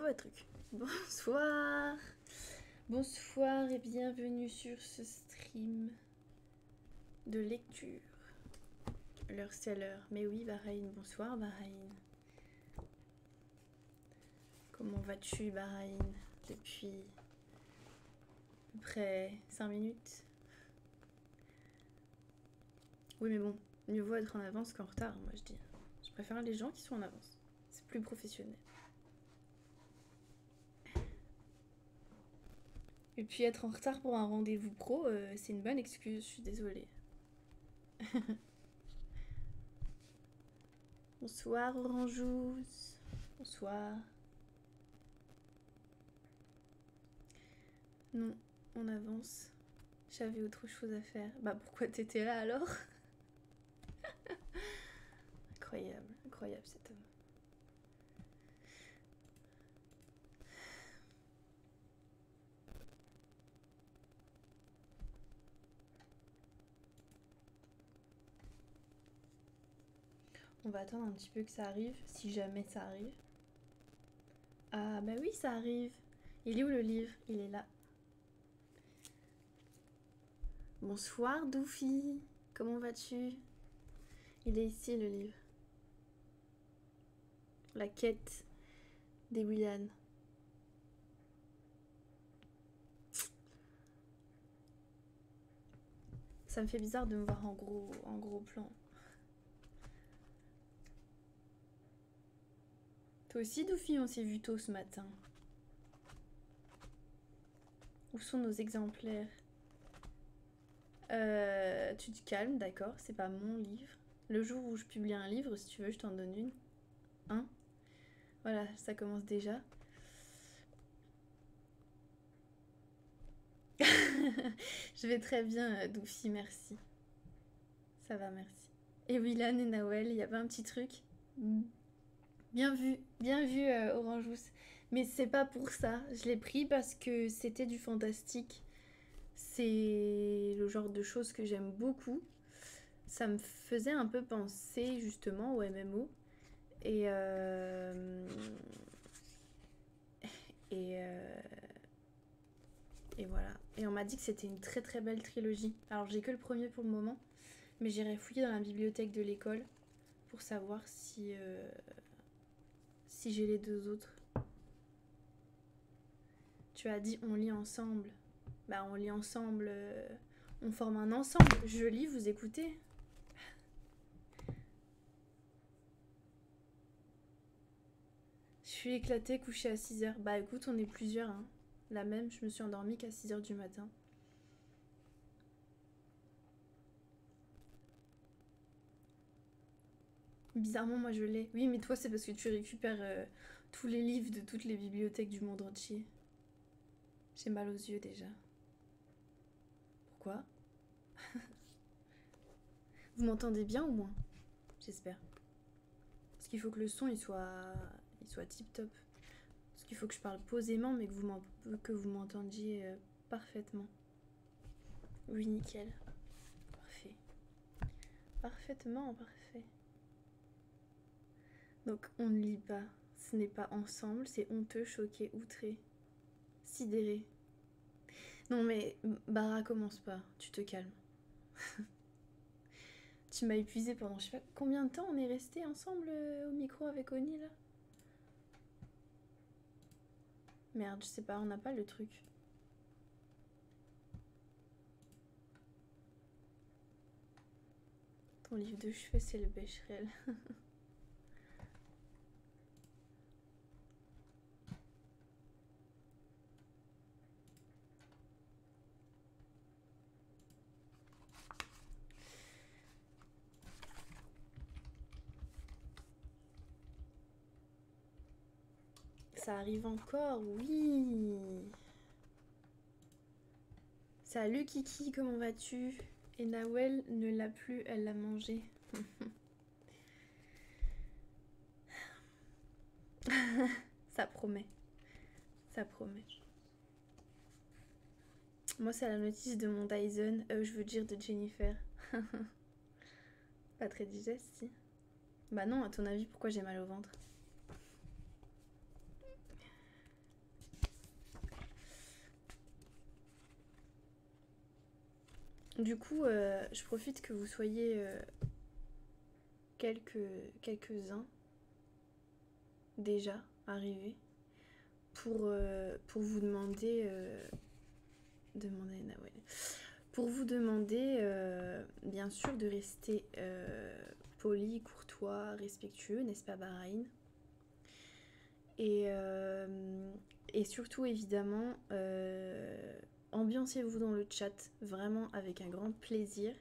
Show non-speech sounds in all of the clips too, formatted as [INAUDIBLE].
truc. [LAUGHS] Bonsoir. Bonsoir et bienvenue sur ce stream de lecture. L'heure c'est l'heure. Mais oui, Bahrain, bonsoir Bahrain. Comment vas-tu Bahrain depuis à peu près 5 minutes? Oui mais bon, mieux vaut être en avance qu'en retard, moi je dis. Je préfère les gens qui sont en avance. C'est plus professionnel. Et puis être en retard pour un rendez-vous pro, euh, c'est une bonne excuse, je suis désolée. [LAUGHS] Bonsoir Orangeous. Bonsoir. Non, on avance. J'avais autre chose à faire. Bah pourquoi t'étais là alors? [LAUGHS] Incroyable, incroyable cet homme. On va attendre un petit peu que ça arrive, si jamais ça arrive. Ah bah oui, ça arrive. Il est où le livre? Il est là. Bonsoir Doufy, comment vas-tu? Il est ici le livre. La quête des Willan. Ça me fait bizarre de me voir en gros, en gros plan. Toi aussi, Doufy, on s'est vu tôt ce matin. Où sont nos exemplaires euh, Tu te calmes, d'accord, c'est pas mon livre. Le jour où je publie un livre, si tu veux, je t'en donne une. Hein Voilà, ça commence déjà. [LAUGHS] je vais très bien, euh, Doufy, merci. Ça va, merci. Et Willan et Nawel, il y avait un petit truc Bien vu, bien vu, euh, Orangeous. Mais c'est pas pour ça. Je l'ai pris parce que c'était du fantastique. C'est le genre de choses que j'aime beaucoup. Ça me faisait un peu penser justement au MMO. Et. Euh, et. Euh, et voilà. Et on m'a dit que c'était une très très belle trilogie. Alors j'ai que le premier pour le moment. Mais j'irai fouiller dans la bibliothèque de l'école pour savoir si. Euh, si j'ai les deux autres. Tu as dit on lit ensemble. Bah on lit ensemble. Euh, on forme un ensemble. Je lis, vous écoutez. Je suis éclatée, couchée à 6h. Bah écoute, on est plusieurs. Hein. La même, je me suis endormie qu'à 6h du matin. Bizarrement, moi je l'ai. Oui, mais toi, c'est parce que tu récupères euh, tous les livres de toutes les bibliothèques du monde entier. J'ai mal aux yeux déjà. Pourquoi? [LAUGHS] Vous m'entendez bien au moins? J'espère. Parce qu'il faut que le son il soit, il soit tip top. Parce qu'il faut que je parle posément, mais que vous m'entendiez euh, parfaitement. Oui, nickel. Parfait. Parfaitement parfait. Donc on ne lit pas. Ce n'est pas ensemble, c'est honteux, choqué, outré, sidéré. Non mais Bara commence pas, tu te calmes. [LAUGHS] tu m'as épuisé pendant je sais pas combien de temps on est resté ensemble euh, au micro avec Oni là? Merde, je sais pas, on n'a pas le truc. Ton livre de cheveux, c'est le Becherel. [LAUGHS] Ça arrive encore, oui. Salut Kiki, comment vas-tu? Et Nawel ne l'a plus, elle l'a mangé. [LAUGHS] Ça promet. Ça promet. Moi, c'est la notice de mon Dyson. Euh, je veux dire de Jennifer. [LAUGHS] Pas très digeste, si. Bah non, à ton avis, pourquoi j'ai mal au ventre? Du coup, euh, je profite que vous soyez euh, quelques, quelques-uns déjà arrivés pour, euh, pour vous demander... demander. Pour vous demander, bien sûr, de rester poli, courtois, respectueux, n'est-ce pas, Bahreïn? Et, et surtout, évidemment, ambiancez-vous dans le chat, vraiment avec un grand plaisir.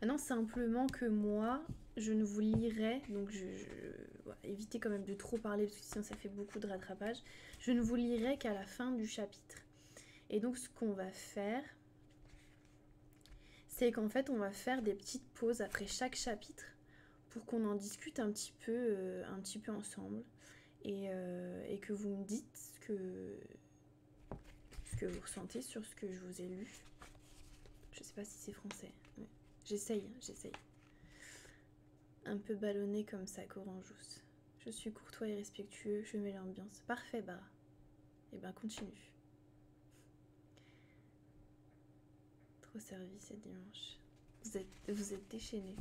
Maintenant, simplement que moi, je ne vous lirai, donc je, évitez quand même de trop parler parce que sinon ça fait beaucoup de rattrapage. Je ne vous lirai qu'à la fin du chapitre. Et donc, ce qu'on va faire, c'est qu'en fait, on va faire des petites pauses après chaque chapitre pour qu'on en discute un petit peu, euh, un petit peu ensemble et, euh, que vous me dites que que vous ressentez sur ce que je vous ai lu. Je sais pas si c'est français. J'essaye, j'essaye. Un peu ballonné comme ça, Coranjous. Je suis courtois et respectueux, je mets l'ambiance. Parfait, bah. Et eh ben continue. Trop servi, c'est dimanche. Vous êtes, vous êtes déchaîné.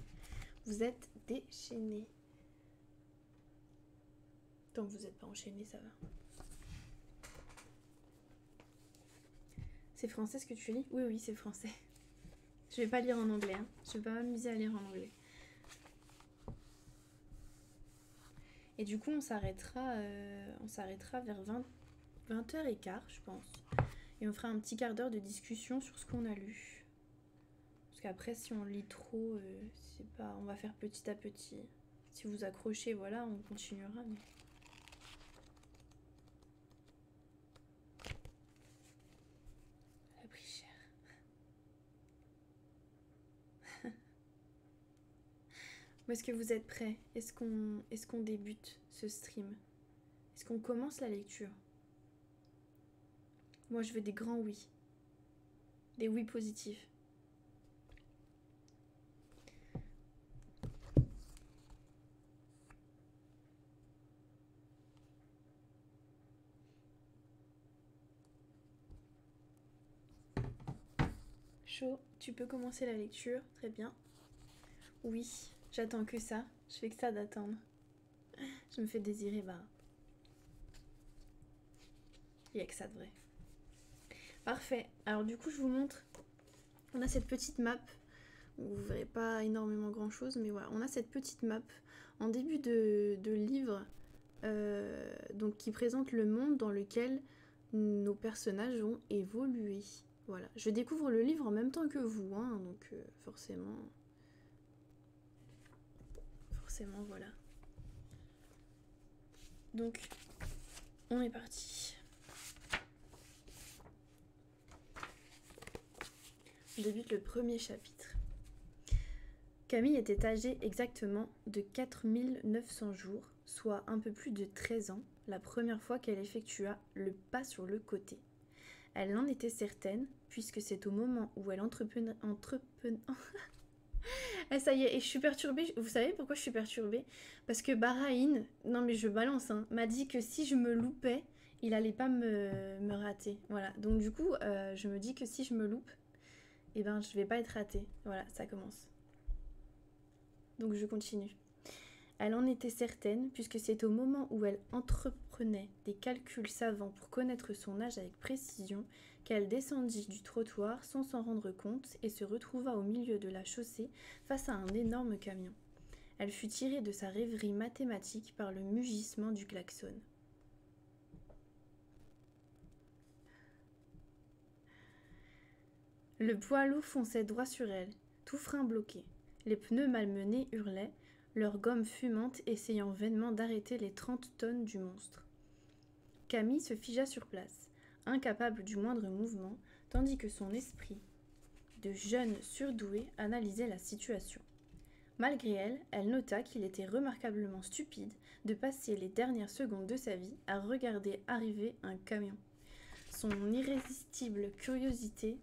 Vous êtes déchaîné. Tant que vous n'êtes pas enchaîné, ça va. Français ce que tu lis? Oui, oui, c'est français. [LAUGHS] Je vais pas lire en anglais. Hein. Je vais pas m'amuser à lire en anglais. Et du coup, on s'arrêtera, euh, on s'arrêtera vers 20, 20h15, je pense. Et on fera un petit quart d'heure de discussion sur ce qu'on a lu. Parce qu'après, si on lit trop, euh, c'est pas, on va faire petit à petit. Si vous accrochez, voilà, on continuera. Est-ce que vous êtes prêts? Est-ce qu'on débute ce stream? Est-ce qu'on commence la lecture? Moi, je veux des grands oui. Des oui positifs. Chaud, tu peux commencer la lecture, très bien. Oui. J'attends que ça. Je fais que ça d'attendre. Je me fais désirer, bah. Il n'y a que ça de vrai. Parfait. Alors du coup, je vous montre. On a cette petite map. Vous verrez pas énormément grand chose, mais voilà. On a cette petite map en début de, livre. Euh, donc qui présente le monde dans lequel nos personnages ont évolué. Voilà. Je découvre le livre en même temps que vous, hein, donc euh, forcément voilà. Donc, on est parti. On débute le premier chapitre. Camille était âgée exactement de 4900 jours, soit un peu plus de 13 ans, la première fois qu'elle effectua le pas sur le côté. Elle en était certaine, puisque c'est au moment où elle entreprenait, [LAUGHS] [LAUGHS] Ah, ça y est, et je suis perturbée. Vous savez pourquoi je suis perturbée? Parce que Bahrain, non mais je balance, hein, m'a dit que si je me loupais, il allait pas me, me rater. Voilà, donc du coup, euh, je me dis que si je me loupe, eh ben je vais pas être ratée. Voilà, ça commence. Donc je continue. Elle en était certaine, puisque c'est au moment où elle entreprenait des calculs savants pour connaître son âge avec précision qu'elle descendit du trottoir sans s'en rendre compte et se retrouva au milieu de la chaussée face à un énorme camion. Elle fut tirée de sa rêverie mathématique par le mugissement du klaxon. Le poids lourd fonçait droit sur elle, tout frein bloqué. Les pneus malmenés hurlaient, leur gomme fumante essayant vainement d'arrêter les trente tonnes du monstre. Camille se figea sur place, incapable du moindre mouvement, tandis que son esprit de jeune surdoué analysait la situation. Malgré elle, elle nota qu'il était remarquablement stupide de passer les dernières secondes de sa vie à regarder arriver un camion. Son irrésistible curiosité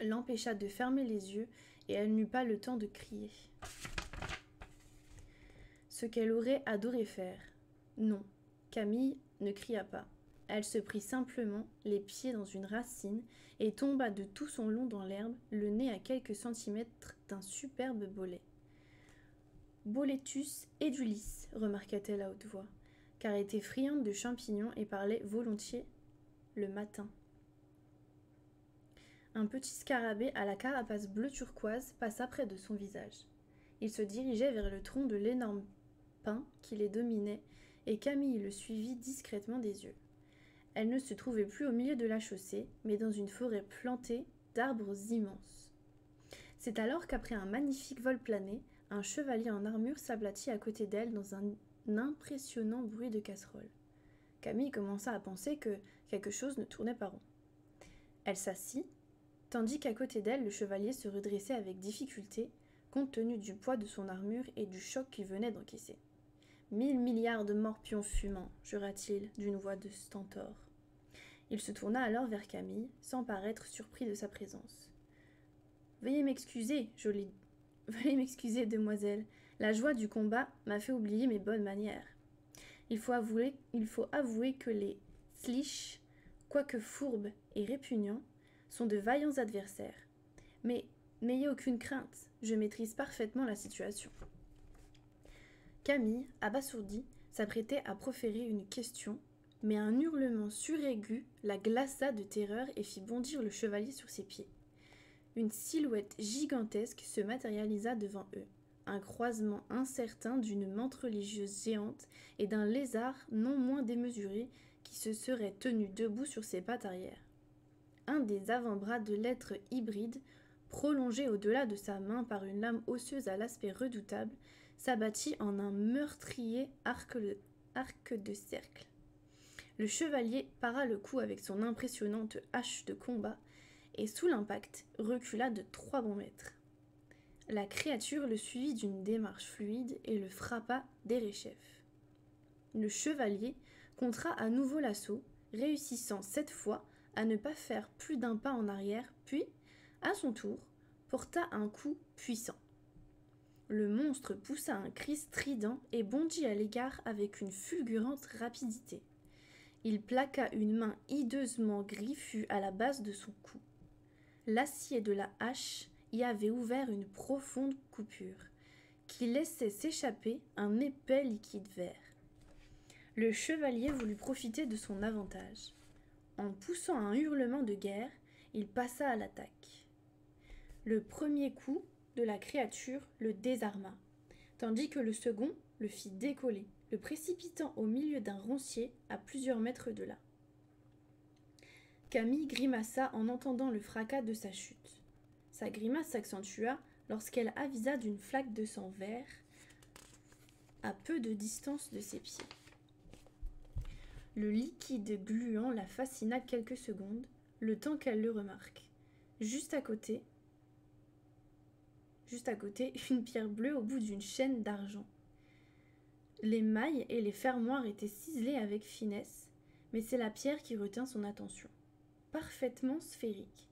l'empêcha de fermer les yeux et elle n'eut pas le temps de crier ce qu'elle aurait adoré faire. Non, Camille ne cria pas. elle se prit simplement les pieds dans une racine et tomba de tout son long dans l'herbe, le nez à quelques centimètres d'un superbe bolet. Boletus edulis, remarqua-t-elle à haute voix, car elle était friande de champignons et parlait volontiers le matin. Un petit scarabée à la carapace bleu turquoise passa près de son visage. Il se dirigeait vers le tronc de l'énorme qui les dominait, et Camille le suivit discrètement des yeux. Elle ne se trouvait plus au milieu de la chaussée, mais dans une forêt plantée d'arbres immenses. C'est alors qu'après un magnifique vol plané, un chevalier en armure s'aplatit à côté d'elle dans un impressionnant bruit de casserole. Camille commença à penser que quelque chose ne tournait pas rond. Elle s'assit, tandis qu'à côté d'elle le chevalier se redressait avec difficulté, compte tenu du poids de son armure et du choc qu'il venait d'encaisser. Mille milliards de morpions fumants, jura-t-il d'une voix de stentor. Il se tourna alors vers Camille, sans paraître surpris de sa présence. Veuillez m'excuser, jolie. Veuillez m'excuser, demoiselle. La joie du combat m'a fait oublier mes bonnes manières. Il faut avouer, il faut avouer que les Slish, quoique fourbes et répugnants, sont de vaillants adversaires. Mais n'ayez aucune crainte, je maîtrise parfaitement la situation. Camille, abasourdie, s'apprêtait à proférer une question, mais un hurlement suraigu la glaça de terreur et fit bondir le chevalier sur ses pieds. Une silhouette gigantesque se matérialisa devant eux, un croisement incertain d'une menthe religieuse géante et d'un lézard non moins démesuré qui se serait tenu debout sur ses pattes arrière. Un des avant-bras de l'être hybride, prolongé au-delà de sa main par une lame osseuse à l'aspect redoutable, s'abattit en un meurtrier arc, de cercle. Le chevalier para le coup avec son impressionnante hache de combat et sous l'impact recula de trois bons mètres. La créature le suivit d'une démarche fluide et le frappa d'éréchef. Le chevalier contra à nouveau l'assaut, réussissant cette fois à ne pas faire plus d'un pas en arrière, puis, à son tour, porta un coup puissant. Le monstre poussa un cri strident et bondit à l'écart avec une fulgurante rapidité. Il plaqua une main hideusement griffue à la base de son cou. L'acier de la hache y avait ouvert une profonde coupure, qui laissait s'échapper un épais liquide vert. Le chevalier voulut profiter de son avantage. En poussant un hurlement de guerre, il passa à l'attaque. Le premier coup la créature le désarma, tandis que le second le fit décoller, le précipitant au milieu d'un roncier à plusieurs mètres de là. Camille grimaça en entendant le fracas de sa chute. Sa grimace s'accentua lorsqu'elle avisa d'une flaque de sang vert à peu de distance de ses pieds. Le liquide gluant la fascina quelques secondes, le temps qu'elle le remarque. Juste à côté, juste à côté, [LAUGHS] une pierre bleue au bout d'une chaîne d'argent. Les mailles et les fermoirs étaient ciselés avec finesse, mais c'est la pierre qui retint son attention. Parfaitement sphérique,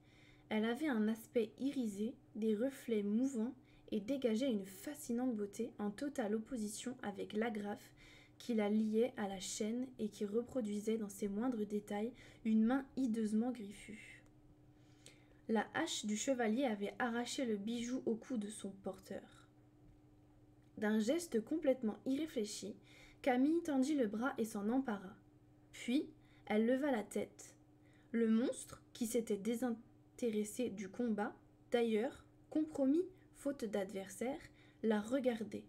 elle avait un aspect irisé, des reflets mouvants et dégageait une fascinante beauté en totale opposition avec l'agrafe qui la liait à la chaîne et qui reproduisait dans ses moindres détails une main hideusement griffue. La hache du chevalier avait arraché le bijou au cou de son porteur. D'un geste complètement irréfléchi, Camille tendit le bras et s'en empara. Puis, elle leva la tête. Le monstre, qui s'était désintéressé du combat, d'ailleurs, compromis faute d'adversaire, la regardait.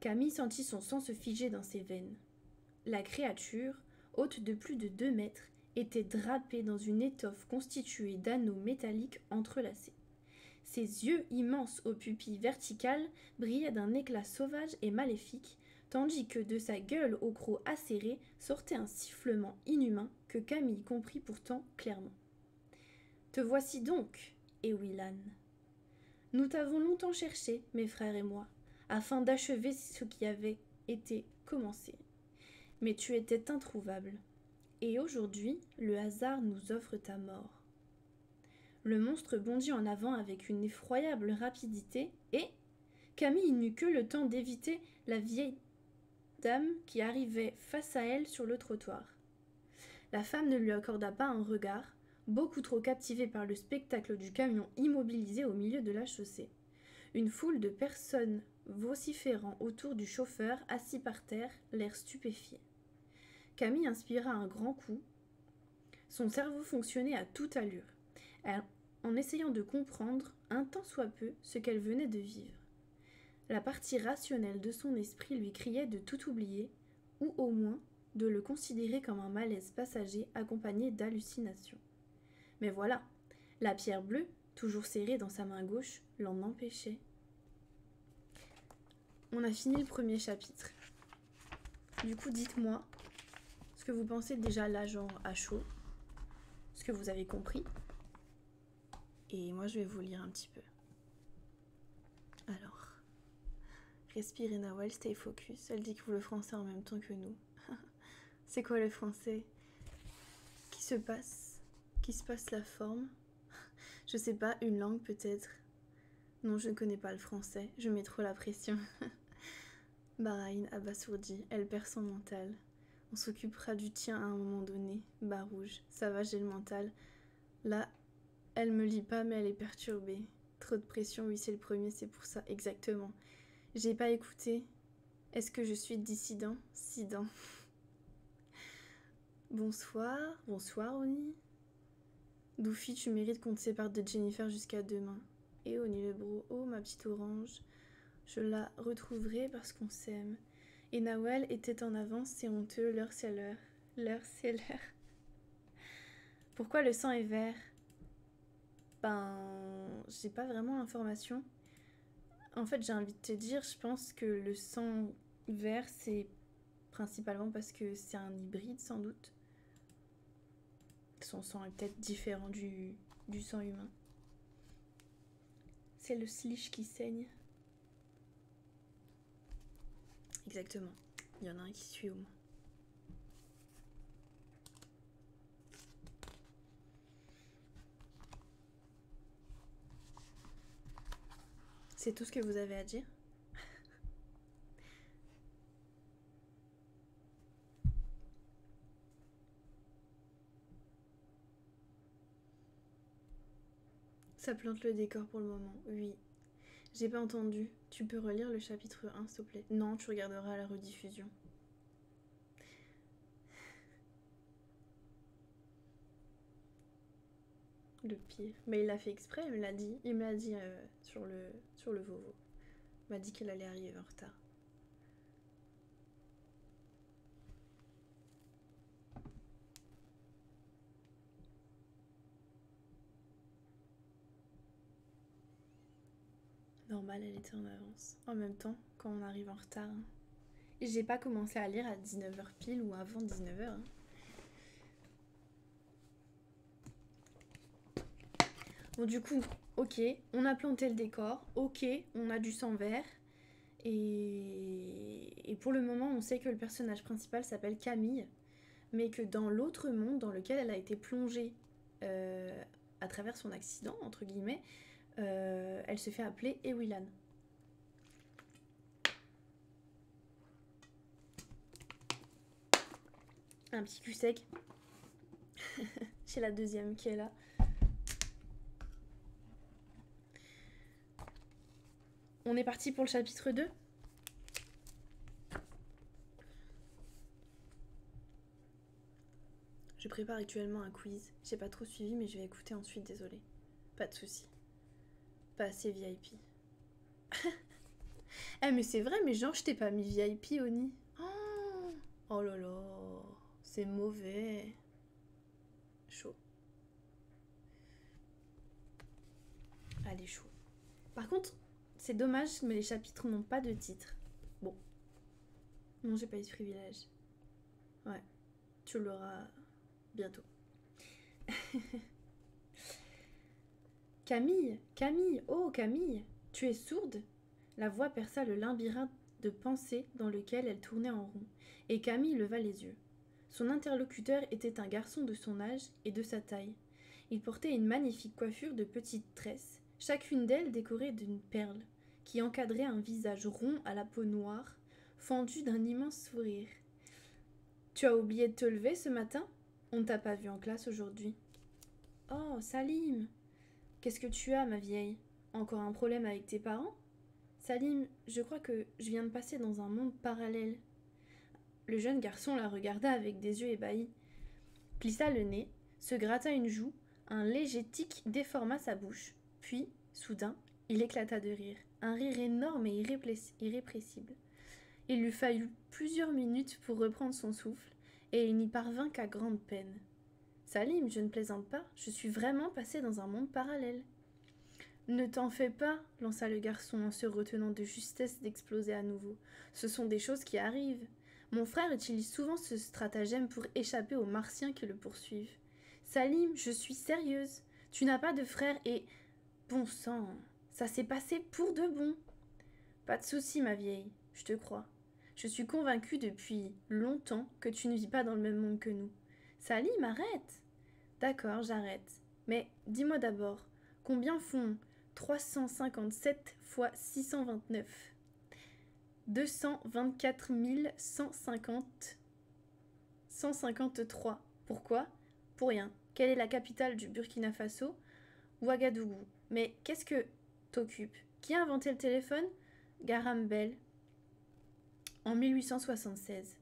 Camille sentit son sang se figer dans ses veines. La créature, haute de plus de deux mètres, était drapé dans une étoffe constituée d'anneaux métalliques entrelacés. Ses yeux immenses aux pupilles verticales brillaient d'un éclat sauvage et maléfique, tandis que de sa gueule au croc acéré sortait un sifflement inhumain que Camille comprit pourtant clairement. Te voici donc, Ewilan. Nous t'avons longtemps cherché, mes frères et moi, afin d'achever ce qui avait été commencé. Mais tu étais introuvable. Et aujourd'hui, le hasard nous offre ta mort. Le monstre bondit en avant avec une effroyable rapidité et Camille n'eut que le temps d'éviter la vieille dame qui arrivait face à elle sur le trottoir. La femme ne lui accorda pas un regard, beaucoup trop captivée par le spectacle du camion immobilisé au milieu de la chaussée. Une foule de personnes vociférant autour du chauffeur assis par terre, l'air stupéfié. Camille inspira un grand coup. Son cerveau fonctionnait à toute allure, en essayant de comprendre, un tant soit peu, ce qu'elle venait de vivre. La partie rationnelle de son esprit lui criait de tout oublier, ou au moins de le considérer comme un malaise passager accompagné d'hallucinations. Mais voilà, la pierre bleue, toujours serrée dans sa main gauche, l'en empêchait. On a fini le premier chapitre. Du coup, dites-moi ce que vous pensez déjà là, genre à chaud, ce que vous avez compris. Et moi, je vais vous lire un petit peu. Alors, respirez Nawal, stay focus. Elle dit que vous le français en même temps que nous. [LAUGHS] C'est quoi le français? Qui se passe? Qui se passe la forme? [LAUGHS] Je sais pas, une langue peut-être? Non, je ne connais pas le français, je mets trop la pression. [LAUGHS] Bahreïn, abasourdi, elle perd son mental. On s'occupera du tien à un moment donné. Bas rouge, ça va, j'ai le mental. Là, elle me lit pas, mais elle est perturbée. Trop de pression, oui, c'est le premier, c'est pour ça, exactement. J'ai pas écouté. Est-ce que je suis dissident? Sident. [LAUGHS] Bonsoir, bonsoir Oni. Doufi, tu mérites qu'on te sépare de Jennifer jusqu'à demain. Et Oni le bro, oh ma petite orange, je la retrouverai parce qu'on s'aime. Et Nawel était en avance, c'est honteux, l'heure c'est l'heure. L'heure c'est l'heure. [LAUGHS] Pourquoi le sang est vert? Ben, j'ai pas vraiment l'information. En fait, j'ai envie de te dire, je pense que le sang vert, c'est principalement parce que c'est un hybride sans doute. Son sang est peut-être différent du, du sang humain. C'est le slish qui saigne. Exactement. Il y en a un qui suit au moins. C'est tout ce que vous avez à dire? Ça plante le décor pour le moment, oui. J'ai pas entendu. Tu peux relire le chapitre 1, s'il te plaît? Non, tu regarderas la rediffusion. Le pire. Mais il l'a fait exprès, il me l'a dit. Il me l'a dit euh, sur, le, sur le Vovo. Il m'a dit qu'il allait arriver en retard. Normal, elle était en avance. En même temps, quand on arrive en retard. Hein. Et j'ai pas commencé à lire à 19h pile ou avant 19h. Hein. Bon, du coup, ok, on a planté le décor. Ok, on a du sang vert. Et... pour le moment, on sait que le personnage principal s'appelle Camille. Mais que dans l'autre monde dans lequel elle a été plongée euh, à travers son accident, entre guillemets, euh, elle se fait appeler Ewilan. Un petit cul sec. [LAUGHS] Chez la deuxième qui est là. On est parti pour le chapitre 2 Je prépare actuellement un quiz. J'ai pas trop suivi mais je vais écouter ensuite, désolé. Pas de soucis pas assez VIP. [LAUGHS] eh mais c'est vrai, mais genre je t'ai pas mis VIP Oni. Oh, oh là là, c'est mauvais. Chaud. Allez, chaud. Par contre, c'est dommage, mais les chapitres n'ont pas de titre. Bon. Non, j'ai pas eu ce privilège. Ouais, tu l'auras bientôt. [LAUGHS] Camille, Camille, oh Camille, tu es sourde? La voix perça le labyrinthe de pensées dans lequel elle tournait en rond, et Camille leva les yeux. Son interlocuteur était un garçon de son âge et de sa taille. Il portait une magnifique coiffure de petites tresses, chacune d'elles décorée d'une perle, qui encadrait un visage rond à la peau noire, fendu d'un immense sourire. Tu as oublié de te lever ce matin? On t'a pas vu en classe aujourd'hui. Oh, Salim Qu'est-ce que tu as, ma vieille? Encore un problème avec tes parents? Salim, je crois que je viens de passer dans un monde parallèle. Le jeune garçon la regarda avec des yeux ébahis, plissa le nez, se gratta une joue, un léger tic déforma sa bouche, puis, soudain, il éclata de rire, un rire énorme et irrépressible. Il lui fallut plusieurs minutes pour reprendre son souffle, et il n'y parvint qu'à grande peine. Salim, je ne plaisante pas, je suis vraiment passé dans un monde parallèle. Ne t'en fais pas, lança le garçon en se retenant de justesse d'exploser à nouveau. Ce sont des choses qui arrivent. Mon frère utilise souvent ce stratagème pour échapper aux martiens qui le poursuivent. Salim, je suis sérieuse. Tu n'as pas de frère et. Bon sang, ça s'est passé pour de bon. Pas de souci, ma vieille, je te crois. Je suis convaincue depuis longtemps que tu ne vis pas dans le même monde que nous. Salim, arrête D'accord, j'arrête. Mais dis-moi d'abord, combien font 357 fois 629 224 150 153. Pourquoi? Pour rien. Quelle est la capitale du Burkina Faso? Ouagadougou. Mais qu'est-ce que t'occupe Qui a inventé le téléphone? Garam Bell. En 1876.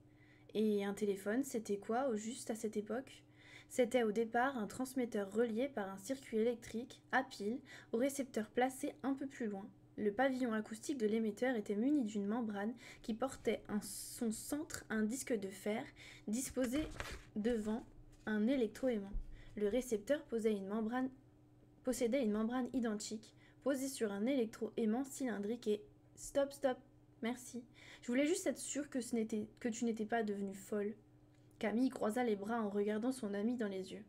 Et un téléphone, c'était quoi au juste à cette époque? C'était au départ un transmetteur relié par un circuit électrique à pile au récepteur placé un peu plus loin. Le pavillon acoustique de l'émetteur était muni d'une membrane qui portait en son centre un disque de fer disposé devant un électroaimant. Le récepteur possédait une membrane identique posée sur un électroaimant cylindrique et stop stop merci. Je voulais juste être sûre que tu n'étais pas devenue folle. Camille croisa les bras en regardant son amie dans les yeux.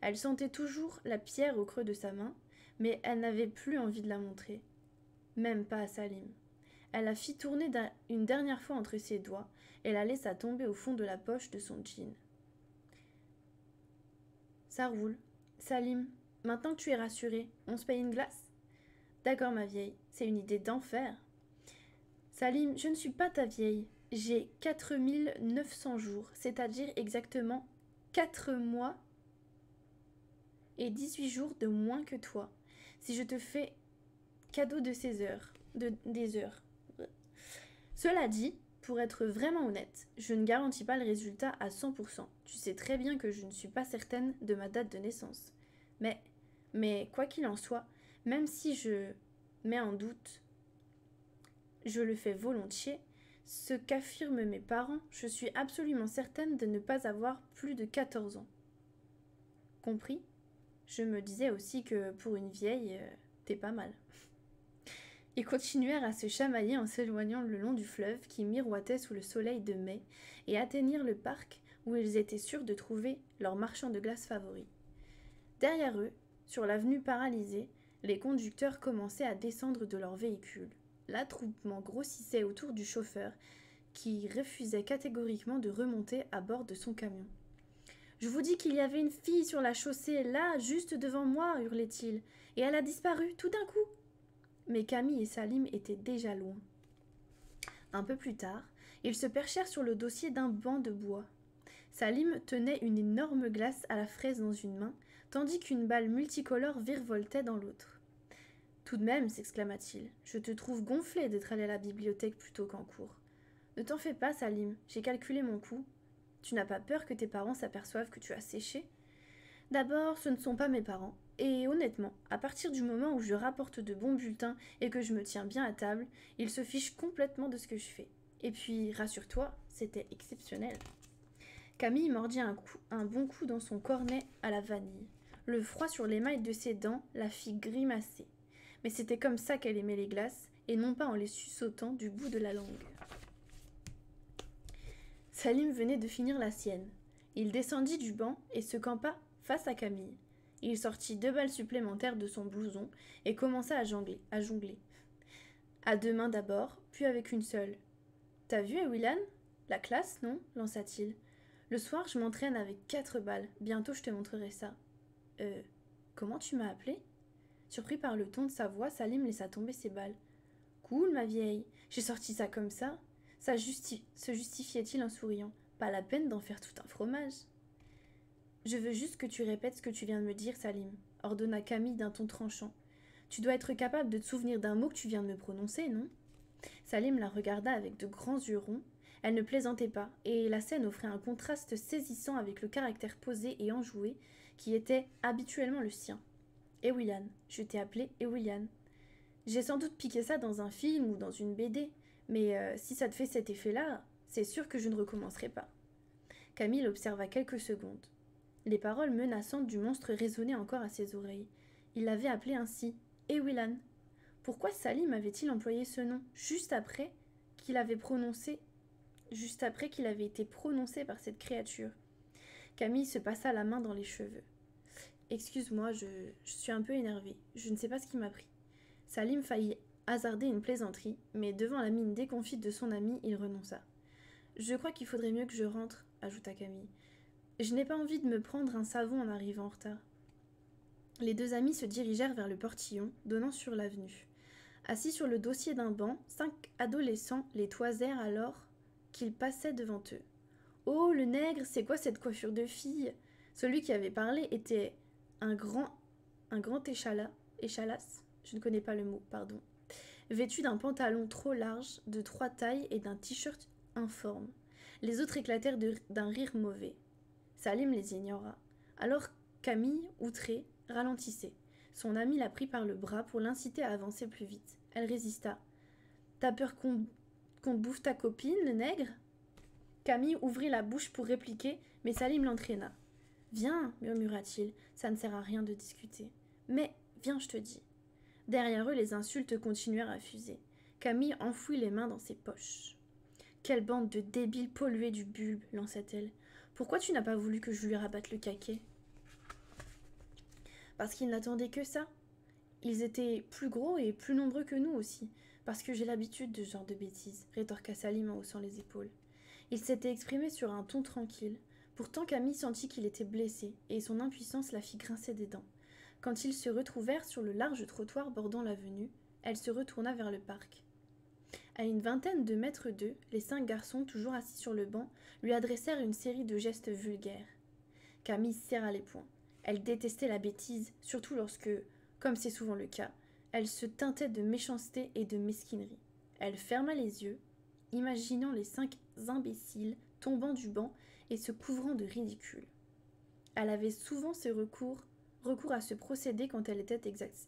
Elle sentait toujours la pierre au creux de sa main, mais elle n'avait plus envie de la montrer même pas à Salim. Elle la fit tourner une dernière fois entre ses doigts et la laissa tomber au fond de la poche de son jean. Ça roule. Salim, maintenant que tu es rassuré, on se paye une glace? D'accord, ma vieille, c'est une idée d'enfer. Salim, je ne suis pas ta vieille. J'ai 4900 jours, c'est-à-dire exactement 4 mois et 18 jours de moins que toi. Si je te fais cadeau de ces heures, de, des. Cela dit, pour être vraiment honnête, je ne garantis pas le résultat à 100%. Tu sais très bien que je ne suis pas certaine de ma date de naissance. Mais quoi qu'il en soit, même si je mets en doute, je le fais volontiers, ce qu'affirment mes parents, je suis absolument certaine de ne pas avoir plus de 14 ans. Compris? Je me disais aussi que pour une vieille, euh, t'es pas mal. Ils continuèrent à se chamailler en s'éloignant le long du fleuve qui miroitait sous le soleil de mai et atteignirent le parc où ils étaient sûrs de trouver leur marchand de glace favori. Derrière eux, sur l'avenue paralysée, les conducteurs commençaient à descendre de leur véhicule. L'attroupement grossissait autour du chauffeur qui refusait catégoriquement de remonter à bord de son camion. Je vous dis qu'il y avait une fille sur la chaussée, là, juste devant moi, hurlait-il, et elle a disparu tout d'un coup mais Camille et Salim étaient déjà loin. Un peu plus tard, ils se perchèrent sur le dossier d'un banc de bois. Salim tenait une énorme glace à la fraise dans une main, tandis qu'une balle multicolore virevoltait dans l'autre. Tout de même, s'exclama-t-il, je te trouve gonflé d'être allé à la bibliothèque plutôt qu'en cours. Ne t'en fais pas, Salim, j'ai calculé mon coup. Tu n'as pas peur que tes parents s'aperçoivent que tu as séché? D'abord, ce ne sont pas mes parents, et honnêtement, à partir du moment où je rapporte de bons bulletins et que je me tiens bien à table, ils se fichent complètement de ce que je fais. Et puis, rassure-toi, c'était exceptionnel. Camille mordit un, coup, un bon coup dans son cornet à la vanille. Le froid sur l'émail de ses dents la fit grimacer. Mais c'était comme ça qu'elle aimait les glaces, et non pas en les suçotant du bout de la langue. Salim venait de finir la sienne. Il descendit du banc et se campa face à Camille. Il sortit deux balles supplémentaires de son blouson et commença à jongler. À, jongler. à deux mains d'abord, puis avec une seule. T'as vu, Willan La classe, non? lança-t-il. Le soir, je m'entraîne avec quatre balles. Bientôt, je te montrerai ça. Euh, comment tu m'as appelé? Surpris par le ton de sa voix, Salim laissa tomber ses balles. Cool, ma vieille. J'ai sorti ça comme ça. Ça se justifiait-il en souriant? Pas la peine d'en faire tout un fromage. Je veux juste que tu répètes ce que tu viens de me dire, Salim, ordonna Camille d'un ton tranchant. Tu dois être capable de te souvenir d'un mot que tu viens de me prononcer, non? Salim la regarda avec de grands yeux ronds. Elle ne plaisantait pas, et la scène offrait un contraste saisissant avec le caractère posé et enjoué qui était habituellement le sien. Ewilan, je t'ai appelé Ewilan. J'ai sans doute piqué ça dans un film ou dans une BD, mais euh, si ça te fait cet effet-là, c'est sûr que je ne recommencerai pas. Camille observa quelques secondes. Les paroles menaçantes du monstre résonnaient encore à ses oreilles. Il l'avait appelé ainsi, Ewilan. Pourquoi Salim avait-il employé ce nom juste après qu'il avait prononcé juste après qu'il avait été prononcé par cette créature? Camille se passa la main dans les cheveux. Excuse-moi, je, suis un peu énervée. Je ne sais pas ce qui m'a pris. Salim faillit hasarder une plaisanterie, mais devant la mine déconfite de son ami, il renonça. Je crois qu'il faudrait mieux que je rentre, ajouta Camille. Je n'ai pas envie de me prendre un savon en arrivant en retard. Les deux amis se dirigèrent vers le portillon, donnant sur l'avenue. Assis sur le dossier d'un banc, cinq adolescents les toisèrent alors qu'ils passaient devant eux. Oh, le nègre, c'est quoi cette coiffure de fille? Celui qui avait parlé était un grand, un grand échalas, échalas, je ne connais pas le mot, pardon, vêtu d'un pantalon trop large, de trois tailles et d'un t-shirt informe. Les autres éclatèrent d'un rire mauvais. Salim les ignora. Alors Camille, outrée, ralentissait. Son ami la prit par le bras pour l'inciter à avancer plus vite. Elle résista. T'as peur qu'on bouffe ta copine, le nègre? Camille ouvrit la bouche pour répliquer, mais Salim l'entraîna. Viens, murmura-t-il, ça ne sert à rien de discuter. Mais, viens, je te dis. Derrière eux, les insultes continuèrent à fuser. Camille enfouit les mains dans ses poches. Quelle bande de débiles pollués du bulbe, lança-t-elle. Pourquoi tu n'as pas voulu que je lui rabatte le caquet? Parce qu'ils n'attendaient que ça. Ils étaient plus gros et plus nombreux que nous aussi, parce que j'ai l'habitude de ce genre de bêtises, rétorqua Salim en haussant les épaules. Il s'était exprimé sur un ton tranquille. Pourtant Camille sentit qu'il était blessé, et son impuissance la fit grincer des dents. Quand ils se retrouvèrent sur le large trottoir bordant l'avenue, elle se retourna vers le parc. À une vingtaine de mètres d'eux, les cinq garçons, toujours assis sur le banc, lui adressèrent une série de gestes vulgaires. Camille serra les poings. Elle détestait la bêtise, surtout lorsque, comme c'est souvent le cas, elle se teintait de méchanceté et de mesquinerie. Elle ferma les yeux, imaginant les cinq imbéciles tombant du banc et se couvrant de ridicule. Elle avait souvent ce recours, recours à ce procédé quand elle était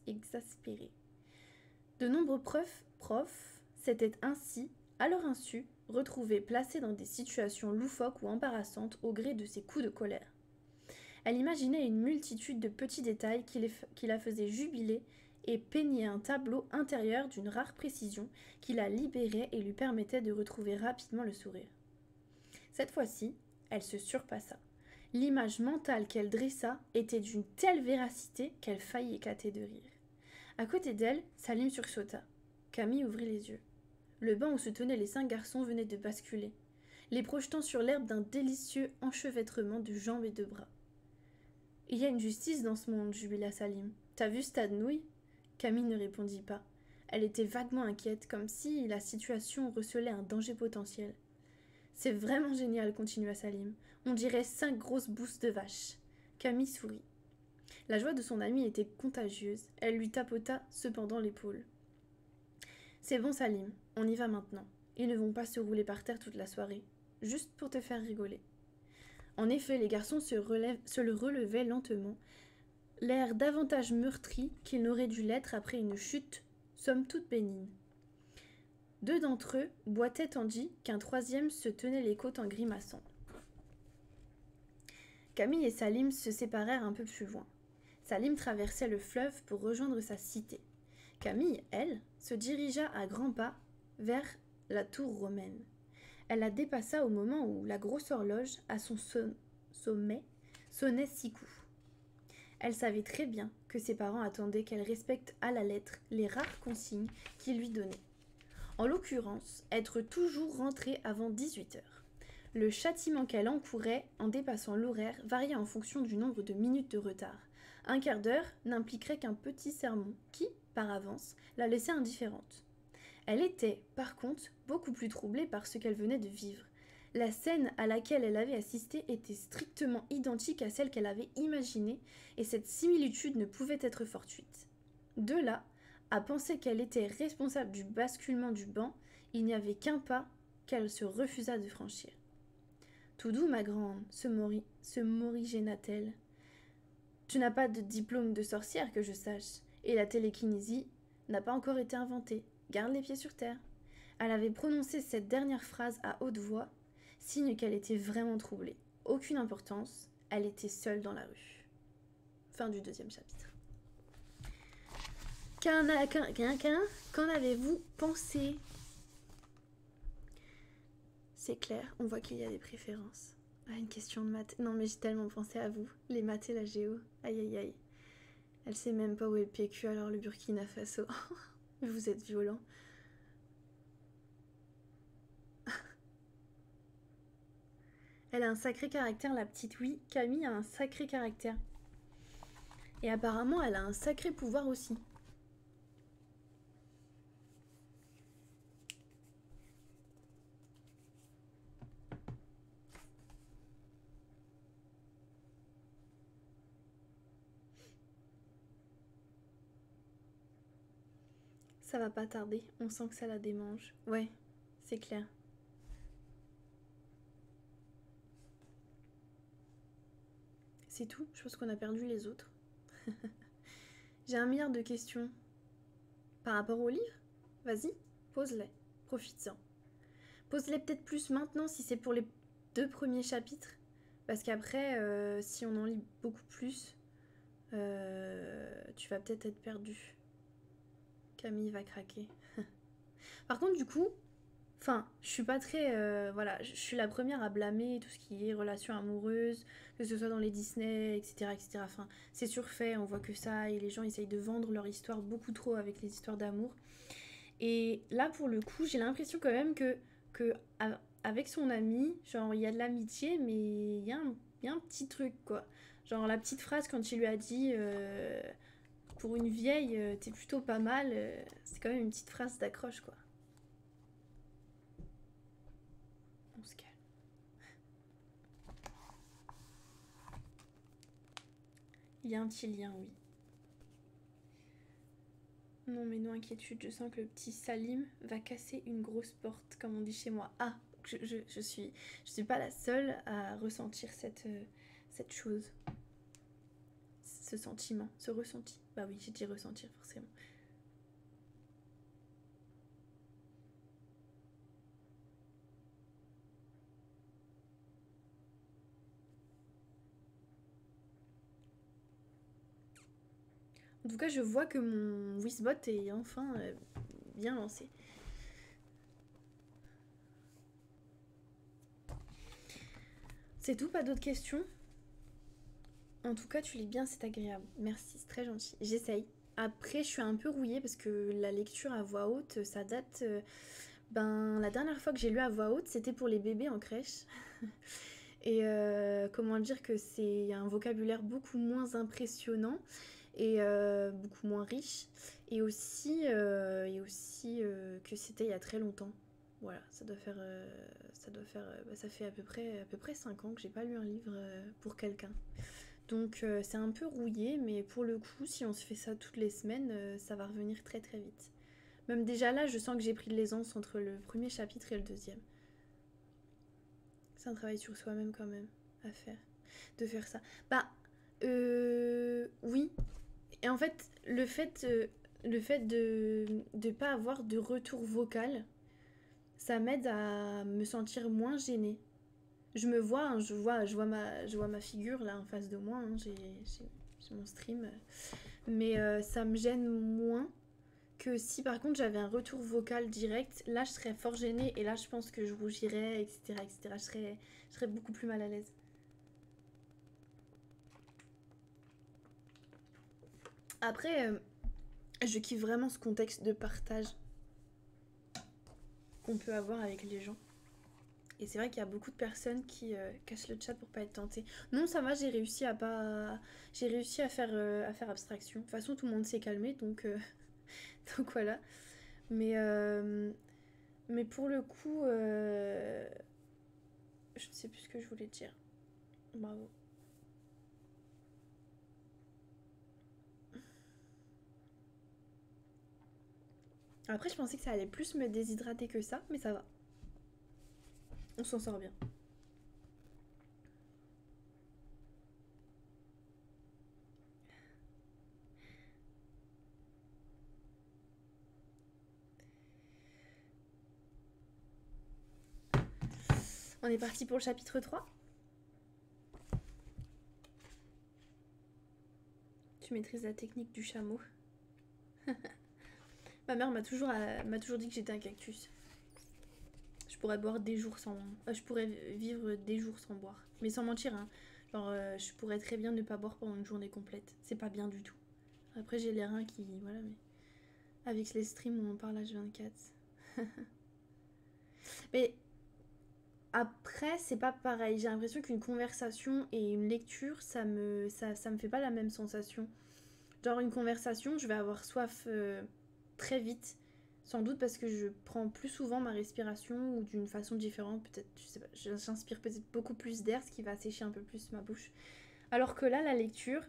exaspérée. De nombreux profs, s'étaient ainsi, à leur insu, retrouvés placés dans des situations loufoques ou embarrassantes au gré de ces coups de colère. Elle imaginait une multitude de petits détails qui, qui la faisaient jubiler et peignait un tableau intérieur d'une rare précision qui la libérait et lui permettait de retrouver rapidement le sourire. Cette fois-ci, elle se surpassa. L'image mentale qu'elle dressa était d'une telle véracité qu'elle faillit éclater de rire. À côté d'elle, Salim sursauta. Camille ouvrit les yeux. Le banc où se tenaient les cinq garçons venait de basculer, les projetant sur l'herbe d'un délicieux enchevêtrement de jambes et de bras. Il y a une justice dans ce monde, jubila Salim. T'as vu Stade Nouille? Camille ne répondit pas. Elle était vaguement inquiète, comme si la situation recelait un danger potentiel. C'est vraiment génial, continua Salim. On dirait cinq grosses bousses de vache. Camille sourit. La joie de son amie était contagieuse. Elle lui tapota cependant l'épaule. C'est bon, Salim, on y va maintenant. Ils ne vont pas se rouler par terre toute la soirée, juste pour te faire rigoler. En effet, les garçons se, le relevaient lentement l'air davantage meurtri qu'il n'aurait dû l'être après une chute somme toute bénigne. Deux d'entre eux boitaient tandis qu'un troisième se tenait les côtes en grimaçant. Camille et Salim se séparèrent un peu plus loin. Salim traversait le fleuve pour rejoindre sa cité. Camille, elle, se dirigea à grands pas vers la tour romaine. Elle la dépassa au moment où la grosse horloge, à son sommet, sonnait six coups. Elle savait très bien que ses parents attendaient qu'elle respecte à la lettre les rares consignes qu'ils lui donnaient. En l'occurrence, être toujours rentrée avant 18 heures. Le châtiment qu'elle encourait en dépassant l'horaire variait en fonction du nombre de minutes de retard. Un quart d'heure n'impliquerait qu'un petit sermon qui, par avance, la laissait indifférente. Elle était, par contre, beaucoup plus troublée par ce qu'elle venait de vivre. La scène à laquelle elle avait assisté était strictement identique à celle qu'elle avait imaginée, et cette similitude ne pouvait être fortuite. De là, à penser qu'elle était responsable du basculement du banc, il n'y avait qu'un pas qu'elle se refusa de franchir. Tout doux, ma grande, se, mori se morigéna-t-elle? Tu n'as pas de diplôme de sorcière que je sache, et la télékinésie n'a pas encore été inventée. Garde les pieds sur terre. Elle avait prononcé cette dernière phrase à haute voix, signe qu'elle était vraiment troublée. Aucune importance, elle était seule dans la rue. Fin du deuxième chapitre. Qu'en avez-vous pensé? C'est clair, on voit qu'il y a des préférences. Ah, une question de maths. Non, mais j'ai tellement pensé à vous. Les maths et la géo. Aïe, aïe, aïe. Elle sait même pas où est le PQ, alors le Burkina Faso. [LAUGHS] vous êtes violent. [LAUGHS] Elle a un sacré caractère, la petite. Oui, Camille a un sacré caractère. Et apparemment, elle a un sacré pouvoir aussi. Pas tarder, on sent que ça la démange. Ouais, c'est clair. C'est tout, je pense qu'on a perdu les autres. [LAUGHS] J'ai un milliard de questions. Par rapport au livre? Vas-y, pose-les, profite-en. Pose-les peut-être plus maintenant si c'est pour les deux premiers chapitres. Parce qu'après, euh, si on en lit beaucoup plus, euh, tu vas peut-être être perdu. Camille va craquer. [LAUGHS] Par contre, du coup, enfin, je suis pas très. Euh, voilà, je suis la première à blâmer tout ce qui est relations amoureuses, que ce soit dans les Disney, etc. etc. Enfin, c'est surfait, on voit que ça, et les gens essayent de vendre leur histoire beaucoup trop avec les histoires d'amour. Et là, pour le coup, j'ai l'impression quand même que, que avec son ami, genre, il y a de l'amitié, mais il y, a un petit truc, quoi. Genre, la petite phrase quand il lui a dit. Euh, pour une vieille, euh, t'es plutôt pas mal. Euh, c'est quand même une petite phrase d'accroche, quoi. On se calme. Il y a un petit lien, oui. Non, mais non, inquiétude, je sens que le petit Salim va casser une grosse porte, comme on dit chez moi. Ah, je, je, suis, je suis pas la seule à ressentir cette, euh, cette chose ce sentiment, ce ressenti. Bah oui, j'ai dit ressentir forcément. En tout cas, je vois que mon Whisbot est enfin euh, bien lancé. C'est tout, pas d'autres questions? En tout cas, tu lis bien, c'est agréable. Merci, c'est très gentil. J'essaye. Après, je suis un peu rouillée parce que la lecture à voix haute, ça date. Euh, ben, la dernière fois que j'ai lu à voix haute, c'était pour les bébés en crèche. [LAUGHS] et euh, comment dire que c'est un vocabulaire beaucoup moins impressionnant et euh, beaucoup moins riche. Et aussi, et aussi que c'était il y a très longtemps. Voilà, ça doit faire, ça doit faire, bah, ça fait à peu près, à peu près 5 ans que j'ai pas lu un livre pour quelqu'un. Donc euh, c'est un peu rouillé, mais pour le coup, si on se fait ça toutes les semaines, euh, ça va revenir très très vite. Même déjà là, je sens que j'ai pris de l'aisance entre le premier chapitre et le deuxième. C'est un travail sur soi-même quand même à faire. De faire ça. Bah, euh, oui. Et en fait, le fait, euh, le fait de ne pas avoir de retour vocal, ça m'aide à me sentir moins gênée je me vois, hein, je vois, je vois ma, je vois ma figure là en face de moi. Hein, j'ai mon stream, mais euh, ça me gêne moins que si par contre j'avais un retour vocal direct. Là, je serais fort gênée et là, je pense que je rougirais, etc., etc. Je serais, je serais beaucoup plus mal à l'aise. Après, euh, je kiffe vraiment ce contexte de partage qu'on peut avoir avec les gens. Et c'est vrai qu'il y a beaucoup de personnes qui euh, cachent le chat pour pas être tentées. Non, ça va, j'ai réussi à pas, j'ai réussi à faire, euh, à faire abstraction. De toute façon, tout le monde s'est calmé, donc, euh, [LAUGHS] donc voilà. Mais, mais pour le coup, Je ne sais plus ce que je voulais dire. Bravo. Après, je pensais que ça allait plus me déshydrater que ça, mais ça va. On s'en sort bien. On est parti pour le chapitre 3 Tu maîtrises la technique du chameau. [LAUGHS] Ma mère m'a toujours, euh, m'a toujours dit que j'étais un cactus. Pourrais boire des jours sans... euh, je pourrais vivre des jours sans boire. Mais sans mentir, hein. Euh, je pourrais très bien ne pas boire pendant une journée complète. C'est pas bien du tout. Après, j'ai les reins qui... Voilà, mais... Avec les streams où on parle H24. [LAUGHS] mais après, c'est pas pareil. J'ai l'impression qu'une conversation et une lecture, ça me, ça, ça me fait pas la même sensation. Genre, une conversation, je vais avoir soif euh, très vite. Sans doute parce que je prends plus souvent ma respiration ou d'une façon différente. Peut-être, je sais pas, j'inspire peut-être beaucoup plus d'air, ce qui va assécher un peu plus ma bouche. Alors que là, la lecture,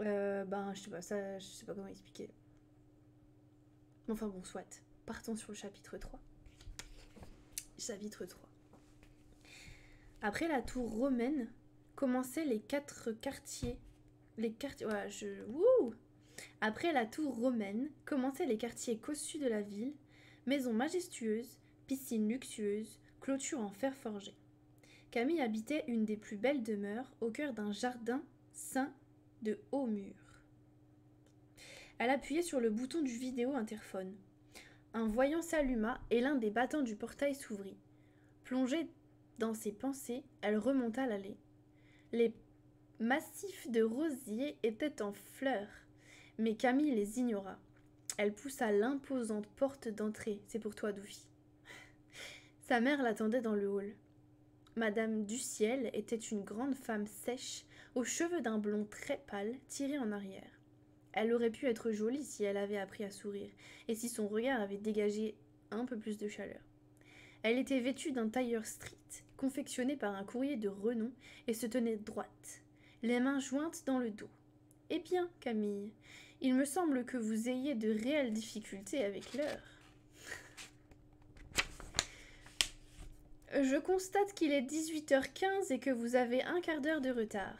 euh, ben, je sais pas, ça, je sais pas comment expliquer. Enfin bon, soit. Partons sur le chapitre 3 chapitre 3. Après la tour romaine, commençaient les quatre quartiers. Les quartiers. Voilà, je. Wouh Après la tour romaine, commençaient les quartiers cossus de la ville, maisons majestueuses, piscines luxueuses, clôtures en fer forgé. Camille habitait une des plus belles demeures au cœur d'un jardin ceint de hauts murs. Elle appuyait sur le bouton du vidéo interphone. Un voyant s'alluma et l'un des battants du portail s'ouvrit. Plongée dans ses pensées, elle remonta l'allée. Les massifs de rosiers étaient en fleurs, mais Camille les ignora. Elle poussa l'imposante porte d'entrée. C'est pour toi, Doufi. [LAUGHS] Sa mère l'attendait dans le hall. Madame Duciel était une grande femme sèche, aux cheveux d'un blond très pâle, tirés en arrière. Elle aurait pu être jolie si elle avait appris à sourire, et si son regard avait dégagé un peu plus de chaleur. Elle était vêtue d'un tailleur strict, confectionné par un courrier de renom, et se tenait droite, les mains jointes dans le dos. Eh bien, Camille, il me semble que vous ayez de réelles difficultés avec l'heure. Je constate qu'il est 18h15 et que vous avez un quart d'heure de retard.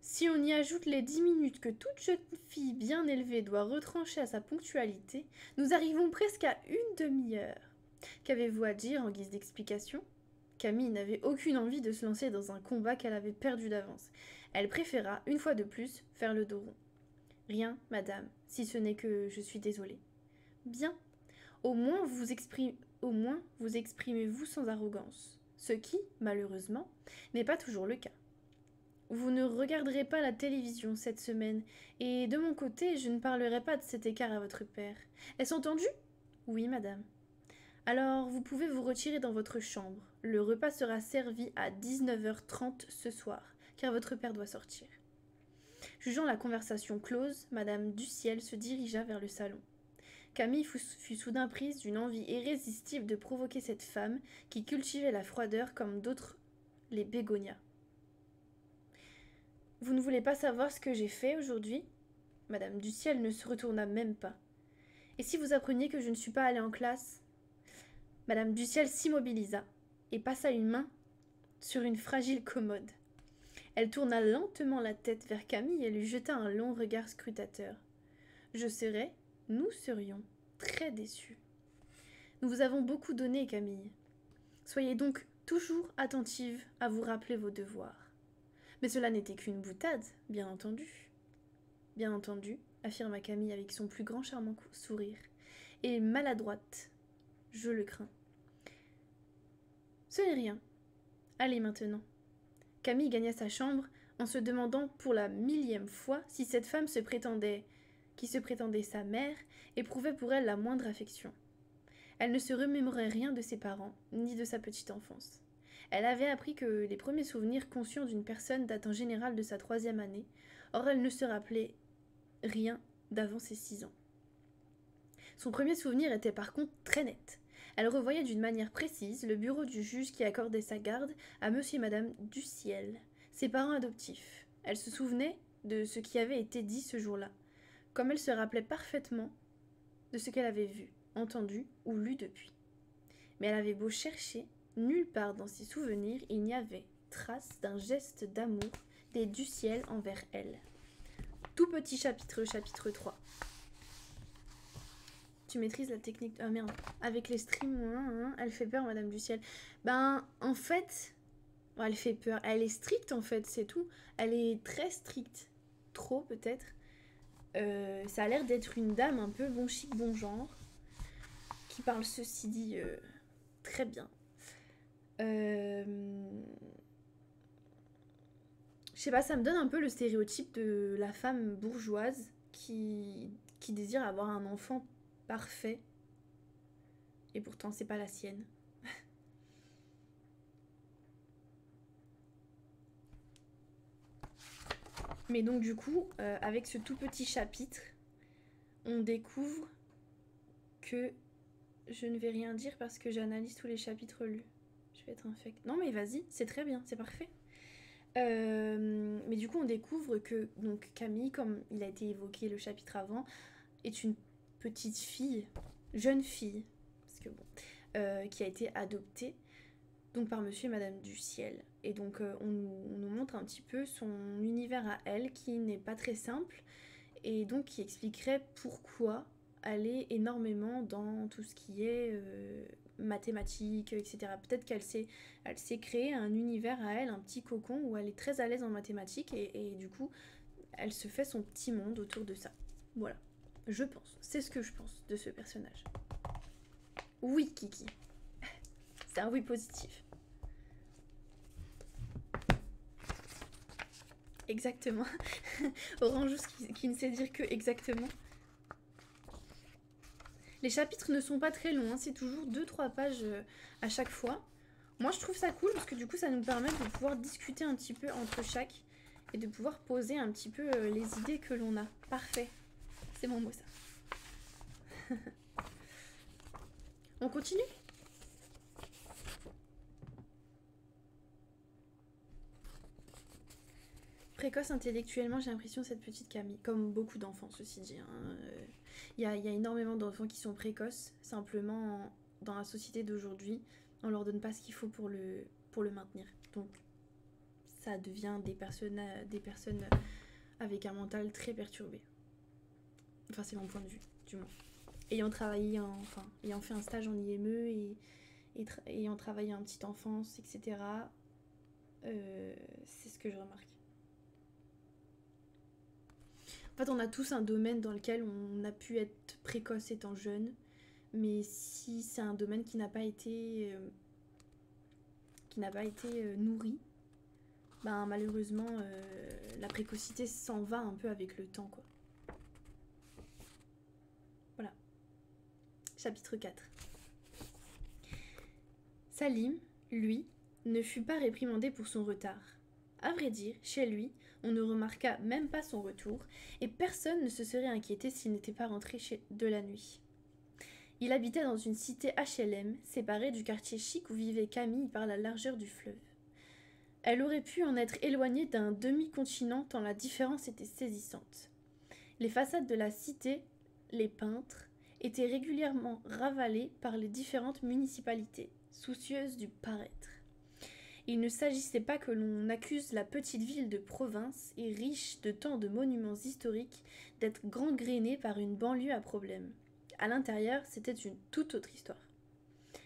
Si on y ajoute les dix minutes que toute jeune fille bien élevée doit retrancher à sa ponctualité, nous arrivons presque à une demi-heure. Qu'avez-vous à dire en guise d'explication? Camille n'avait aucune envie de se lancer dans un combat qu'elle avait perdu d'avance. Elle préféra, une fois de plus, faire le dos rond. Rien, madame, si ce n'est que je suis désolée. Bien. Au moins vous exprimez, au moins vous sans arrogance, ce qui, malheureusement, n'est pas toujours le cas. Vous ne regarderez pas la télévision cette semaine, et de mon côté, je ne parlerai pas de cet écart à votre père. Est-ce entendu? Oui, madame. Alors, vous pouvez vous retirer dans votre chambre. Le repas sera servi à 19h30 ce soir, car votre père doit sortir. Jugeant la conversation close, madame Duciel se dirigea vers le salon. Camille fut, soudain prise d'une envie irrésistible de provoquer cette femme qui cultivait la froideur comme d'autres les bégonias. Vous ne voulez pas savoir ce que j'ai fait aujourd'hui? Madame Duciel ne se retourna même pas. Et si vous appreniez que je ne suis pas allée en classe? Madame Duciel s'immobilisa et passa une main sur une fragile commode. Elle tourna lentement la tête vers Camille et lui jeta un long regard scrutateur. Je serais, nous serions, très déçus. Nous vous avons beaucoup donné, Camille. Soyez donc toujours attentive à vous rappeler vos devoirs. Mais cela n'était qu'une boutade, bien entendu. Bien entendu, affirma Camille avec son plus grand charmant sourire. Et maladroite, je le crains. Ce n'est rien. Allez maintenant. Camille gagna sa chambre en se demandant pour la millième fois si cette femme se prétendait qui se prétendait sa mère éprouvait pour elle la moindre affection. Elle ne se remémorait rien de ses parents, ni de sa petite enfance. Elle avait appris que les premiers souvenirs conscients d'une personne datent en général de sa troisième année, or elle ne se rappelait rien d'avant ses six ans. Son premier souvenir était par contre très net. Elle revoyait d'une manière précise le bureau du juge qui accordait sa garde à monsieur et madame Duciel, ses parents adoptifs. Elle se souvenait de ce qui avait été dit ce jour-là, comme elle se rappelait parfaitement de ce qu'elle avait vu, entendu ou lu depuis. Mais elle avait beau chercher, nulle part dans ses souvenirs il n'y avait trace d'un geste d'amour des Duciel envers elle. Tout petit chapitre, chapitre 3. Tu maîtrises la technique. Ah merde. Avec les streams, hein, hein, elle fait peur, Madame du Ciel. Ben, en fait. elle fait peur. Elle est stricte, en fait, c'est tout. Elle est très stricte. Trop, peut-être. Euh, ça a l'air d'être une dame un peu bon chic, bon genre. Qui parle ceci dit euh, très bien. Euh, je sais pas, ça me donne un peu le stéréotype de la femme bourgeoise qui, qui désire avoir un enfant parfait. Et pourtant, c'est pas la sienne. [LAUGHS] Mais donc, du coup, euh, avec ce tout petit chapitre, on découvre que je ne vais rien dire parce que j'analyse tous les chapitres lus. Je vais être infect. Non, mais vas-y, c'est très bien, c'est parfait. Euh, mais du coup, on découvre que donc Camille, comme il a été évoqué le chapitre avant, est une petite fille, jeune fille, parce que bon, euh, qui a été adoptée donc par Monsieur et Madame du Ciel. Et donc euh, on, nous montre un petit peu son univers à elle qui n'est pas très simple et donc qui expliquerait pourquoi elle est énormément dans tout ce qui est euh, mathématiques, etc. Peut-être qu'elle s'est, elle créée un univers à elle, un petit cocon où elle est très à l'aise en mathématiques et du coup elle se fait son petit monde autour de ça. Voilà. Je pense. C'est ce que je pense de ce personnage. Oui, Kiki. [LAUGHS] C'est un oui positif. Exactement. [LAUGHS] Orange qui, ne sait dire que exactement. Les chapitres ne sont pas très longs, hein. c'est toujours 2-3 pages euh, à chaque fois. Moi je trouve ça cool parce que du coup ça nous permet de pouvoir discuter un petit peu entre chaque et de pouvoir poser un petit peu euh, les idées que l'on a. Parfait. C'est mon mot ça. [LAUGHS] On continue? Précoce intellectuellement, j'ai l'impression, cette petite Camille. Comme beaucoup d'enfants, ceci dit. Hein. Il y, a, y, a, énormément d'enfants qui sont précoces. Simplement, dans la société d'aujourd'hui, on leur donne pas ce qu'il faut pour le, maintenir. Donc, ça devient personnes, des personnes avec un mental très perturbé. Enfin, c'est mon point de vue, du moins. Ayant travaillé, en, enfin, ayant fait un stage en IME et, et ayant travaillé en petite enfance, etc., euh, c'est ce que je remarque. En fait, on a tous un domaine dans lequel on a pu être précoce étant jeune, mais si c'est un domaine qui n'a pas été euh, qui n'a pas été euh, nourri, ben malheureusement la précocité s'en va un peu avec le temps quoi. Voilà. Chapitre 4. Salim, lui, ne fut pas réprimandé pour son retard. À vrai dire, chez lui, on ne remarqua même pas son retour, et personne ne se serait inquiété s'il n'était pas rentré chez de la nuit. Il habitait dans une cité HLM, séparée du quartier chic où vivait Camille par la largeur du fleuve. Elle aurait pu en être éloignée d'un demi-continent tant la différence était saisissante. Les façades de la cité, les peintres, étaient régulièrement ravalées par les différentes municipalités, soucieuses du paraître. Il ne s'agissait pas que l'on accuse la petite ville de province et riche de tant de monuments historiques d'être gangrénée par une banlieue à problème. À l'intérieur, c'était une toute autre histoire.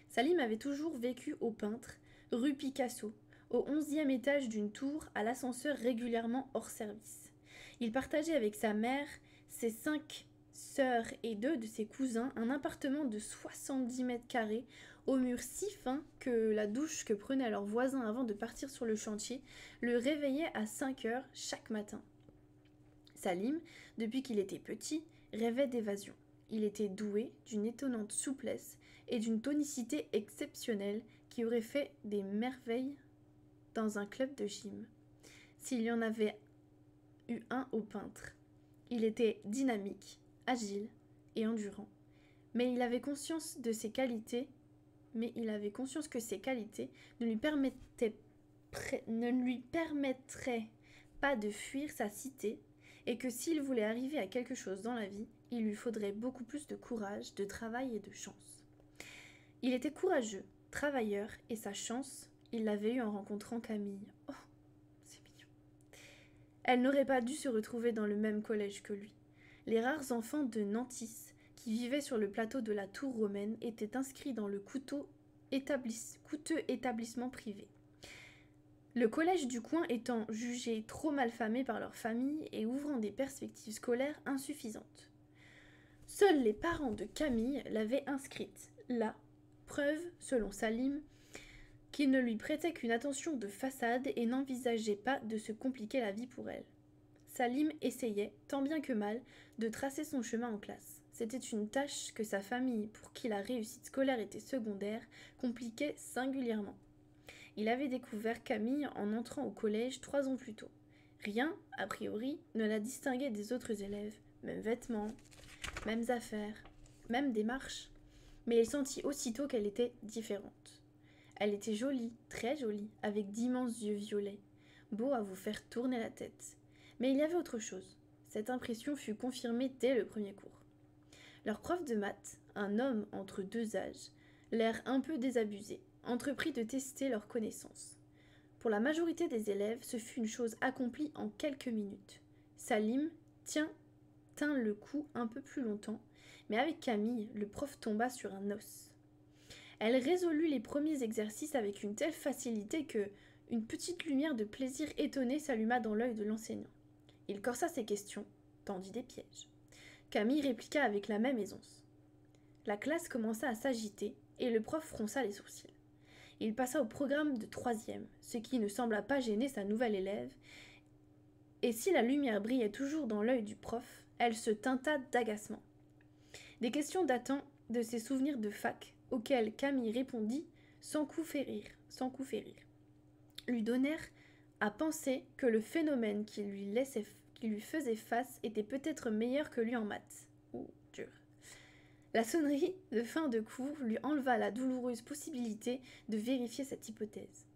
Salim avait toujours vécu au peintre, rue Picasso, au onzième étage d'une tour à l'ascenseur régulièrement hors service. Il partageait avec sa mère, ses cinq sœurs et deux de ses cousins un appartement de 70 mètres carrés au mur si fin que la douche que prenaient leurs voisins avant de partir sur le chantier le réveillait à 5 heures chaque matin. Salim, depuis qu'il était petit, rêvait d'évasion. Il était doué d'une étonnante souplesse et d'une tonicité exceptionnelle qui aurait fait des merveilles dans un club de gym. S'il y en avait eu un au peintre, il était dynamique, agile et endurant. Mais il avait conscience de ses qualités mais il avait conscience que ses qualités ne lui ne lui permettraient pas de fuir sa cité et que s'il voulait arriver à quelque chose dans la vie, il lui faudrait beaucoup plus de courage, de travail et de chance. Il était courageux, travailleur, et sa chance, il l'avait eue en rencontrant Camille. Oh, c'est mignon. Elle n'aurait pas dû se retrouver dans le même collège que lui. Les rares enfants de Nantis qui vivaient sur le plateau de la tour romaine étaient inscrits dans le coûteux établissement privé. Le collège du coin étant jugé trop malfamé par leur famille et ouvrant des perspectives scolaires insuffisantes. Seuls les parents de Camille l'avaient inscrite là, preuve, selon Salim, qu'il ne lui prêtait qu'une attention de façade et n'envisageait pas de se compliquer la vie pour elle. Salim essayait, tant bien que mal, de tracer son chemin en classe. C'était une tâche que sa famille, pour qui la réussite scolaire était secondaire, compliquait singulièrement. Il avait découvert Camille en entrant au collège trois ans plus tôt. Rien, a priori, ne la distinguait des autres élèves. Mêmes vêtements, mêmes affaires, même démarche. Mais il sentit aussitôt qu'elle était différente. Elle était jolie, très jolie, avec d'immenses yeux violets, beau à vous faire tourner la tête. Mais il y avait autre chose. Cette impression fut confirmée dès le premier cours. Leur prof de maths, un homme entre deux âges, l'air un peu désabusé, entreprit de tester leurs connaissances. Pour la majorité des élèves, ce fut une chose accomplie en quelques minutes. Salim tient, tint le coup un peu plus longtemps, mais avec Camille, le prof tomba sur un os. Elle résolut les premiers exercices avec une telle facilité que une petite lumière de plaisir étonné s'alluma dans l'œil de l'enseignant. Il corsa ses questions, tendit des pièges. Camille répliqua avec la même aisance. La classe commença à s'agiter et le prof fronça les sourcils. Il passa au programme de troisième, ce qui ne sembla pas gêner sa nouvelle élève, et si la lumière brillait toujours dans l'œil du prof, elle se teinta d'agacement. Des questions datant de ses souvenirs de fac, auxquelles Camille répondit sans coup férir, sans coup férir, lui donnèrent à penser que le phénomène qui lui, laissait, lui faisait face était peut-être meilleur que lui en maths. La sonnerie de fin de cours lui enleva la douloureuse possibilité de vérifier cette hypothèse.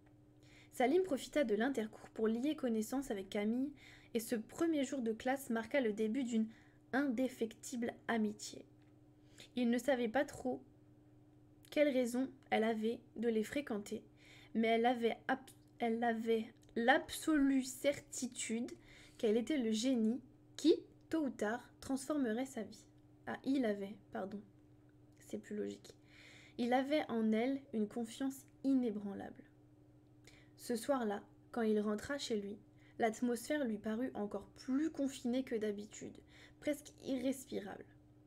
Salim profita de l'intercours pour lier connaissance avec Camille, et ce premier jour de classe marqua le début d'une indéfectible amitié. Il ne savait pas trop quelle raison elle avait de les fréquenter, mais elle avait l'absolue certitude qu'elle était le génie qui, tôt ou tard, transformerait sa vie. Ah, il avait, pardon. C'est plus logique. Il avait en elle une confiance inébranlable. Ce soir-là, quand il rentra chez lui, l'atmosphère lui parut encore plus confinée que d'habitude, presque irrespirable.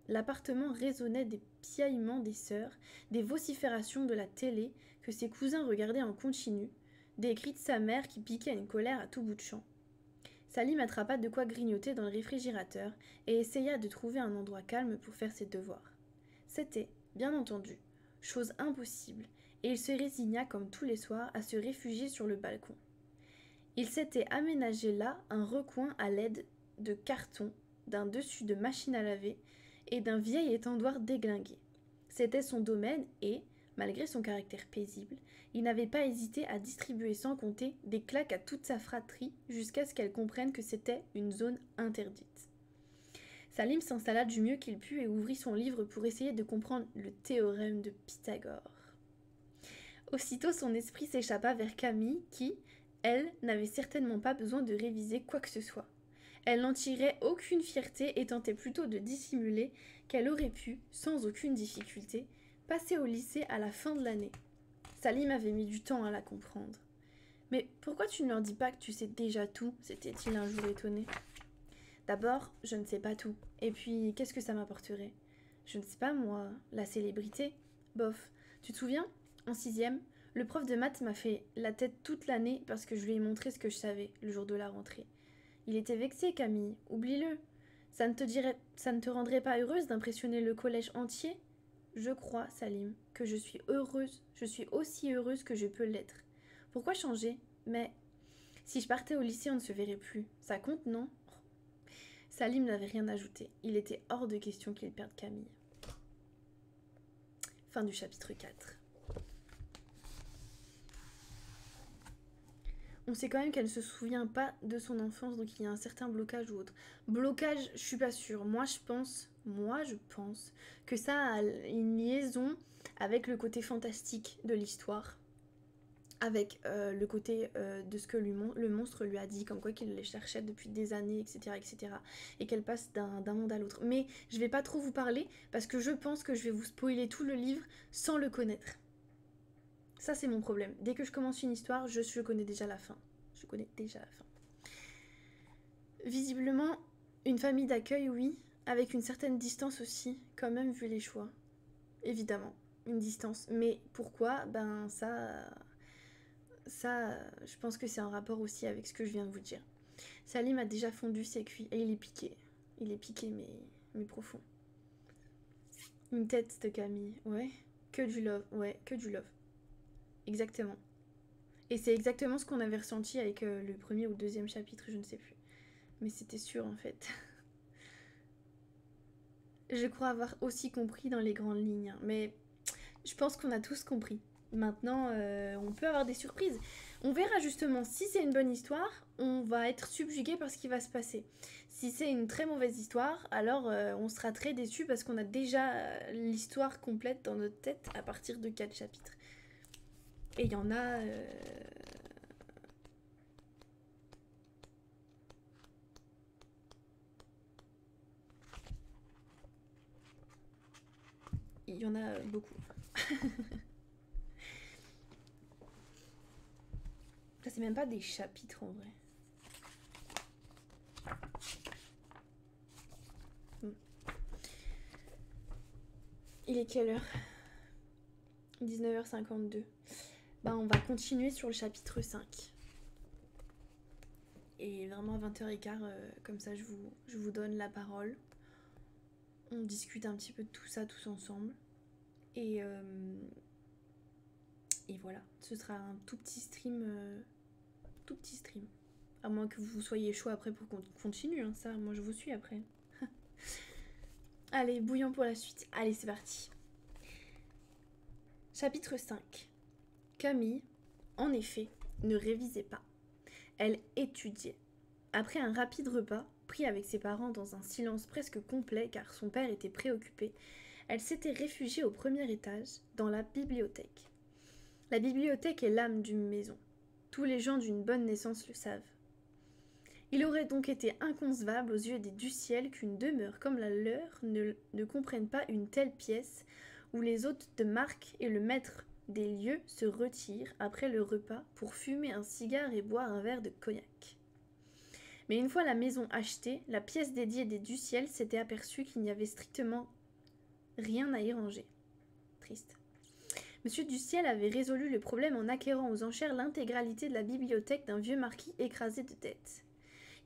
L'appartement résonnait des piaillements des sœurs, des vociférations de la télé que ses cousins regardaient en continu, des cris de sa mère qui piquaient une colère à tout bout de champ. Salim attrapa de quoi grignoter dans le réfrigérateur et essaya de trouver un endroit calme pour faire ses devoirs. C'était, bien entendu, chose impossible, et il se résigna comme tous les soirs à se réfugier sur le balcon. Il s'était aménagé là un recoin à l'aide de carton, d'un dessus de machine à laver et d'un vieil étendoir déglingué. C'était son domaine et, malgré son caractère paisible, il n'avait pas hésité à distribuer sans compter des claques à toute sa fratrie jusqu'à ce qu'elle comprenne que c'était une zone interdite. Salim s'installa du mieux qu'il put et ouvrit son livre pour essayer de comprendre le théorème de Pythagore. Aussitôt son esprit s'échappa vers Camille qui, elle, n'avait certainement pas besoin de réviser quoi que ce soit. Elle n'en tirait aucune fierté et tentait plutôt de dissimuler qu'elle aurait pu, sans aucune difficulté, passer au lycée à la fin de l'année. Salim avait mis du temps à la comprendre. Mais pourquoi tu ne leur dis pas que tu sais déjà tout? s'était-il un jour étonné. D'abord, je ne sais pas tout. Et puis, qu'est-ce que ça m'apporterait? Je ne sais pas, moi, la célébrité Bof. Tu te souviens? En sixième, le prof de maths m'a fait la tête toute l'année parce que je lui ai montré ce que je savais le jour de la rentrée. Il était vexé, Camille. Oublie-le. Ça ne te dirait, ça ne te rendrait pas heureuse d'impressionner le collège entier? Je crois, Salim, que je suis heureuse, je suis aussi heureuse que je peux l'être. Pourquoi changer? Mais si je partais au lycée, on ne se verrait plus. Ça compte, non? Salim n'avait rien ajouté. Il était hors de question qu'il perde Camille. Fin du chapitre 4. On sait quand même qu'elle ne se souvient pas de son enfance, donc il y a un certain blocage ou autre. Blocage, je suis pas sûre. Moi, je pense, moi, je pense que ça a une liaison avec le côté fantastique de l'histoire, avec euh, le côté euh, de ce que le monstre lui a dit, comme quoi qu'il les cherchait depuis des années, etc., etc., et qu'elle passe d'un monde à l'autre. Mais je vais pas trop vous parler parce que je pense que je vais vous spoiler tout le livre sans le connaître. Ça, c'est mon problème. Dès que je commence une histoire, je, connais déjà la fin. Je connais déjà la fin. Visiblement, une famille d'accueil, oui, avec une certaine distance aussi, quand même, vu les choix. Évidemment, une distance. Mais pourquoi? Ben, ça. Ça, je pense que c'est en rapport aussi avec ce que je viens de vous dire. Salim a déjà fondu ses cuits et il est piqué. Il est piqué, mais, mais profond. Une tête de Camille, ouais. Que du love, ouais, que du love. Exactement. Et c'est exactement ce qu'on avait ressenti avec euh, le premier ou deuxième chapitre, je ne sais plus. Mais c'était sûr en fait. [LAUGHS] je crois avoir aussi compris dans les grandes lignes. Hein. Mais je pense qu'on a tous compris. Maintenant, euh, on peut avoir des surprises. On verra justement si c'est une bonne histoire, on va être subjugué par ce qui va se passer. Si c'est une très mauvaise histoire, alors euh, on sera très déçu parce qu'on a déjà l'histoire complète dans notre tête à partir de 4 chapitres. Et il y en a... Euh, il y en a beaucoup. [LAUGHS] Ça, c'est même pas des chapitres en vrai. Hmm. Il est quelle heure? 19h52. Bah, on va continuer sur le chapitre 5. Et vraiment à 20h15, euh, comme ça je vous, donne la parole. On discute un petit peu de tout ça tous ensemble. Et, euh, voilà, ce sera un tout petit stream. Euh, tout petit stream. À moins que vous soyez chaud après pour qu'on continue, hein, ça, moi je vous suis après. [LAUGHS] Allez, bouillant pour la suite. Allez, c'est parti. Chapitre 5 Camille, en effet, ne révisait pas. Elle étudiait. Après un rapide repas, pris avec ses parents dans un silence presque complet car son père était préoccupé, elle s'était réfugiée au premier étage, dans la bibliothèque. La bibliothèque est l'âme d'une maison. Tous les gens d'une bonne naissance le savent. Il aurait donc été inconcevable aux yeux des du ciel qu'une demeure comme la leur ne, ne comprenne pas une telle pièce où les hôtes de marque et le maître des lieux se retirent après le repas pour fumer un cigare et boire un verre de cognac. Mais une fois la maison achetée, la pièce dédiée des du ciel s'était aperçue qu'il n'y avait strictement rien à y ranger. Triste. Monsieur Duciel avait résolu le problème en acquérant aux enchères l'intégralité de la bibliothèque d'un vieux marquis écrasé de dettes.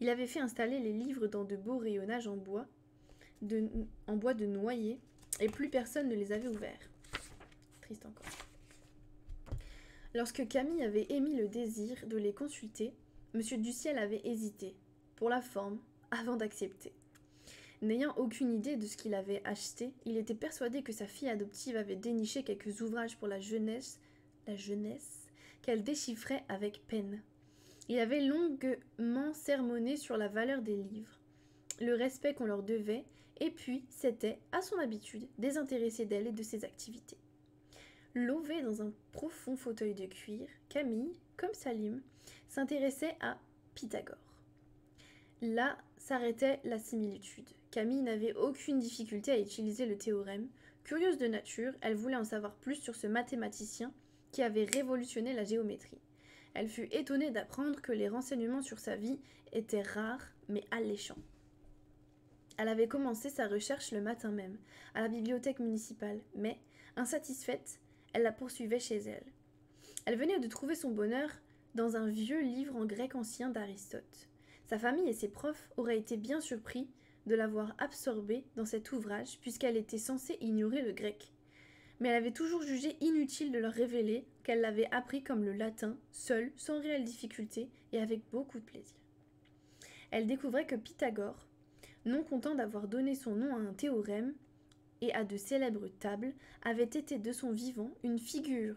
Il avait fait installer les livres dans de beaux rayonnages en bois, de, en bois de noyer, et plus personne ne les avait ouverts. Triste encore. Lorsque Camille avait émis le désir de les consulter, M. Duciel avait hésité, pour la forme, avant d'accepter. N'ayant aucune idée de ce qu'il avait acheté, il était persuadé que sa fille adoptive avait déniché quelques ouvrages pour la jeunesse, la jeunesse, qu'elle déchiffrait avec peine. Il avait longuement sermonné sur la valeur des livres, le respect qu'on leur devait, et puis c'était, à son habitude, désintéressé d'elle et de ses activités. Lové dans un profond fauteuil de cuir, Camille, comme Salim, s'intéressait à Pythagore. Là s'arrêtait la similitude. Camille n'avait aucune difficulté à utiliser le théorème. Curieuse de nature, elle voulait en savoir plus sur ce mathématicien qui avait révolutionné la géométrie. Elle fut étonnée d'apprendre que les renseignements sur sa vie étaient rares mais alléchants. Elle avait commencé sa recherche le matin même, à la bibliothèque municipale, mais, insatisfaite, elle la poursuivait chez elle. Elle venait de trouver son bonheur dans un vieux livre en grec ancien d'Aristote. Sa famille et ses profs auraient été bien surpris de l'avoir absorbée dans cet ouvrage puisqu'elle était censée ignorer le grec. Mais elle avait toujours jugé inutile de leur révéler qu'elle l'avait appris comme le latin, seule, sans réelle difficulté et avec beaucoup de plaisir. Elle découvrait que Pythagore, non content d'avoir donné son nom à un théorème, et à de célèbres tables, avait été de son vivant une figure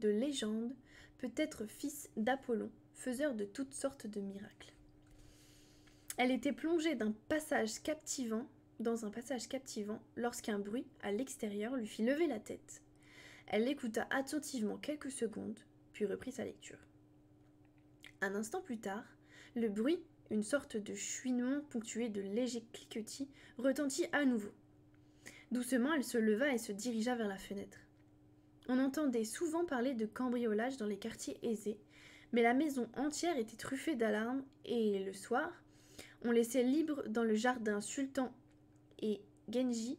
de légende, peut-être fils d'Apollon, faiseur de toutes sortes de miracles. Elle était plongée d'un passage captivant dans un passage captivant lorsqu'un bruit à l'extérieur lui fit lever la tête. Elle l'écouta attentivement quelques secondes, puis reprit sa lecture. Un instant plus tard, le bruit, une sorte de chuinement ponctué de légers cliquetis, retentit à nouveau. Doucement, elle se leva et se dirigea vers la fenêtre. On entendait souvent parler de cambriolage dans les quartiers aisés, mais la maison entière était truffée d'alarmes et le soir, on laissait libre dans le jardin Sultan et Genji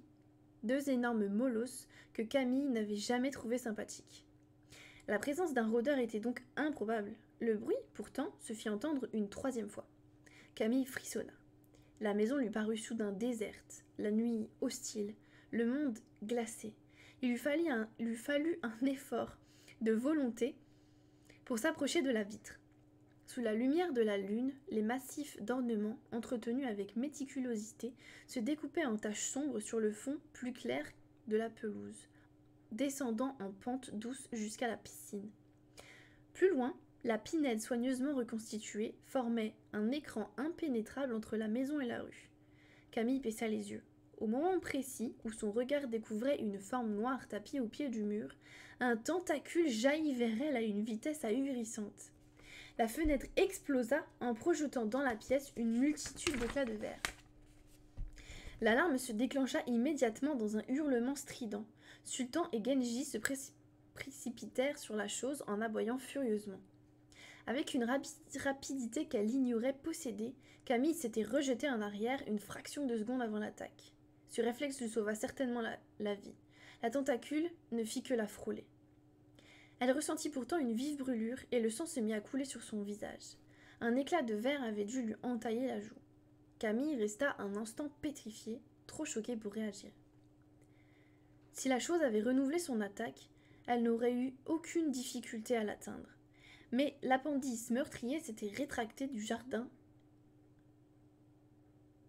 deux énormes molosses que Camille n'avait jamais trouvés sympathiques. La présence d'un rôdeur était donc improbable. Le bruit, pourtant, se fit entendre une troisième fois. Camille frissonna. La maison lui parut soudain déserte, la nuit hostile, le monde glacé. Il lui fallut un, un [LAUGHS] effort de volonté pour s'approcher de la vitre. Sous la lumière de la lune, les massifs d'ornements, entretenus avec méticulosité, se découpaient en taches sombres sur le fond plus clair de la pelouse, descendant en pente douce jusqu'à la piscine. Plus loin, la pinède soigneusement reconstituée formait un écran impénétrable entre la maison et la rue. Camille baissa les yeux. Au moment précis où son regard découvrait une forme noire tapie au pied du mur, un tentacule jaillit vers elle à une vitesse ahurissante. La fenêtre explosa en projetant dans la pièce une multitude d'éclats de verre. L'alarme se déclencha immédiatement dans un hurlement strident. Sultan et Genji se précipitèrent sur la chose en aboyant furieusement. Avec une rapidité qu'elle ignorait posséder, Camille s'était rejetée en arrière une fraction de seconde avant l'attaque. Ce réflexe lui sauva certainement la, vie. La tentacule ne fit que la frôler. Elle ressentit pourtant une vive brûlure et le sang se mit à couler sur son visage. Un éclat de verre avait dû lui entailler la joue. Camille resta un instant pétrifiée, trop choquée pour réagir. Si la chose avait renouvelé son attaque, elle n'aurait eu aucune difficulté à l'atteindre. Mais l'appendice meurtrier s'était rétracté du jardin.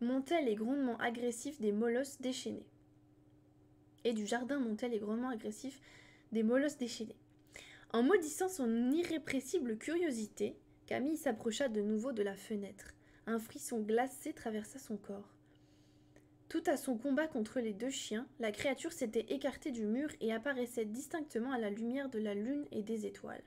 Montaient les grondements agressifs des molosses déchaînés. Et du jardin montaient les grondements agressifs des molosses déchaînés. En maudissant son irrépressible curiosité, Camille s'approcha de nouveau de la fenêtre. Un frisson glacé traversa son corps. Tout à son combat contre les deux chiens, la créature s'était écartée du mur et apparaissait distinctement à la lumière de la lune et des étoiles.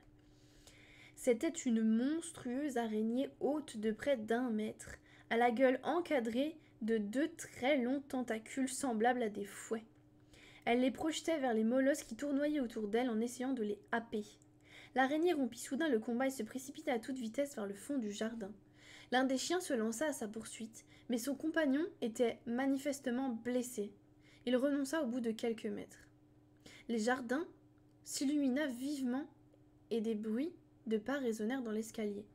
C'était une monstrueuse araignée haute de près d'un mètre, à la gueule encadrée de deux très longs tentacules semblables à des fouets. Elle les projetait vers les molosses qui tournoyaient autour d'elle en essayant de les happer. L'araignée rompit soudain le combat et se précipita à toute vitesse vers le fond du jardin. L'un des chiens se lança à sa poursuite, mais son compagnon était manifestement blessé. Il renonça au bout de quelques mètres. Les jardins s'illumina vivement et des bruits de pas résonnèrent dans l'escalier.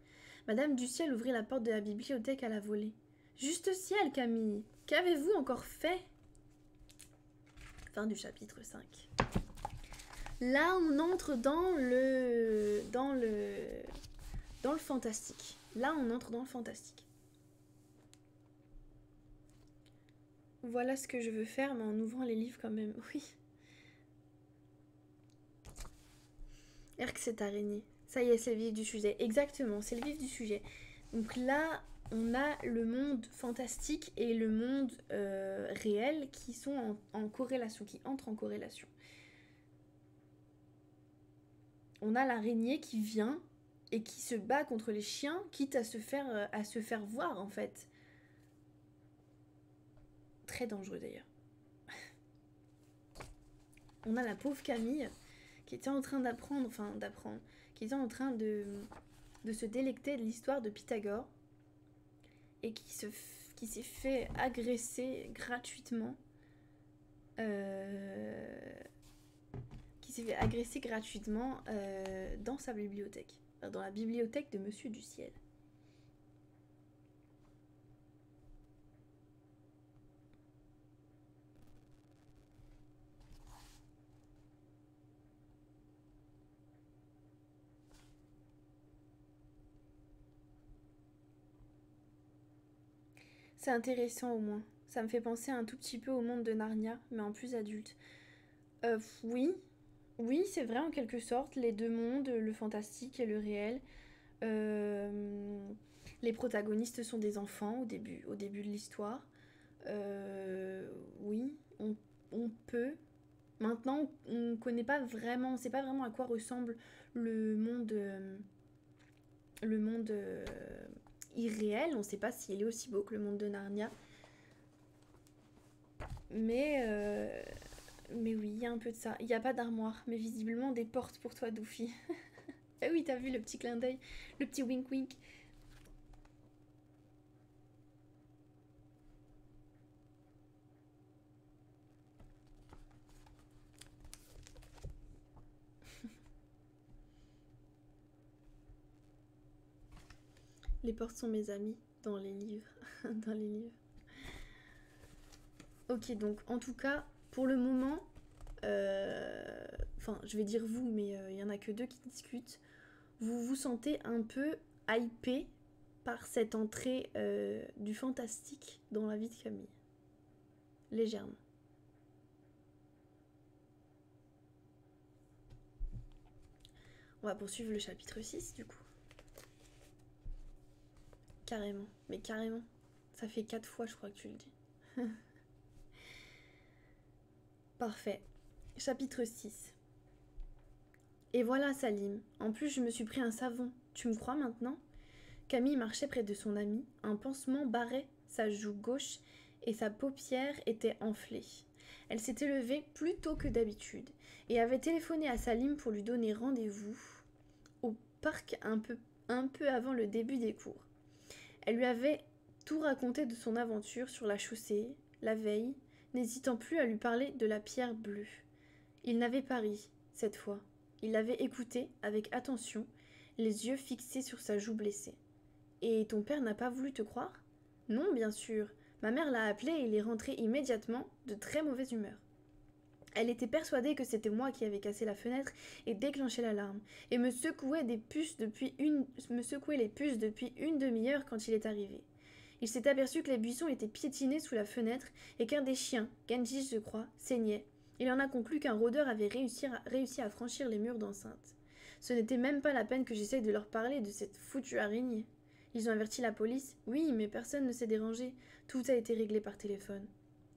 Madame du ciel ouvrit la porte de la bibliothèque à la volée. Juste ciel, Camille Qu'avez-vous encore fait? Fin du chapitre 5. Là, on entre dans le dans le dans le fantastique. Là, on entre dans le fantastique. Voilà ce que je veux faire, mais en ouvrant les livres quand même. [LAUGHS] Oui. Erk, cette araignée. Ça y est, c'est le vif du sujet. Exactement, c'est le vif du sujet. Donc là, on a le monde fantastique et le monde euh, réel qui sont en, corrélation, qui entrent en corrélation. On a l'araignée qui vient et qui se bat contre les chiens, quitte à se faire, euh, à se faire voir en fait. Très dangereux d'ailleurs. [LAUGHS] On a la pauvre Camille qui était en train d'apprendre, enfin d'apprendre, qui était en train de, de se délecter de l'histoire de Pythagore et qui se qui s'est fait agresser gratuitement euh, qui s'est fait agresser gratuitement euh, dans sa bibliothèque. Dans la bibliothèque de Monsieur du Ciel C'est intéressant au moins. Ça me fait penser un tout petit peu au monde de Narnia, mais en plus adulte. Euh, oui, oui, c'est vrai en quelque sorte, les deux mondes, le fantastique et le réel. Euh, les protagonistes sont des enfants au début, au début de l'histoire. Euh, oui, on, on peut. Maintenant, on ne connaît pas vraiment, on ne sait pas vraiment à quoi ressemble le monde, le monde irréel. On ne sait pas s'il est aussi beau que le monde de Narnia. Mais, euh, mais oui, il y a un peu de ça. Il n'y a pas d'armoire, mais visiblement des portes pour toi, Doufy. [LAUGHS] ah oui, t'as vu le petit clin d'œil, le petit wink wink. Les portes sont mes amis dans les livres. [LAUGHS] dans les livres. Ok, donc en tout cas, pour le moment, euh, enfin, je vais dire vous, mais euh, il y en a que deux qui discutent. Vous vous sentez un peu hypé par cette entrée euh, du fantastique dans la vie de Camille. Légèrement. On va poursuivre le chapitre 6 du coup. Carrément, mais carrément. Ça fait quatre fois, je crois que tu le dis. [LAUGHS] Parfait. Chapitre 6. Et voilà, Salim. En plus, je me suis pris un savon. Tu me crois maintenant? Camille marchait près de son ami. Un pansement barrait sa joue gauche et sa paupière était enflée. Elle s'était levée plus tôt que d'habitude et avait téléphoné à Salim pour lui donner rendez-vous au parc un peu, un peu avant le début des cours. Elle lui avait tout raconté de son aventure sur la chaussée, la veille, n'hésitant plus à lui parler de la pierre bleue. Il n'avait pas ri, cette fois. Il l'avait écoutée avec attention, les yeux fixés sur sa joue blessée. Et ton père n'a pas voulu te croire Non, bien sûr. Ma mère l'a appelé et il est rentré immédiatement, de très mauvaise humeur. Elle était persuadée que c'était moi qui avais cassé la fenêtre et déclenché l'alarme, et me secouait des puces depuis une me secouait les puces depuis une demi-heure quand il est arrivé. Il s'est aperçu que les buissons étaient piétinés sous la fenêtre et qu'un des chiens, Genji je crois, saignait. Il en a conclu qu'un rôdeur avait réussi à, réussi à franchir les murs d'enceinte. Ce n'était même pas la peine que j'essaye de leur parler de cette foutue araignée. Ils ont averti la police Oui, mais personne ne s'est dérangé. Tout a été réglé par téléphone.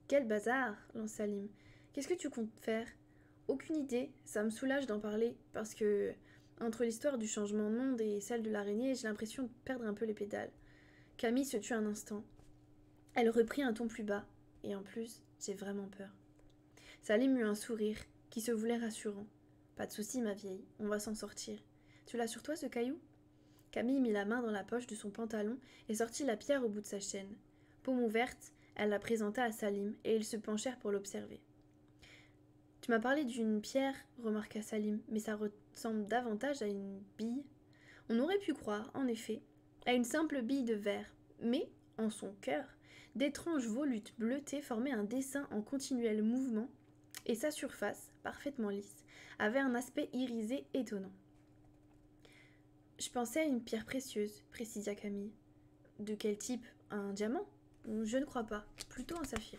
Quel bazar lance Salim. Qu'est-ce que tu comptes faire? Aucune idée, ça me soulage d'en parler, parce que, entre l'histoire du changement de monde et celle de l'araignée, j'ai l'impression de perdre un peu les pédales. Camille se tut un instant. Elle reprit un ton plus bas, et en plus, j'ai vraiment peur. Salim eut un sourire, qui se voulait rassurant. Pas de souci, ma vieille, on va s'en sortir. Tu l'as sur toi, ce caillou? Camille mit la main dans la poche de son pantalon et sortit la pierre au bout de sa chaîne. Paume ouverte, elle la présenta à Salim, et ils se penchèrent pour l'observer. Tu m'as parlé d'une pierre, remarqua Salim, mais ça ressemble davantage à une bille. On aurait pu croire, en effet, à une simple bille de verre, mais, en son cœur, d'étranges volutes bleutées formaient un dessin en continuel mouvement, et sa surface, parfaitement lisse, avait un aspect irisé étonnant. Je pensais à une pierre précieuse, précisa Camille. De quel type? Un diamant? Je ne crois pas, plutôt un saphir.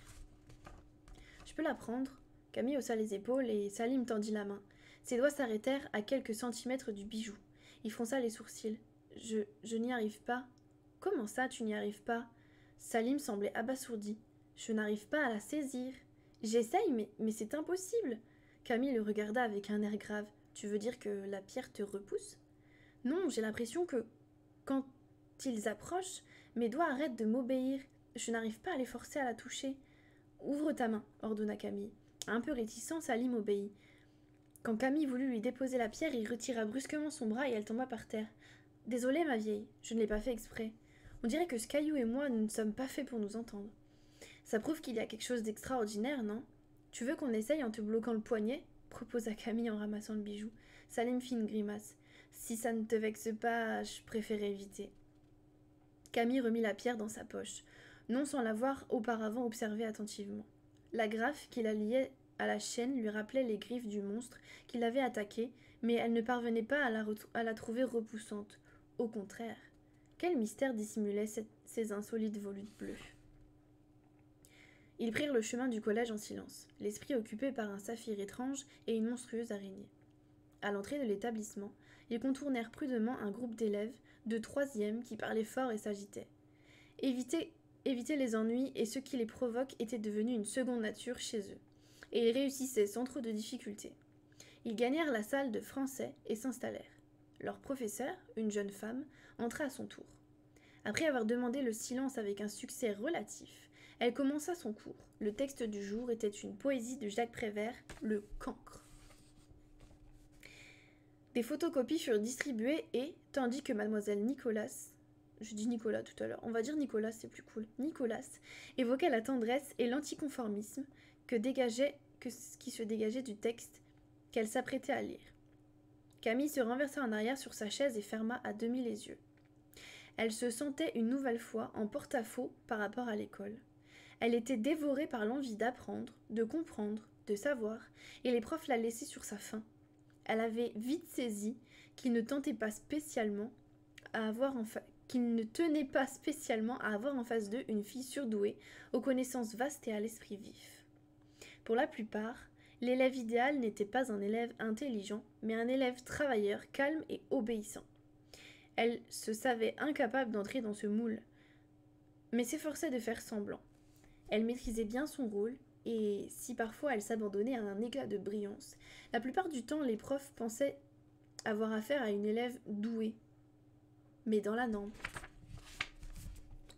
Je peux la prendre Camille haussa les épaules et Salim tendit la main. Ses doigts s'arrêtèrent à quelques centimètres du bijou. Il fronça les sourcils. Je. je n'y arrive pas. Comment ça, tu n'y arrives pas? Salim semblait abasourdi. Je n'arrive pas à la saisir. J'essaye, mais, mais c'est impossible. Camille le regarda avec un air grave. Tu veux dire que la pierre te repousse? Non, j'ai l'impression que, quand ils approchent, mes doigts arrêtent de m'obéir. Je n'arrive pas à les forcer à la toucher. Ouvre ta main, ordonna Camille. Un peu réticent, Salim obéit. Quand Camille voulut lui déposer la pierre, il retira brusquement son bras et elle tomba par terre. Désolée, ma vieille, je ne l'ai pas fait exprès. On dirait que ce et moi, nous ne sommes pas faits pour nous entendre. Ça prouve qu'il y a quelque chose d'extraordinaire, non? Tu veux qu'on essaye en te bloquant le poignet? proposa Camille en ramassant le bijou. Salim fit une grimace. Si ça ne te vexe pas, je préférais éviter. Camille remit la pierre dans sa poche, non sans l'avoir auparavant observée attentivement. La graffe qui la liait à la chaîne lui rappelait les griffes du monstre qui l'avait attaquée, mais elle ne parvenait pas à la, trouver repoussante. Au contraire, quel mystère dissimulait ces insolites volutes bleues Ils prirent le chemin du collège en silence, l'esprit occupé par un saphir étrange et une monstrueuse araignée. À l'entrée de l'établissement, ils contournèrent prudemment un groupe d'élèves de troisième qui parlaient fort et s'agitaient. Éviter, éviter les ennuis et ce qui les provoque était devenu une seconde nature chez eux, et ils réussissaient sans trop de difficultés. Ils gagnèrent la salle de français et s'installèrent. Leur professeur, une jeune femme, entra à son tour. Après avoir demandé le silence avec un succès relatif, elle commença son cours. Le texte du jour était une poésie de Jacques Prévert, Le cancre. Des photocopies furent distribuées et, tandis que mademoiselle Nicolas, je dis Nicolas tout à l'heure, on va dire Nicolas, c'est plus cool, Nicolas, évoquait la tendresse et l'anticonformisme que dégageait, que qui se dégageait du texte qu'elle s'apprêtait à lire. Camille se renversa en arrière sur sa chaise et ferma à demi les yeux. Elle se sentait une nouvelle fois en porte-à-faux par rapport à l'école. Elle était dévorée par l'envie d'apprendre, de comprendre, de savoir, et les profs la laissaient sur sa faim. Elle avait vite saisi qu'il ne tentait pas spécialement à avoir en qu'il ne tenait pas spécialement à avoir en face d'eux une fille surdouée, aux connaissances vastes et à l'esprit vif. Pour la plupart, l'élève idéal n'était pas un élève intelligent, mais un élève travailleur, calme et obéissant. Elle se savait incapable d'entrer dans ce moule, mais s'efforçait de faire semblant. Elle maîtrisait bien son rôle, et si parfois elle s'abandonnait à un éclat de brillance, la plupart du temps les profs pensaient avoir affaire à une élève douée, mais dans la norme.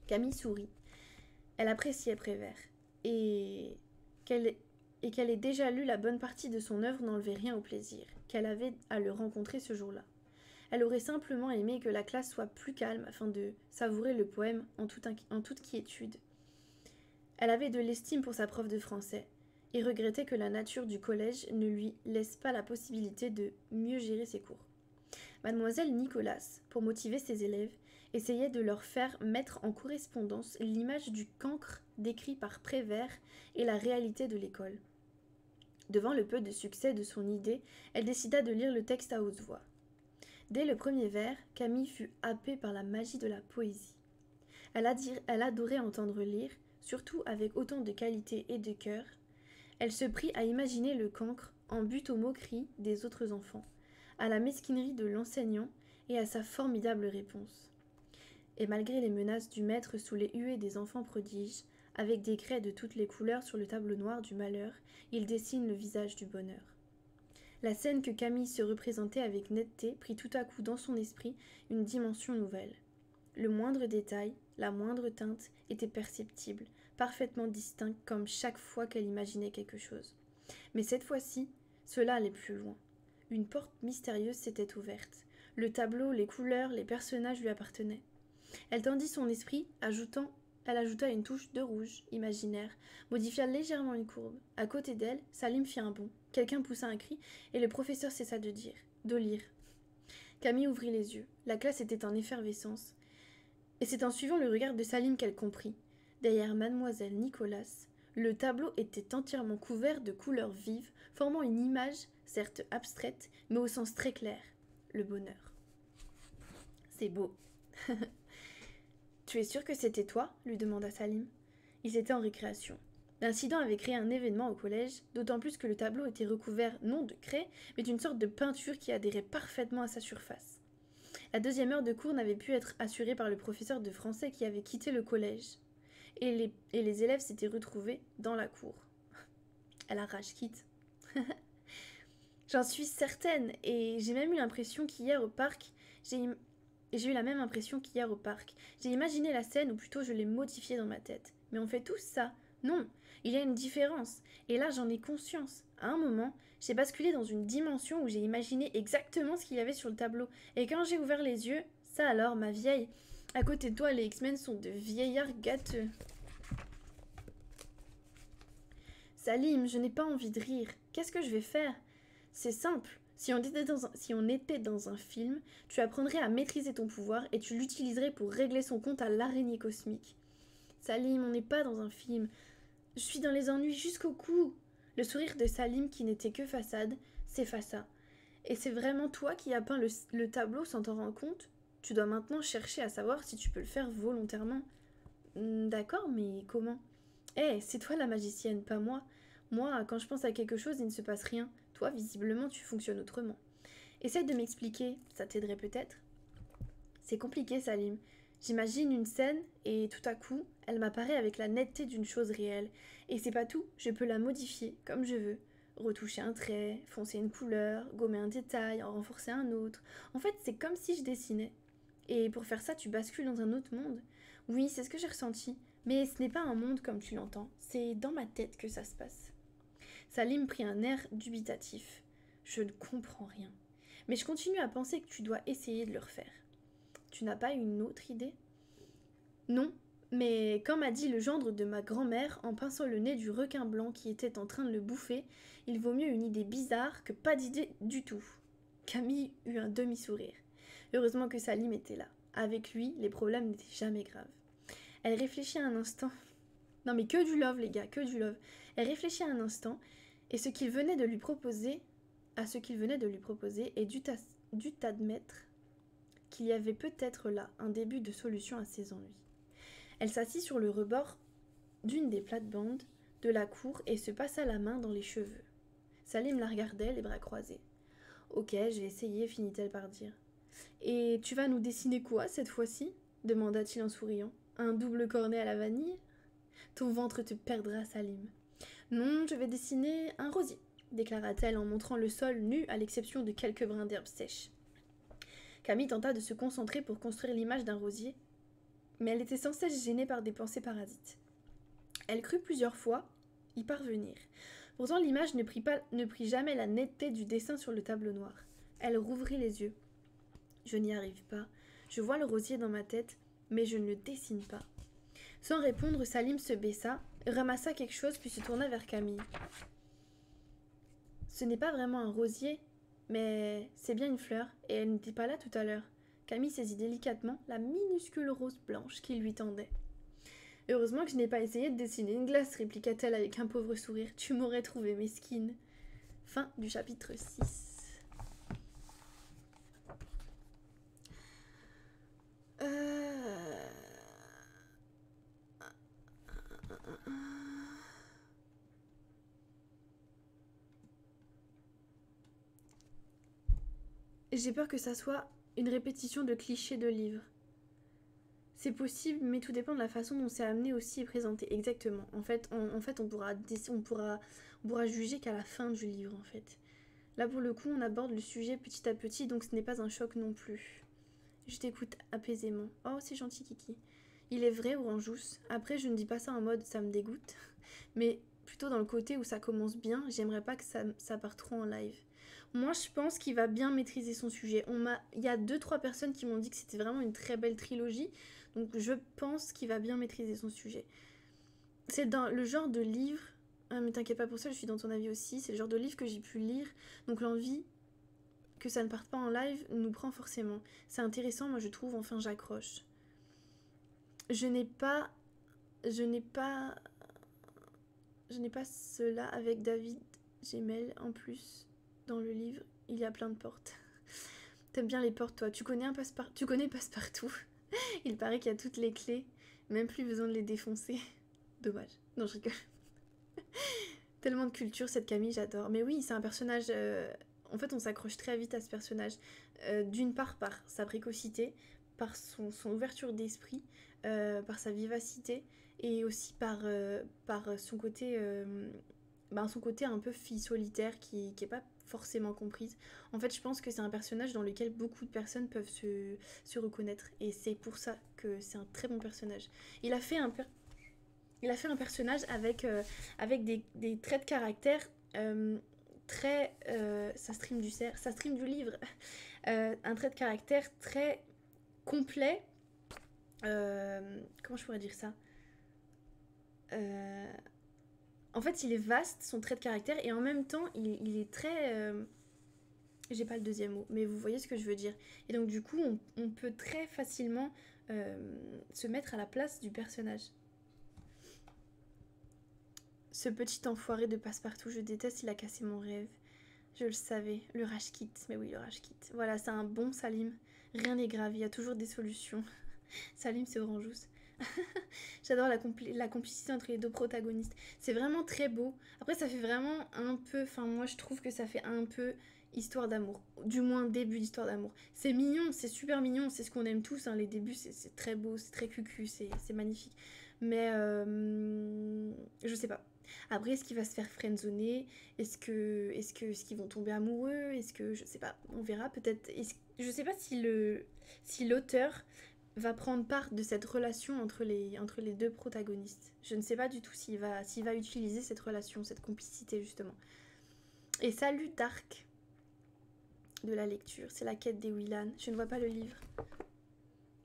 Camille sourit. Elle appréciait Prévert, et qu'elle et qu'elle ait déjà lu la bonne partie de son œuvre n'enlevait rien au plaisir qu'elle avait à le rencontrer ce jour-là. Elle aurait simplement aimé que la classe soit plus calme afin de savourer le poème en, en toute quiétude. Elle avait de l'estime pour sa prof de français et regrettait que la nature du collège ne lui laisse pas la possibilité de mieux gérer ses cours. Mademoiselle Nicolas, pour motiver ses élèves, essayait de leur faire mettre en correspondance l'image du cancre décrit par Prévert et la réalité de l'école. Devant le peu de succès de son idée, elle décida de lire le texte à haute voix. Dès le premier vers, Camille fut happée par la magie de la poésie. Elle, adorait entendre lire, surtout avec autant de qualité et de cœur. Elle se prit à imaginer le cancre en but aux moqueries des autres enfants, à la mesquinerie de l'enseignant et à sa formidable réponse. Et malgré les menaces du maître sous les huées des enfants prodiges, avec des craies de toutes les couleurs sur le tableau noir du malheur, il dessine le visage du bonheur. La scène que Camille se représentait avec netteté prit tout à coup dans son esprit une dimension nouvelle. Le moindre détail, la moindre teinte était perceptible, parfaitement distinct comme chaque fois qu'elle imaginait quelque chose. Mais cette fois-ci, cela allait plus loin. Une porte mystérieuse s'était ouverte. Le tableau, les couleurs, les personnages lui appartenaient. Elle tendit son esprit, ajoutant elle ajouta une touche de rouge, imaginaire, modifia légèrement une courbe. À côté d'elle, Salim fit un bond. Quelqu'un poussa un cri, et le professeur cessa de dire, de lire. Camille ouvrit les yeux. La classe était en effervescence. Et c'est en suivant le regard de Salim qu'elle comprit. Derrière mademoiselle Nicolas, le tableau était entièrement couvert de couleurs vives, formant une image, certes abstraite, mais au sens très clair. Le bonheur. C'est beau. [LAUGHS] Tu es sûr que c'était toi? lui demanda Salim. Ils étaient en récréation. L'incident avait créé un événement au collège, d'autant plus que le tableau était recouvert non de craie, mais d'une sorte de peinture qui adhérait parfaitement à sa surface. La deuxième heure de cours n'avait pu être assurée par le professeur de français qui avait quitté le collège, et les, élèves s'étaient retrouvés dans la cour. [LAUGHS] Elle la rage quitte. [LAUGHS] J'en suis certaine, et j'ai même eu l'impression qu'hier au parc, j'ai eu la même impression qu'hier au parc. J'ai imaginé la scène, ou plutôt je l'ai modifiée dans ma tête. Mais on fait tous ça. Non, il y a une différence. Et là, j'en ai conscience. À un moment, j'ai basculé dans une dimension où j'ai imaginé exactement ce qu'il y avait sur le tableau. Et quand j'ai ouvert les yeux, ça alors, ma vieille, à côté de toi, les X-Men sont de vieillards gâteux. Salim, je n'ai pas envie de rire. Qu'est-ce que je vais faire? C'est simple. Si on, était dans un, si on était dans un film, tu apprendrais à maîtriser ton pouvoir et tu l'utiliserais pour régler son compte à l'araignée cosmique. Salim, on n'est pas dans un film. Je suis dans les ennuis jusqu'au cou. Le sourire de Salim, qui n'était que façade, s'effaça. Et c'est vraiment toi qui as peint le, tableau sans t'en rendre compte? Tu dois maintenant chercher à savoir si tu peux le faire volontairement. Hmm, d'accord, mais comment? Eh, c'est toi la magicienne, pas moi. Moi, quand je pense à quelque chose, il ne se passe rien. Toi, visiblement, tu fonctionnes autrement. Essaye de m'expliquer, ça t'aiderait peut-être? C'est compliqué, Salim. J'imagine une scène et tout à coup, elle m'apparaît avec la netteté d'une chose réelle. Et c'est pas tout, je peux la modifier comme je veux. Retoucher un trait, foncer une couleur, gommer un détail, en renforcer un autre. En fait, c'est comme si je dessinais. Et pour faire ça, tu bascules dans un autre monde. Oui, c'est ce que j'ai ressenti. Mais ce n'est pas un monde comme tu l'entends. C'est dans ma tête que ça se passe. Salim prit un air dubitatif. Je ne comprends rien. Mais je continue à penser que tu dois essayer de le refaire. Tu n'as pas une autre idée? Non, mais comme a dit le gendre de ma grand-mère en pinçant le nez du requin blanc qui était en train de le bouffer, il vaut mieux une idée bizarre que pas d'idée du tout. Camille eut un demi-sourire. Heureusement que Salim était là. Avec lui, les problèmes n'étaient jamais graves. Elle réfléchit un instant. [LAUGHS] Non mais que du love les gars, que du love. Elle réfléchit un instant et ce qu'il venait de lui proposer, à ce qu'il venait de lui proposer, et dut, admettre qu'il y avait peut-être là un début de solution à ses ennuis. Elle s'assit sur le rebord d'une des plates-bandes de la cour et se passa la main dans les cheveux. Salim la regardait, les bras croisés. Ok, j'ai essayé, finit-elle par dire. Et tu vas nous dessiner quoi cette fois-ci? demanda-t-il en souriant. Un double cornet à la vanille? Ton ventre te perdra, Salim. Non, je vais dessiner un rosier, déclara-t-elle en montrant le sol nu à l'exception de quelques brins d'herbe sèches. Camille tenta de se concentrer pour construire l'image d'un rosier, mais elle était sans cesse gênée par des pensées parasites. Elle crut plusieurs fois y parvenir. Pourtant l'image ne ne prit jamais la netteté du dessin sur le tableau noir. Elle rouvrit les yeux. Je n'y arrive pas. Je vois le rosier dans ma tête, mais je ne le dessine pas. Sans répondre, Salim se baissa, ramassa quelque chose, puis se tourna vers Camille. Ce n'est pas vraiment un rosier, mais c'est bien une fleur, et elle n'était pas là tout à l'heure. Camille saisit délicatement la minuscule rose blanche qui lui tendait. Heureusement que je n'ai pas essayé de dessiner une glace, répliqua-t-elle avec un pauvre sourire. Tu m'aurais trouvé mesquine. Fin du chapitre 6. Euh... J'ai peur que ça soit une répétition de clichés de livres. C'est possible, mais tout dépend de la façon dont c'est amené aussi et présenté. Exactement. En fait, on, pourra, on on pourra juger qu'à la fin du livre, en fait. Là, pour le coup, on aborde le sujet petit à petit, donc ce n'est pas un choc non plus. Je t'écoute apaisément. Oh, c'est gentil, Kiki. Il est vrai, Orangeous. Après, je ne dis pas ça en mode ça me dégoûte, [LAUGHS] mais plutôt dans le côté où ça commence bien, j'aimerais pas que ça, parte trop en live. Moi, je pense qu'il va bien maîtriser son sujet. On m'a, il y a deux trois personnes qui m'ont dit que c'était vraiment une très belle trilogie, donc je pense qu'il va bien maîtriser son sujet. C'est dans le genre de livre. Ah, mais t'inquiète pas pour ça, je suis dans ton avis aussi. C'est le genre de livre que j'ai pu lire, donc l'envie que ça ne parte pas en live nous prend forcément. C'est intéressant, moi je trouve, enfin j'accroche. Je n'ai pas... Je n'ai pas... Je n'ai pas cela avec David Gmail en plus. Dans le livre, il y a plein de portes. [LAUGHS] T'aimes bien les portes, toi. Tu connais un passe Tu connais passe-partout. [LAUGHS] il paraît qu'il y a toutes les clés. Même plus besoin de les défoncer. [LAUGHS] Dommage. Non, je rigole. Tellement de culture, cette Camille, j'adore. Mais oui, c'est un personnage... Euh, en fait, on s'accroche très vite à ce personnage. Euh, d'une part par sa précocité, par son, ouverture d'esprit, euh, par sa vivacité et aussi par, euh, par son, côté, ben, son côté un peu fille solitaire qui n'est pas forcément comprise. En fait, je pense que c'est un personnage dans lequel beaucoup de personnes peuvent se, se reconnaître et c'est pour ça que c'est un très bon personnage. Il a fait un, il a fait un personnage avec, avec des, des, traits de caractère très. Euh, ça stream du ça du livre. [LAUGHS] Euh, un trait de caractère très complet. Euh, comment je pourrais dire ça? En fait, il est vaste, son trait de caractère, et en même temps, il, est très. J'ai pas le deuxième mot, mais vous voyez ce que je veux dire. Et donc, du coup, on peut très facilement se mettre à la place du personnage. Ce petit enfoiré de passe-partout, je déteste, il a cassé mon rêve. Je le savais, le rage kit. Mais oui, le rage kit. Voilà, c'est un bon Salim. Rien n'est grave, il y a toujours des solutions. [LAUGHS] Salim, c'est Orangeous. [LAUGHS] J'adore la, la, complicité entre les deux protagonistes. C'est vraiment très beau. Après, ça fait vraiment un peu. Enfin, moi, je trouve que ça fait un peu histoire d'amour. Du moins, début d'histoire d'amour. C'est mignon, c'est super mignon, c'est ce qu'on aime tous. Hein. Les débuts, c'est très beau, c'est très cucu, c'est magnifique. Mais euh, je sais pas. Après, est-ce qu'il va se faire friendzoner? Est-ce que, est-ce que, est-ce qu'ils vont tomber amoureux? Est-ce que, je sais pas, on verra peut-être. Je sais pas si le, si l'auteur va prendre part de cette relation entre les, entre les deux protagonistes. Je ne sais pas du tout s'il va, s'il va utiliser cette relation, cette complicité justement. Et salut Dark de la lecture, c'est la quête des Willan. Je ne vois pas le livre.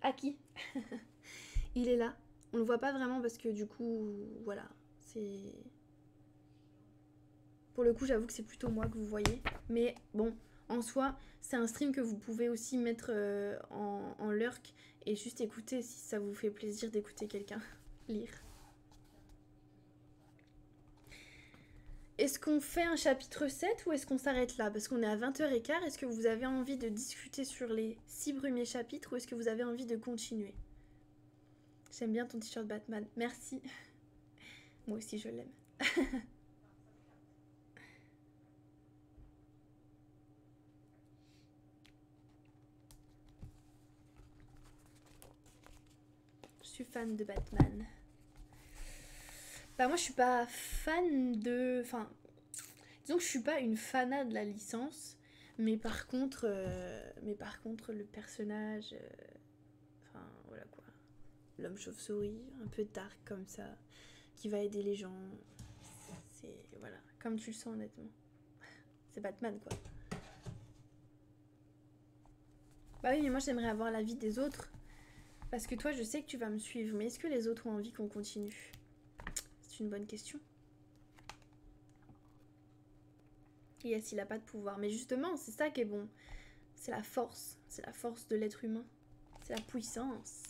À qui? [LAUGHS] Il est là. On le voit pas vraiment parce que du coup, voilà, c'est... Pour le coup, j'avoue que c'est plutôt moi que vous voyez. Mais bon, en soi, c'est un stream que vous pouvez aussi mettre euh, en, lurk et juste écouter si ça vous fait plaisir d'écouter quelqu'un [LAUGHS] lire. Est-ce qu'on fait un chapitre 7 ou est-ce qu'on s'arrête là? Parce qu'on est à 20h15. Est-ce que vous avez envie de discuter sur les 6 premiers chapitres ou est-ce que vous avez envie de continuer? J'aime bien ton t-shirt Batman. Merci. [LAUGHS] Moi aussi, je l'aime. [LAUGHS] suis fan de Batman. Bah moi je suis pas fan de... Enfin, disons que je suis pas une fanat de la licence, mais par contre, euh, mais par contre le personnage, euh, enfin voilà quoi, l'homme chauve-souris, un peu dark comme ça, qui va aider les gens, c'est voilà, comme tu le sens honnêtement, c'est Batman quoi. Bah oui mais moi j'aimerais avoir l'avis des autres, parce que toi je sais que tu vas me suivre, mais est-ce que les autres ont envie qu'on continue? C'est une bonne question. Yes, il n'a pas de pouvoir. Mais justement, c'est ça qui est bon. C'est la force. C'est la force de l'être humain. C'est la puissance.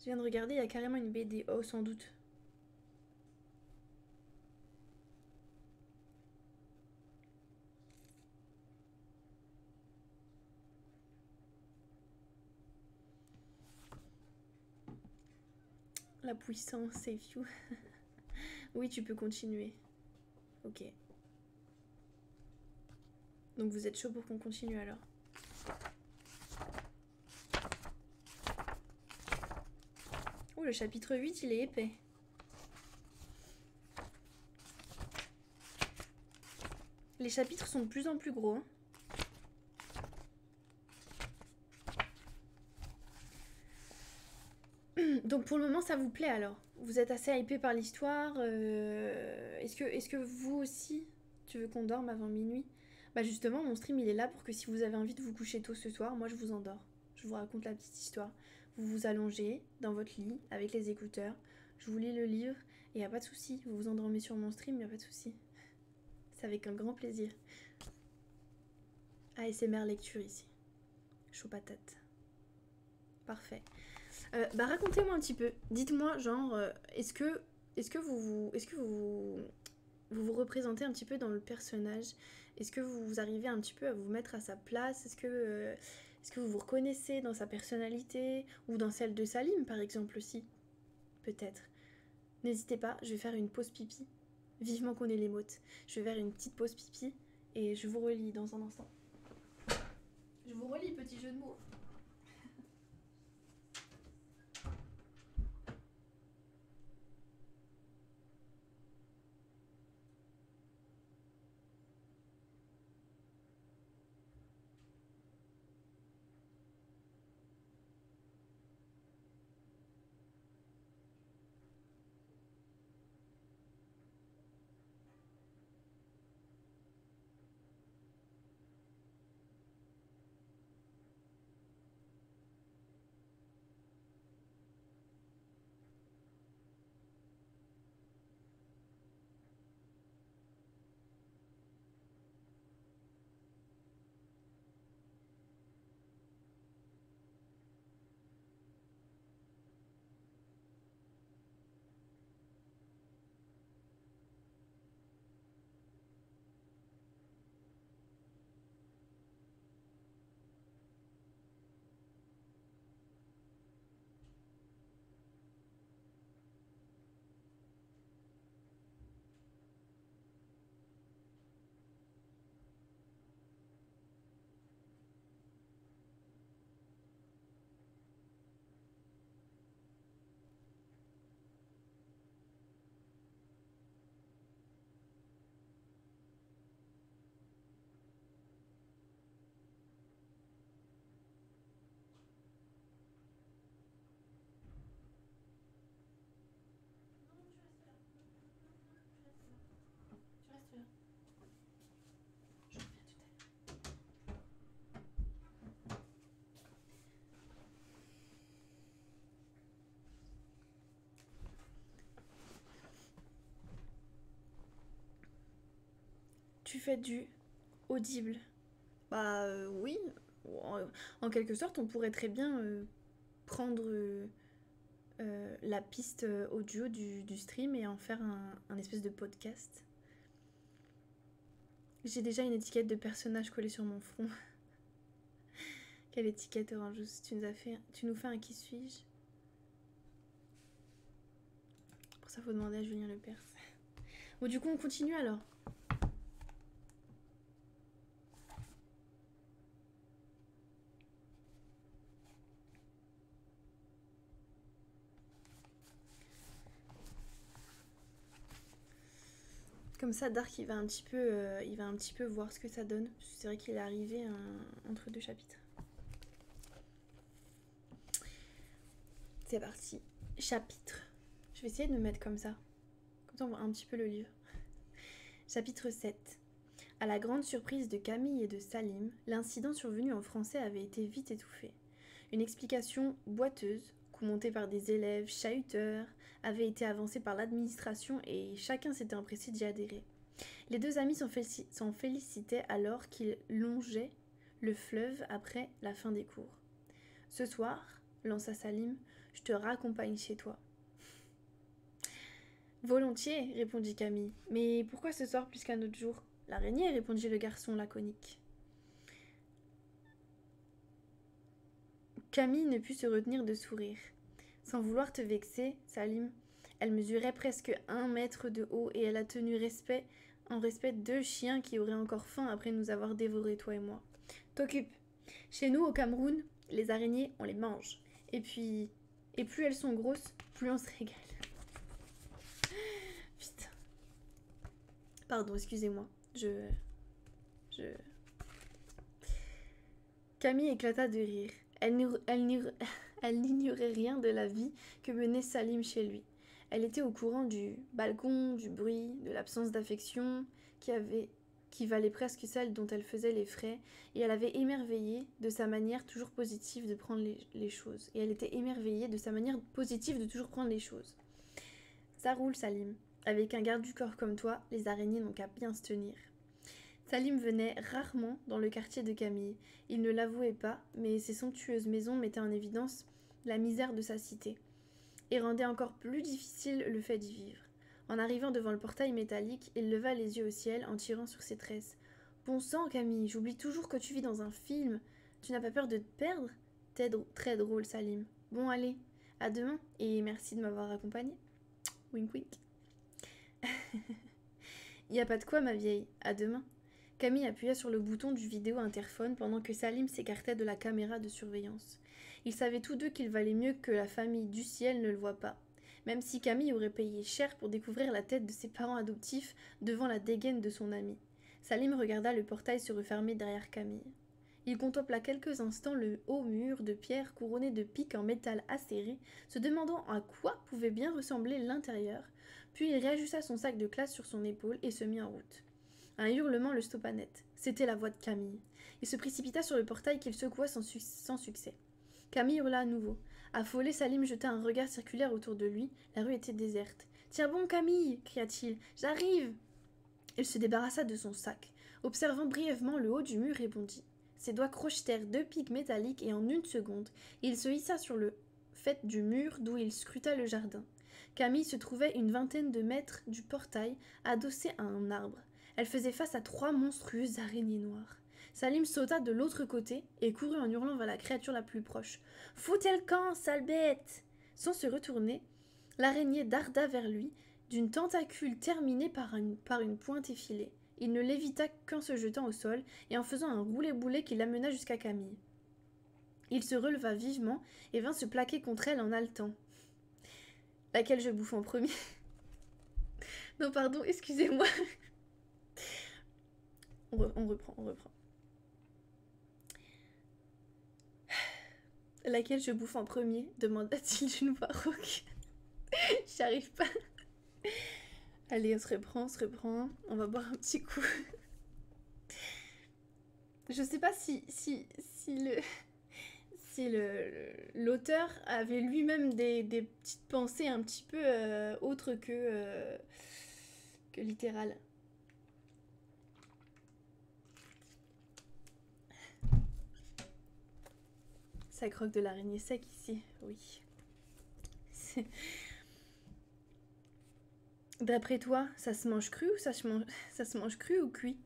Je viens de regarder, il y a carrément une BD. Oh, sans doute. La puissance, save you. [LAUGHS] oui, tu peux continuer. Ok. Donc vous êtes chaud pour qu'on continue alors? Oh, le chapitre 8, il est épais. Les chapitres sont de plus en plus gros. Hein. Donc pour le moment, ça vous plaît alors? Vous êtes assez hypé par l'histoire euh, Est-ce que, est que vous aussi, tu veux qu'on dorme avant minuit? Bah justement, mon stream, il est là pour que si vous avez envie de vous coucher tôt ce soir, moi je vous endors. Je vous raconte la petite histoire. Vous vous allongez dans votre lit avec les écouteurs. Je vous lis le livre et y a pas de souci. Vous vous endormez sur mon stream, y a pas de souci. C'est avec un grand plaisir. ASMR lecture ici. Chaud patate. Parfait. Euh, bah racontez-moi un petit peu. Dites-moi, genre, euh, est-ce que, est-ce que vous, est-ce que vous, vous vous représentez un petit peu dans le personnage? Est-ce que vous arrivez un petit peu à vous mettre à sa place? Est-ce que, euh, est-ce que vous vous reconnaissez dans sa personnalité ou dans celle de Salim, par exemple aussi? Peut-être. N'hésitez pas, je vais faire une pause pipi. Vivement qu'on ait les mots. Je vais faire une petite pause pipi et je vous relis dans un instant. Je vous relis, petit jeu de mots. Tu fais du audible. Bah euh, oui, en, quelque sorte, on pourrait très bien euh, prendre euh, la piste audio du, stream et en faire un, espèce de podcast. J'ai déjà une étiquette de personnage collée sur mon front. [LAUGHS] Quelle étiquette orange? Tu nous, as fait, tu nous fais un qui suis-je? Pour ça, faut demander à Julien Lepers. Bon, du coup, on continue alors. Comme ça, Dark, il va un petit peu, euh, il va un petit peu voir ce que ça donne. C'est vrai qu'il est arrivé entre deux chapitres. C'est parti. Chapitre. Je vais essayer de me mettre comme ça. Comme ça, on voit un petit peu le livre. [LAUGHS] Chapitre 7. À la grande surprise de Camille et de Salim, l'incident survenu en français avait été vite étouffé. Une explication boiteuse, commentée par des élèves chahuteurs, avait été avancée par l'administration et chacun s'était empressé d'y adhérer. Les deux amis s'en félicitaient alors qu'ils longeaient le fleuve après la fin des cours. Ce soir, lança Salim, je te raccompagne chez toi. Volontiers, répondit Camille. Mais pourquoi ce soir plus qu'un autre jour? L'araignée, répondit le garçon laconique. Camille ne put se retenir de sourire. Sans vouloir te vexer, Salim, elle mesurait presque un mètre de haut et elle a tenu respect en respect deux chiens qui auraient encore faim après nous avoir dévorés, toi et moi. T'occupe. Chez nous, au Cameroun, les araignées, on les mange. Et puis, et plus elles sont grosses, plus on se régale. [LAUGHS] Putain. Pardon, excusez-moi. Je. Je. Camille éclata de rire. Elle, elle, [LAUGHS] elle n'ignorait rien de la vie que menait Salim chez lui. Elle était au courant du balcon, du bruit, de l'absence d'affection qui avait qui valait presque celle dont elle faisait les frais, et elle avait émerveillé de sa manière toujours positive de prendre les, choses. Et elle était émerveillée de sa manière positive de toujours prendre les choses. Ça roule, Salim. Avec un garde du corps comme toi, les araignées n'ont qu'à bien se tenir. Salim venait rarement dans le quartier de Camille. Il ne l'avouait pas, mais ses somptueuses maisons mettaient en évidence la misère de sa cité et rendait encore plus difficile le fait d'y vivre. En arrivant devant le portail métallique, il leva les yeux au ciel en tirant sur ses tresses. Bon sang, Camille, j'oublie toujours que tu vis dans un film. Tu n'as pas peur de te perdre? T'es très drôle, Salim. Bon, allez, à demain et merci de m'avoir accompagné. Wink wink. [LAUGHS] y a pas de quoi, ma vieille. À demain. Camille appuya sur le bouton du vidéo interphone pendant que Salim s'écartait de la caméra de surveillance. Ils savaient tous deux qu'il valait mieux que la famille du ciel ne le voie pas, même si Camille aurait payé cher pour découvrir la tête de ses parents adoptifs devant la dégaine de son ami. Salim regarda le portail se refermer derrière Camille. Il contempla quelques instants le haut mur de pierre couronné de pics en métal acéré, se demandant à quoi pouvait bien ressembler l'intérieur, puis il réajusta son sac de classe sur son épaule et se mit en route. Un hurlement le stoppa net. C'était la voix de Camille. Il se précipita sur le portail qu'il secoua sans, succès. Camille hurla à nouveau. Affolé, Salim jeta un regard circulaire autour de lui. La rue était déserte. Tiens bon, Camille cria-t-il. J'arrive Il se débarrassa de son sac. Observant brièvement le haut du mur, répondit. Ses doigts crochetèrent deux pics métalliques et en une seconde, il se hissa sur le fait du mur d'où il scruta le jardin. Camille se trouvait une vingtaine de mètres du portail, adossée à un arbre. Elle faisait face à trois monstrueuses araignées noires. Salim sauta de l'autre côté et courut en hurlant vers la créature la plus proche. Foutez le camp, sale bête? Sans se retourner, l'araignée darda vers lui, d'une tentacule terminée par une, pointe effilée. Il ne l'évita qu'en se jetant au sol et en faisant un roulé-boulet qui l'amena jusqu'à Camille. Il se releva vivement et vint se plaquer contre elle en haletant. Laquelle je bouffe en premier? Non, pardon, excusez-moi. On, reprend, on reprend. [SIGHS] Laquelle je bouffe en premier demanda-t-il d'une voix rauque. [LAUGHS] J'y arrive pas. [LAUGHS] Allez, on se reprend, on se reprend. On va boire un petit coup. [LAUGHS] Je sais pas si, si, si le si l'auteur avait lui-même des, petites pensées un petit peu euh, autres que, euh, que littérales. Ça croque de l'araignée sec ici, oui. [LAUGHS] D'après toi, ça se mange cru ou ça se mange, cru ou cuit?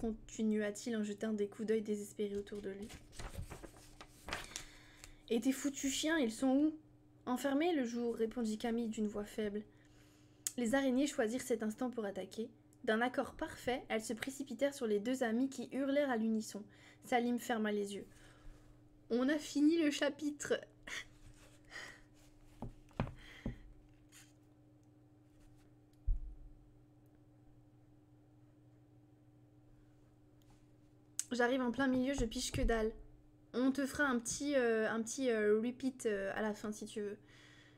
Continua-t-il en jetant des coups d'œil désespérés autour de lui. Et tes foutus chiens, ils sont où? Enfermés le jour, répondit Camille d'une voix faible. Les araignées choisirent cet instant pour attaquer. D'un accord parfait, elles se précipitèrent sur les deux amis qui hurlèrent à l'unisson. Salim ferma les yeux. On a fini le chapitre. J'arrive en plein milieu, je piche que dalle. On te fera un petit, euh, un petit euh, repeat euh, à la fin si tu veux.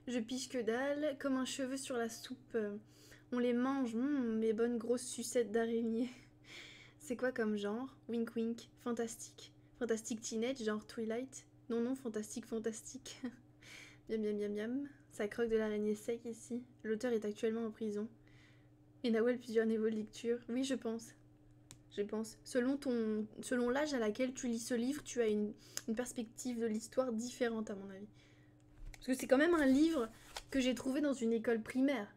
Je piche que dalle, comme un cheveu sur la soupe. On les mange, hmm, mes bonnes grosses sucettes d'araignée. [LAUGHS] C'est quoi comme genre? Wink wink, fantastique. Fantastique teenage, genre Twilight Non, non, fantastique, fantastique. [LAUGHS] miam, miam, miam, miam. Ça croque de l'araignée sec ici. L'auteur est actuellement en prison. Et Nawel, plusieurs niveaux de lecture. Oui, je pense. Je pense. Selon, ton, selon l'âge à laquelle tu lis ce livre, tu as une, perspective de l'histoire différente, à mon avis. Parce que c'est quand même un livre que j'ai trouvé dans une école primaire.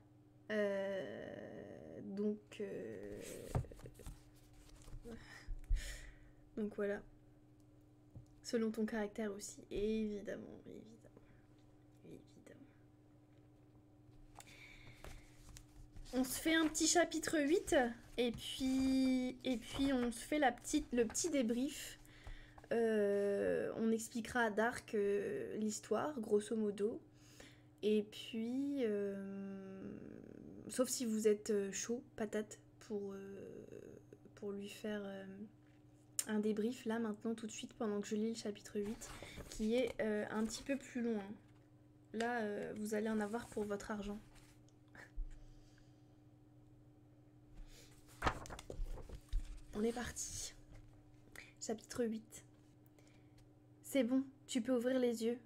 Euh, donc. Euh, [LAUGHS] donc voilà selon ton caractère aussi, évidemment, évidemment, évidemment. On se fait un petit chapitre 8 et puis, et puis on se fait la petite, le petit débrief. Euh, on expliquera à Dark euh, l'histoire, grosso modo. Et puis, euh, sauf si vous êtes chaud, patate, pour, pour lui faire un débrief là maintenant tout de suite pendant que je lis le chapitre 8 qui est euh, un petit peu plus long. Hein. Là, euh, vous allez en avoir pour votre argent. [LAUGHS] On est parti. Chapitre 8. C'est bon, tu peux ouvrir les yeux.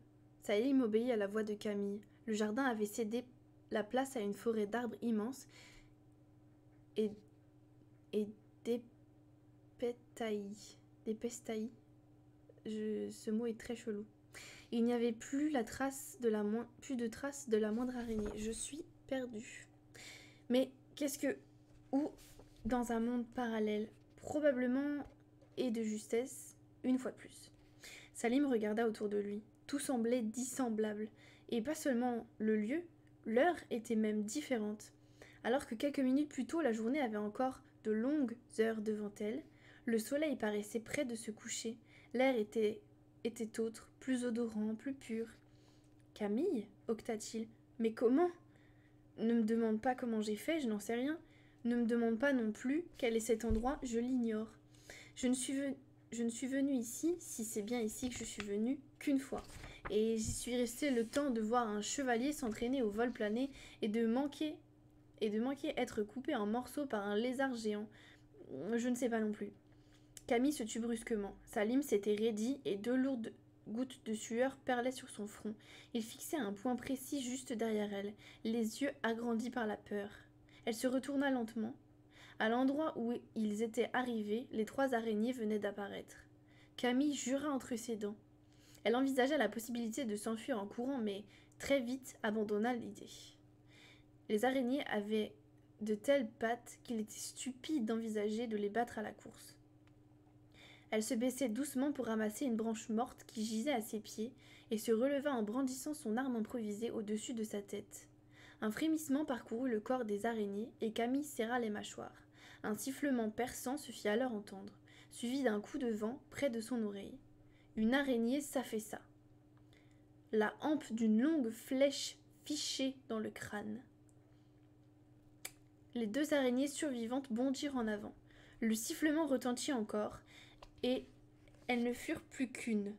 Saïm obéit à la voix de Camille. Le jardin avait cédé la place à une forêt d'arbres immenses et, et des Des pestaï. ce mot est très chelou. Il n'y avait plus la trace de la plus de traces de la moindre araignée. Je suis perdue. Mais qu'est-ce que où dans un monde parallèle, probablement et de justesse, une fois de plus. Salim regarda autour de lui. Tout semblait dissemblable, et pas seulement le lieu, l'heure était même différente. Alors que quelques minutes plus tôt, la journée avait encore de longues heures devant elle, le soleil paraissait près de se coucher. L'air était, était autre, plus odorant, plus pur. Camille octa-t-il. Mais comment? Ne me demande pas comment j'ai fait, je n'en sais rien. Ne me demande pas non plus quel est cet endroit, je l'ignore. Je ne suis venue ici, si c'est bien ici que je suis venue, qu'une fois. Et j'y suis restée le temps de voir un chevalier s'entraîner au vol plané et de manquer et de manquer être coupé en morceaux par un lézard géant. Je ne sais pas non plus. Camille se tut brusquement. Salim s'était raidi et deux lourdes gouttes de sueur perlaient sur son front. Il fixait un point précis juste derrière elle, les yeux agrandis par la peur. Elle se retourna lentement. À l'endroit où ils étaient arrivés, les trois araignées venaient d'apparaître. Camille jura entre ses dents. Elle envisagea la possibilité de s'enfuir en courant, mais très vite abandonna l'idée. Les araignées avaient de telles pattes qu'il était stupide d'envisager de les battre à la course. Elle se baissait doucement pour ramasser une branche morte qui gisait à ses pieds et se releva en brandissant son arme improvisée au-dessus de sa tête. Un frémissement parcourut le corps des araignées et Camille serra les mâchoires. Un sifflement perçant se fit alors entendre, suivi d'un coup de vent près de son oreille. Une araignée s'affaissa. La hampe d'une longue flèche fichée dans le crâne. Les deux araignées survivantes bondirent en avant. Le sifflement retentit encore, et elles ne furent plus qu'une.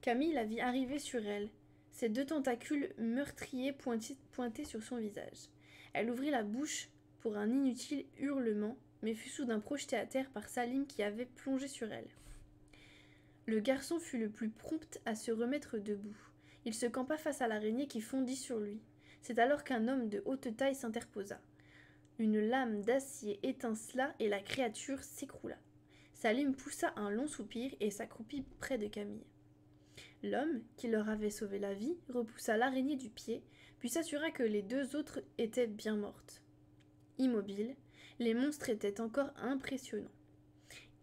Camille la vit arriver sur elle, ses deux tentacules meurtriers pointés sur son visage. Elle ouvrit la bouche pour un inutile hurlement, mais fut soudain projetée à terre par Salim qui avait plongé sur elle. Le garçon fut le plus prompt à se remettre debout. Il se campa face à l'araignée qui fondit sur lui. C'est alors qu'un homme de haute taille s'interposa. Une lame d'acier étincela et la créature s'écroula. Salim poussa un long soupir et s'accroupit près de Camille. L'homme, qui leur avait sauvé la vie, repoussa l'araignée du pied, puis s'assura que les deux autres étaient bien mortes. Immobiles, les monstres étaient encore impressionnants.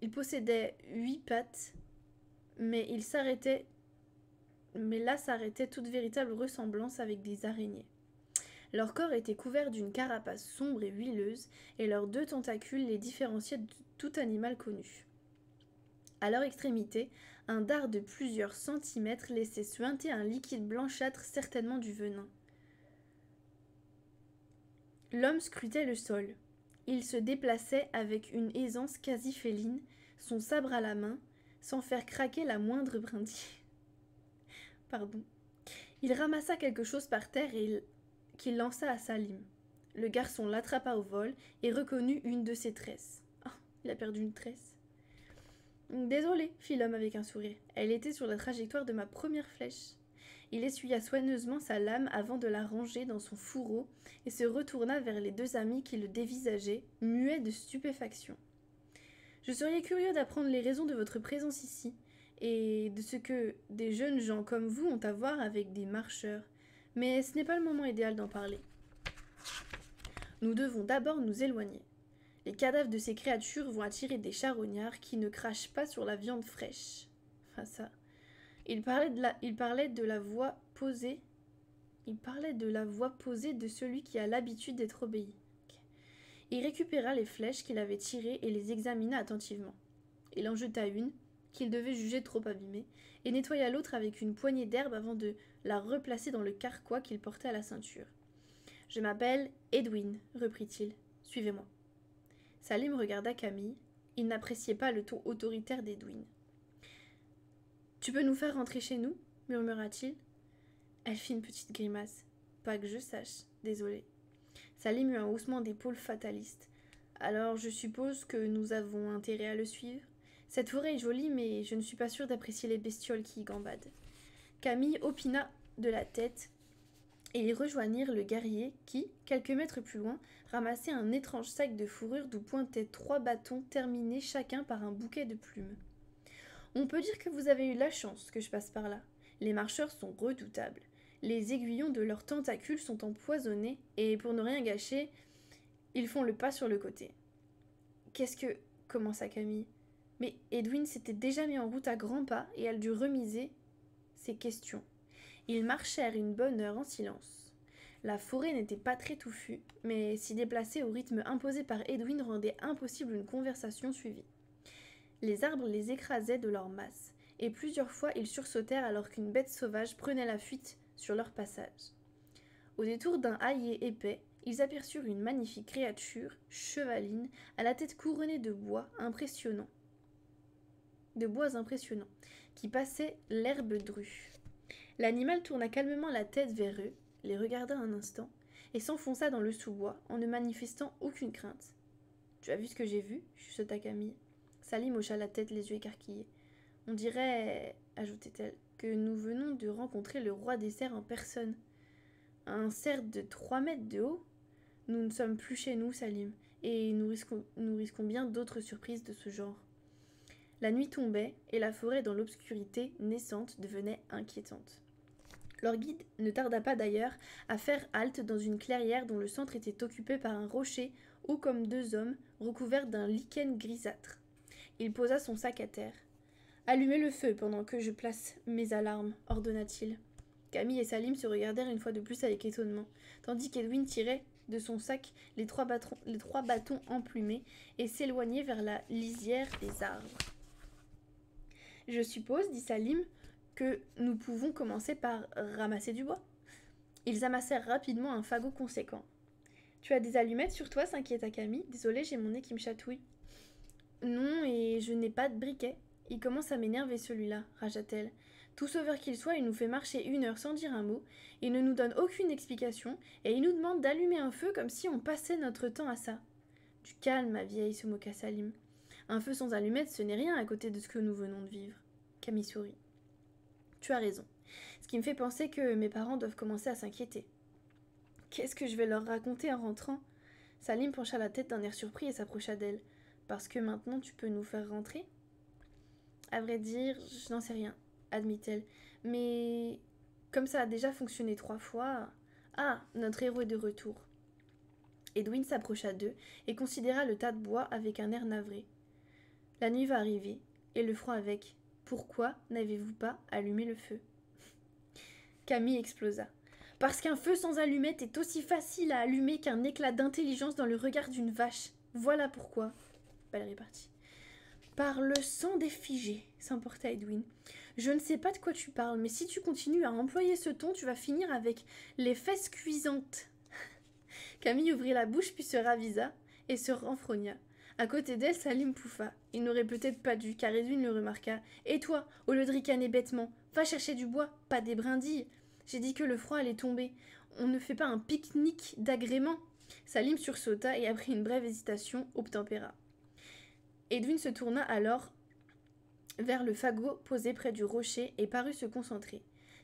Ils possédaient huit pattes, mais ils s'arrêtaient. Mais là s'arrêtait toute véritable ressemblance avec des araignées. Leur corps était couvert d'une carapace sombre et huileuse, et leurs deux tentacules les différenciaient de tout animal connu. À leur extrémité, un dard de plusieurs centimètres laissait suinter un liquide blanchâtre, certainement du venin. L'homme scrutait le sol. Il se déplaçait avec une aisance quasi féline, son sabre à la main, sans faire craquer la moindre brindille. [LAUGHS] Pardon. Il ramassa quelque chose par terre et qu'il lança à Salim. Le garçon l'attrapa au vol et reconnut une de ses tresses. Oh, il a perdu une tresse. Désolé, fit l'homme avec un sourire. Elle était sur la trajectoire de ma première flèche. Il essuya soigneusement sa lame avant de la ranger dans son fourreau et se retourna vers les deux amis qui le dévisageaient, muets de stupéfaction. Je serais curieux d'apprendre les raisons de votre présence ici, et de ce que des jeunes gens comme vous ont à voir avec des marcheurs, mais ce n'est pas le moment idéal d'en parler. Nous devons d'abord nous éloigner. Les cadavres de ces créatures vont attirer des charognards qui ne crachent pas sur la viande fraîche. Enfin ça. Il parlait de la, voix posée. Il parlait de la voix posée de celui qui a l'habitude d'être obéi. Il récupéra les flèches qu'il avait tirées et les examina attentivement. Il en jeta une, qu'il devait juger trop abîmée, et nettoya l'autre avec une poignée d'herbe avant de la replacer dans le carquois qu'il portait à la ceinture. Je m'appelle Edwin, reprit-il. Suivez-moi. Salim regarda Camille. Il n'appréciait pas le ton autoritaire d'Edwin. Tu peux nous faire rentrer chez nous? murmura-t-il. Elle fit une petite grimace. Pas que je sache, désolé. Salim eut un haussement d'épaule fataliste. Alors je suppose que nous avons intérêt à le suivre. Cette forêt est jolie, mais je ne suis pas sûre d'apprécier les bestioles qui y gambadent. Camille opina de la tête, et ils rejoignirent le guerrier qui, quelques mètres plus loin, ramassait un étrange sac de fourrure d'où pointaient trois bâtons terminés chacun par un bouquet de plumes. On peut dire que vous avez eu la chance que je passe par là. Les marcheurs sont redoutables. Les aiguillons de leurs tentacules sont empoisonnés, et pour ne rien gâcher, ils font le pas sur le côté. Qu'est-ce que. commença Camille? Mais Edwin s'était déjà mis en route à grands pas, et elle dut remiser ses questions. Ils marchèrent une bonne heure en silence. La forêt n'était pas très touffue, mais s'y déplacer au rythme imposé par Edwin rendait impossible une conversation suivie. Les arbres les écrasaient de leur masse, et plusieurs fois ils sursautèrent alors qu'une bête sauvage prenait la fuite sur leur passage. Au détour d'un haillé épais, ils aperçurent une magnifique créature, chevaline, à la tête couronnée de bois impressionnant. De bois impressionnants, qui passait l'herbe drue. L'animal tourna calmement la tête vers eux, les regarda un instant, et s'enfonça dans le sous-bois en ne manifestant aucune crainte. Tu as vu ce que j'ai vu? chuchota Camille. Salim hocha la tête, les yeux écarquillés. On dirait, ajoutait-elle, que nous venons de rencontrer le roi des cerfs en personne. Un cerf de trois mètres de haut? Nous ne sommes plus chez nous, Salim, et nous risquons, nous risquons bien d'autres surprises de ce genre. La nuit tombait, et la forêt dans l'obscurité naissante devenait inquiétante. Leur guide ne tarda pas d'ailleurs à faire halte dans une clairière dont le centre était occupé par un rocher haut comme deux hommes, recouvert d'un lichen grisâtre. Il posa son sac à terre. Allumez le feu pendant que je place mes alarmes, ordonna-t-il. Camille et Salim se regardèrent une fois de plus avec étonnement, tandis qu'Edwin tirait de son sac les trois, bâtons, les trois bâtons emplumés et s'éloignait vers la lisière des arbres. Je suppose, dit Salim, que nous pouvons commencer par ramasser du bois. Ils amassèrent rapidement un fagot conséquent. Tu as des allumettes sur toi s'inquiéta Camille. Désolée, j'ai mon nez qui me chatouille. Non, et je n'ai pas de briquet. Il commence à m'énerver celui-là, ragea-t-elle. Tout sauveur qu'il soit, il nous fait marcher une heure sans dire un mot, il ne nous donne aucune explication, et il nous demande d'allumer un feu comme si on passait notre temps à ça. Du calme, ma vieille, se moqua Salim. Un feu sans allumettes, ce n'est rien à côté de ce que nous venons de vivre. Camille sourit. Tu as raison. Ce qui me fait penser que mes parents doivent commencer à s'inquiéter. Qu'est-ce que je vais leur raconter en rentrant? Salim pencha la tête d'un air surpris et s'approcha d'elle. Parce que maintenant tu peux nous faire rentrer? À vrai dire, je n'en sais rien, admit-elle. Mais comme ça a déjà fonctionné trois fois, ah, notre héros est de retour. Edwin s'approcha d'eux et considéra le tas de bois avec un air navré. La nuit va arriver, et le froid avec. Pourquoi n'avez-vous pas allumé le feu? Camille explosa. Parce qu'un feu sans allumette est aussi facile à allumer qu'un éclat d'intelligence dans le regard d'une vache. Voilà pourquoi. Elle répartit. Par le sang des figés, s'emporta Edwin. Je ne sais pas de quoi tu parles, mais si tu continues à employer ce ton, tu vas finir avec les fesses cuisantes. [LAUGHS] Camille ouvrit la bouche puis se ravisa et se renfrogna. À côté d'elle, Salim pouffa. Il n'aurait peut-être pas dû, car Edwin le remarqua. Et toi, au lieu bêtement, va chercher du bois, pas des brindilles. J'ai dit que le froid allait tomber. On ne fait pas un pique-nique d'agrément. Salim sursauta et, après une brève hésitation, obtempéra. Edwin se tourna alors vers le fagot posé près du rocher et parut se concentrer.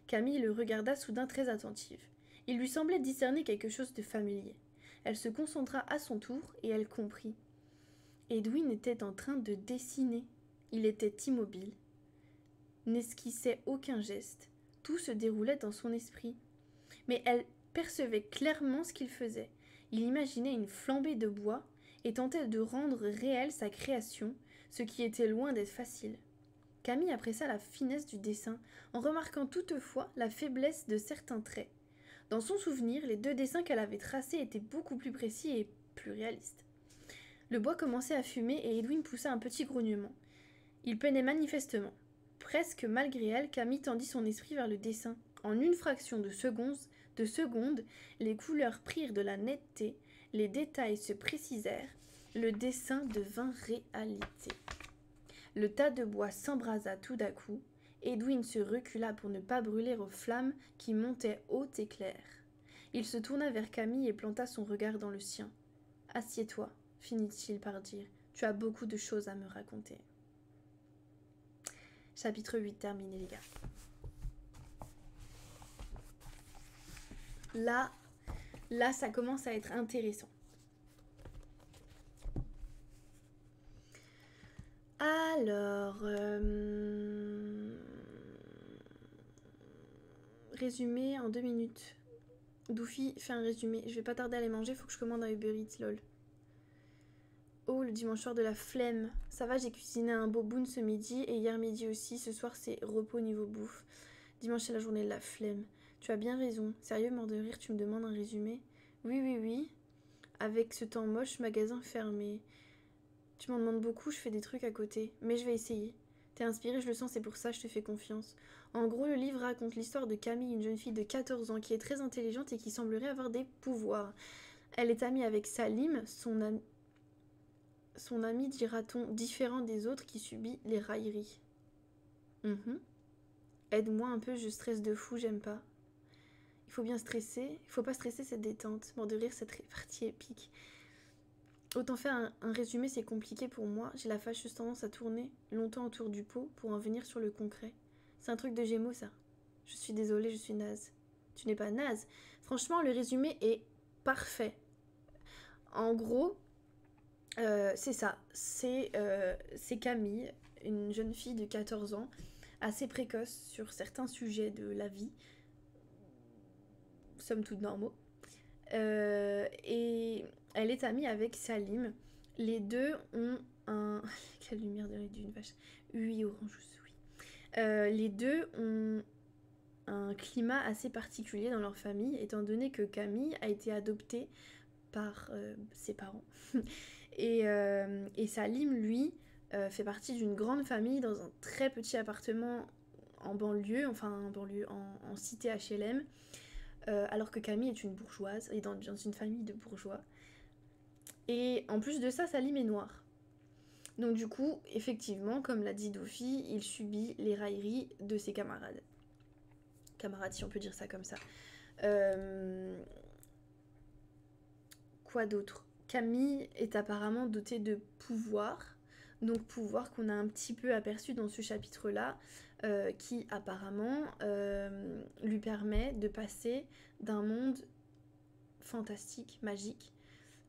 Camille le regarda soudain très attentive. Il lui semblait discerner quelque chose de familier. Elle se concentra à son tour et elle comprit. Edwin était en train de dessiner. Il était immobile, n'esquissait aucun geste. Tout se déroulait dans son esprit. Mais elle percevait clairement ce qu'il faisait. Il imaginait une flambée de bois et tentait de rendre réelle sa création, ce qui était loin d'être facile. Camille apprécia la finesse du dessin, en remarquant toutefois la faiblesse de certains traits. Dans son souvenir, les deux dessins qu'elle avait tracés étaient beaucoup plus précis et plus réalistes. Le bois commençait à fumer et Edwin poussa un petit grognement. Il peinait manifestement. Presque malgré elle, Camille tendit son esprit vers le dessin. En une fraction de seconde, de seconde, les couleurs prirent de la netteté, les détails se précisèrent, le dessin devint réalité. Le tas de bois s'embrasa tout d'un coup. Edwin se recula pour ne pas brûler aux flammes qui montaient hautes et claires. Il se tourna vers Camille et planta son regard dans le sien. Assieds-toi, finit-il par dire. Tu as beaucoup de choses à me raconter. Chapitre 8 terminé, les gars. Là, là, ça commence à être intéressant. Alors, euh, résumé en deux minutes. Doufy fait un résumé. Je vais pas tarder à aller manger, faut que je commande un Uber Eats, lol. Oh, le dimanche soir de la flemme. Ça va, j'ai cuisiné un beau boon ce midi et hier midi aussi. Ce soir, c'est repos niveau bouffe. Dimanche, c'est la journée de la flemme. Tu as bien raison. Sérieux, mort de rire, tu me demandes un résumé? Oui, oui, oui. Avec ce temps moche, magasin fermé. Tu m'en demandes beaucoup, je fais des trucs à côté, mais je vais essayer. T'es inspiré, je le sens, c'est pour ça, je te fais confiance. En gros, le livre raconte l'histoire de Camille, une jeune fille de 14 ans qui est très intelligente et qui semblerait avoir des pouvoirs. Elle est amie avec Salim, son ami, son ami dira-t-on, différent des autres qui subit les railleries. Mhm. Aide-moi un peu, je stresse de fou, j'aime pas. Il faut bien stresser, il faut pas stresser cette détente. Bon, de rire, cette partie épique. Autant faire un, résumé, c'est compliqué pour moi. J'ai la fâcheuse tendance à tourner longtemps autour du pot pour en venir sur le concret. C'est un truc de gémeaux, ça. Je suis désolée, je suis naze. Tu n'es pas naze. Franchement, le résumé est parfait. En gros, euh, c'est ça. Euh, c'est Camille, une jeune fille de 14 ans, assez précoce sur certains sujets de la vie, somme toute normaux. Euh, et elle est amie avec Salim. Les deux ont un. [LAUGHS] Quelle lumière de d'une vache. Oui, orange, oui. Les deux ont un climat assez particulier dans leur famille, étant donné que Camille a été adoptée par ses parents. [LAUGHS] et, euh, et, Salim, lui, fait partie d'une grande famille dans un très petit appartement en banlieue, enfin en banlieue, en, cité HLM, alors que Camille est une bourgeoise, et dans, une famille de bourgeois. Et en plus de ça, Salim est noir. Donc du coup, effectivement, comme l'a dit Dofi, il subit les railleries de ses camarades. Camarades, si on peut dire ça comme ça. Euh, quoi d'autre? Camille est apparemment dotée de pouvoir. Donc pouvoir qu'on a un petit peu aperçu dans ce chapitre-là, euh, qui apparemment euh, lui permet de passer d'un monde fantastique, magique,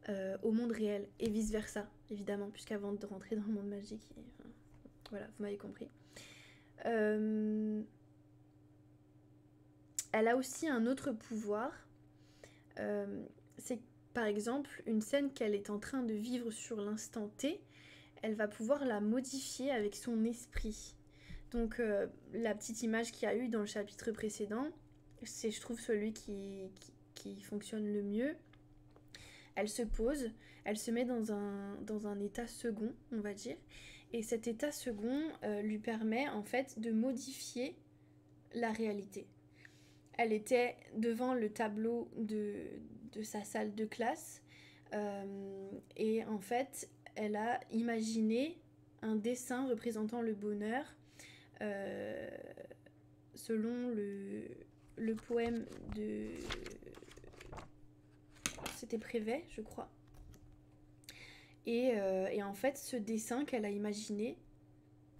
euh, au monde réel et vice versa, évidemment, puisqu'avant de rentrer dans le monde magique, voilà, vous m'avez compris. Elle a aussi un autre pouvoir. C'est par exemple une scène qu'elle est en train de vivre sur l'instant T, elle va pouvoir la modifier avec son esprit. Donc euh, la petite image qu'il y a eu dans le chapitre précédent, c'est je trouve celui qui, qui, fonctionne le mieux. Elle se pose, elle se met dans un, dans un état second, on va dire. Et cet état second euh, lui permet en fait de modifier la réalité. Elle était devant le tableau de, sa salle de classe euh, et en fait elle a imaginé un dessin représentant le bonheur euh, selon le, poème de... C'était Prévet, je crois. Et, euh, et, en fait, ce dessin qu'elle a imaginé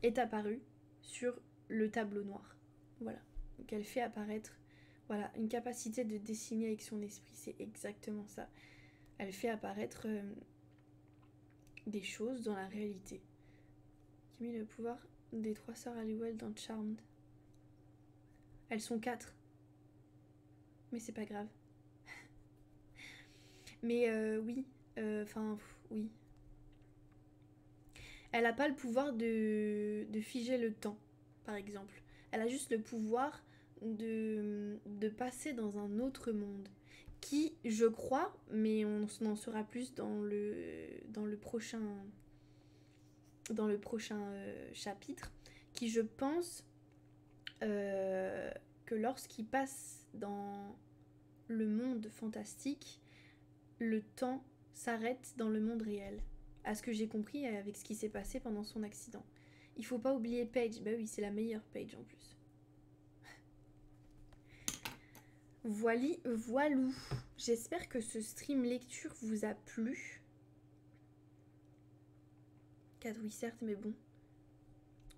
est apparu sur le tableau noir. Voilà. Donc elle fait apparaître voilà, une capacité de dessiner avec son esprit, c'est exactement ça. Elle fait apparaître euh, des choses dans la réalité. Qui mis le pouvoir des trois sœurs Halliwell dans Charmed. Elles sont quatre. Mais c'est pas grave. [LAUGHS] Mais euh, oui, euh, enfin, oui. Elle n'a pas le pouvoir de, de figer le temps, par exemple. Elle a juste le pouvoir de, de passer dans un autre monde qui, je crois, mais on en saura plus dans le, dans le prochain, dans le prochain euh, chapitre, qui, je pense, euh, que lorsqu'il passe dans le monde fantastique, le temps s'arrête dans le monde réel. À ce que j'ai compris avec ce qui s'est passé pendant son accident. Il faut pas oublier Paige. Bah oui, c'est la meilleure Paige en plus. Voili, voilou. J'espère que ce stream lecture vous a plu. 4 oui certes, mais bon.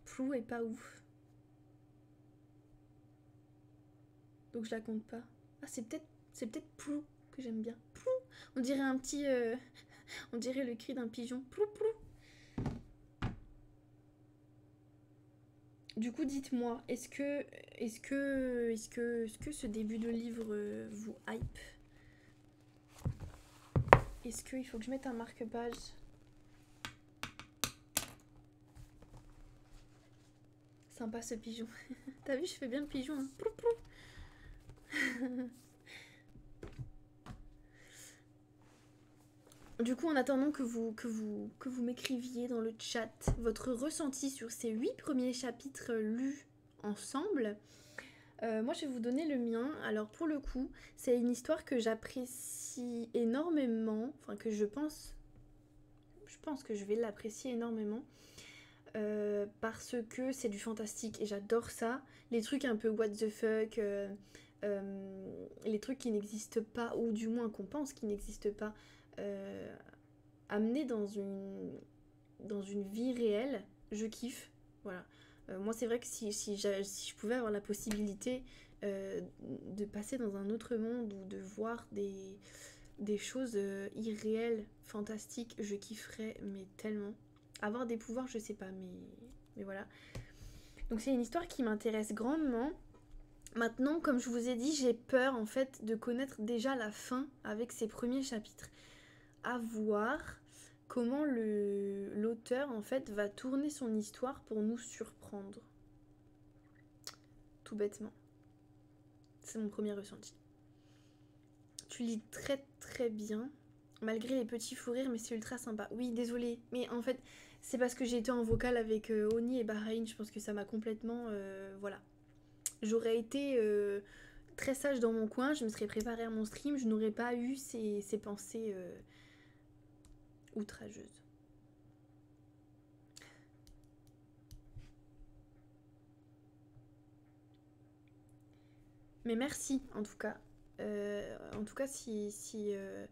Plou est pas ouf. Donc je la compte pas. Ah c'est peut-être c'est peut-être plou que j'aime bien. Plou. On dirait un petit euh, [LAUGHS] on dirait le cri d'un pigeon. Plou plou. Du coup, dites-moi, est-ce que, ce début de livre euh, vous hype? Est-ce qu'il faut que je mette un marque-page? Sympa ce pigeon. [LAUGHS] T'as vu, je fais bien le pigeon. Hein. [LAUGHS] Du coup, en attendant que vous, que vous, que vous m'écriviez dans le chat votre ressenti sur ces huit premiers chapitres lus ensemble, euh, moi je vais vous donner le mien. Alors pour le coup, c'est une histoire que j'apprécie énormément, enfin que je pense, je pense que je vais l'apprécier énormément. Euh, parce que c'est du fantastique et j'adore ça. Les trucs un peu what the fuck, euh, les trucs qui n'existent pas, ou du moins qu'on pense qu'ils n'existent pas. Euh, amener dans une, dans une vie réelle, je kiffe. Voilà. Euh, moi, c'est vrai que si, si, je pouvais avoir la possibilité euh, de passer dans un autre monde ou de voir des, des choses irréelles, fantastiques, je kifferais, mais tellement. Avoir des pouvoirs, je sais pas, mais, mais voilà. Donc c'est une histoire qui m'intéresse grandement. Maintenant, comme je vous ai dit, j'ai peur en fait de connaître déjà la fin avec ces premiers chapitres à voir comment l'auteur en fait va tourner son histoire pour nous surprendre. Tout bêtement. C'est mon premier ressenti. Tu lis très très bien, malgré les petits fous rires, mais c'est ultra sympa. Oui, désolé, mais en fait, c'est parce que j'ai été en vocal avec euh, Oni et Bahreïn, je pense que ça m'a complètement... Euh, voilà. J'aurais été euh, très sage dans mon coin, je me serais préparé à mon stream, je n'aurais pas eu ces pensées outrageuse. Mais merci en tout cas. Euh, en tout cas, si, si, euh,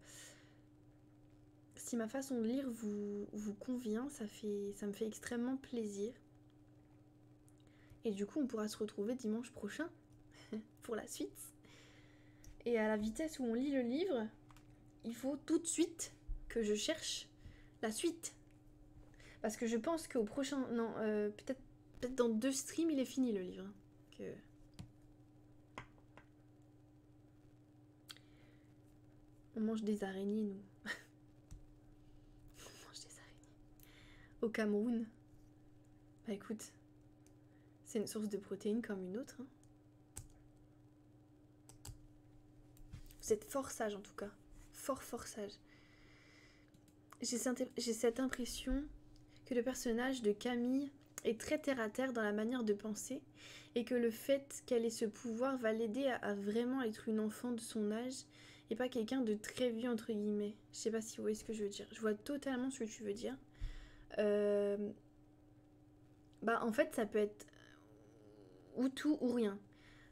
si ma façon de lire vous, vous convient, ça, fait, ça me fait extrêmement plaisir. Et du coup, on pourra se retrouver dimanche prochain [LAUGHS] pour la suite. Et à la vitesse où on lit le livre, il faut tout de suite que je cherche la suite. Parce que je pense qu'au prochain... Non, euh, peut-être peut dans deux streams, il est fini le livre. On mange des araignées, nous. [LAUGHS] On mange des araignées. Au Cameroun. Bah écoute, c'est une source de protéines comme une autre. Hein. Vous êtes fort sage en tout cas. Fort, fort sage. J'ai cette, impression que le personnage de Camille est très terre à terre dans la manière de penser et que le fait qu'elle ait ce pouvoir va l'aider à, vraiment être une enfant de son âge et pas quelqu'un de très vieux entre guillemets. Je sais pas si vous voyez ce que je veux dire. Je vois totalement ce que tu veux dire. Euh, Bah en fait ça peut être ou tout ou rien.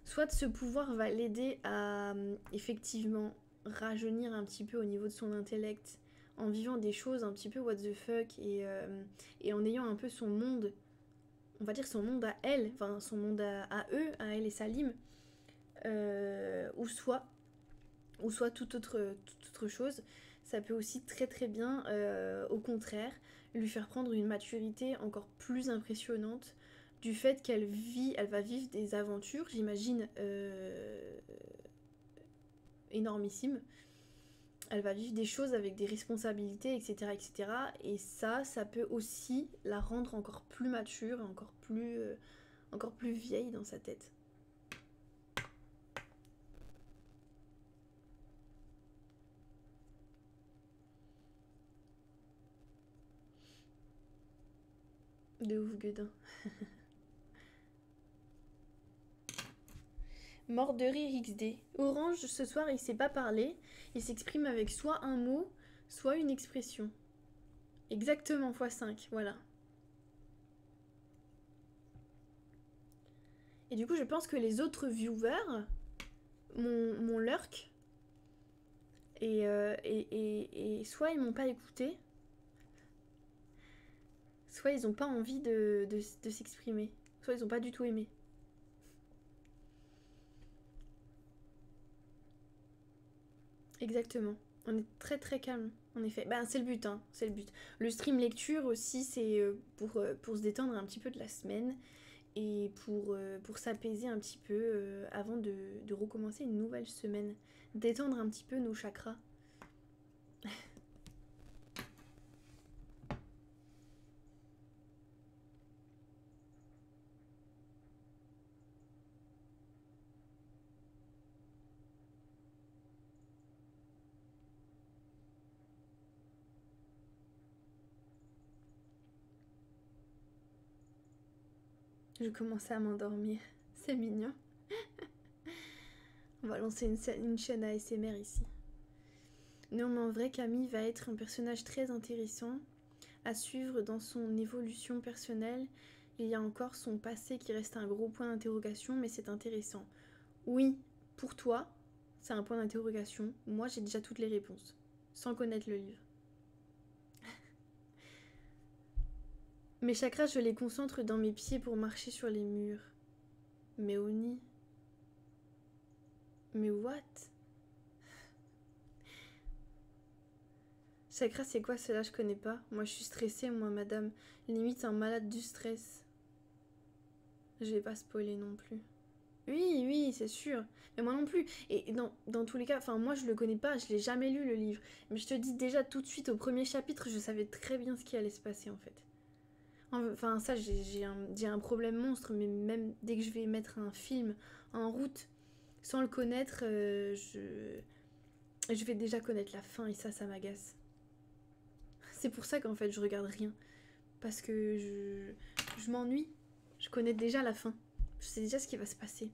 Soit ce pouvoir va l'aider à euh, effectivement rajeunir un petit peu au niveau de son intellect en vivant des choses un petit peu what the fuck et, euh, et en ayant un peu son monde, on va dire son monde à elle, enfin son monde à, eux, à elle et Salim, euh, ou soit ou soit toute autre, toute autre chose. Ça peut aussi très très bien, euh, au contraire, lui faire prendre une maturité encore plus impressionnante du fait qu'elle vit, elle va vivre des aventures, j'imagine, énormissimes. Elle va vivre des choses avec des responsabilités, etc., etc. Et ça, ça peut aussi la rendre encore plus mature, encore plus, euh, encore plus vieille dans sa tête. De ouf, Guedin. [LAUGHS] Mort de rire XD. Orange, ce soir, il sait pas parler. Il s'exprime avec soit un mot, soit une expression. Exactement, x5, voilà. Et du coup, je pense que les autres viewers m'ont lurk. Et, euh, et, soit ils m'ont pas écouté, soit ils ont pas envie de s'exprimer, soit ils ont pas du tout aimé. Exactement. On est très très calme, en effet. Ben, c'est le but, hein, c'est le but. Le stream lecture aussi, c'est euh, pour, euh, pour se détendre un petit peu de la semaine et pour, euh, pour s'apaiser un petit peu avant de, de recommencer une nouvelle semaine. Détendre un petit peu nos chakras. Je à m'endormir. C'est mignon. [LAUGHS] On va lancer une, une chaîne ASMR ici. Non, mais en vrai, Camille va être un personnage très intéressant à suivre dans son évolution personnelle. Il y a encore son passé qui reste un gros point d'interrogation, mais c'est intéressant. Oui, pour toi, c'est un point d'interrogation. Moi, j'ai déjà toutes les réponses, sans connaître le livre. Mes chakras, je les concentre dans mes pieds pour marcher sur les murs. Mais Oni. Mais what? Chakra, c'est quoi cela? Je connais pas. Moi, je suis stressée, moi, madame. Limite un malade du stress. Je vais pas spoiler non plus. Oui, oui, c'est sûr. Mais moi non plus. Et dans, dans tous les cas, enfin, moi, je le connais pas. Je l'ai jamais lu, le livre. Mais je te dis déjà tout de suite, au premier chapitre, je savais très bien ce qui allait se passer, en fait. Enfin, ça, j'ai un, un problème monstre, mais même dès que je vais mettre un film en route sans le connaître, euh, je, je vais déjà connaître la fin et ça, ça m'agace. C'est pour ça qu'en fait, je regarde rien. Parce que je, je m'ennuie. Je connais déjà la fin. Je sais déjà ce qui va se passer.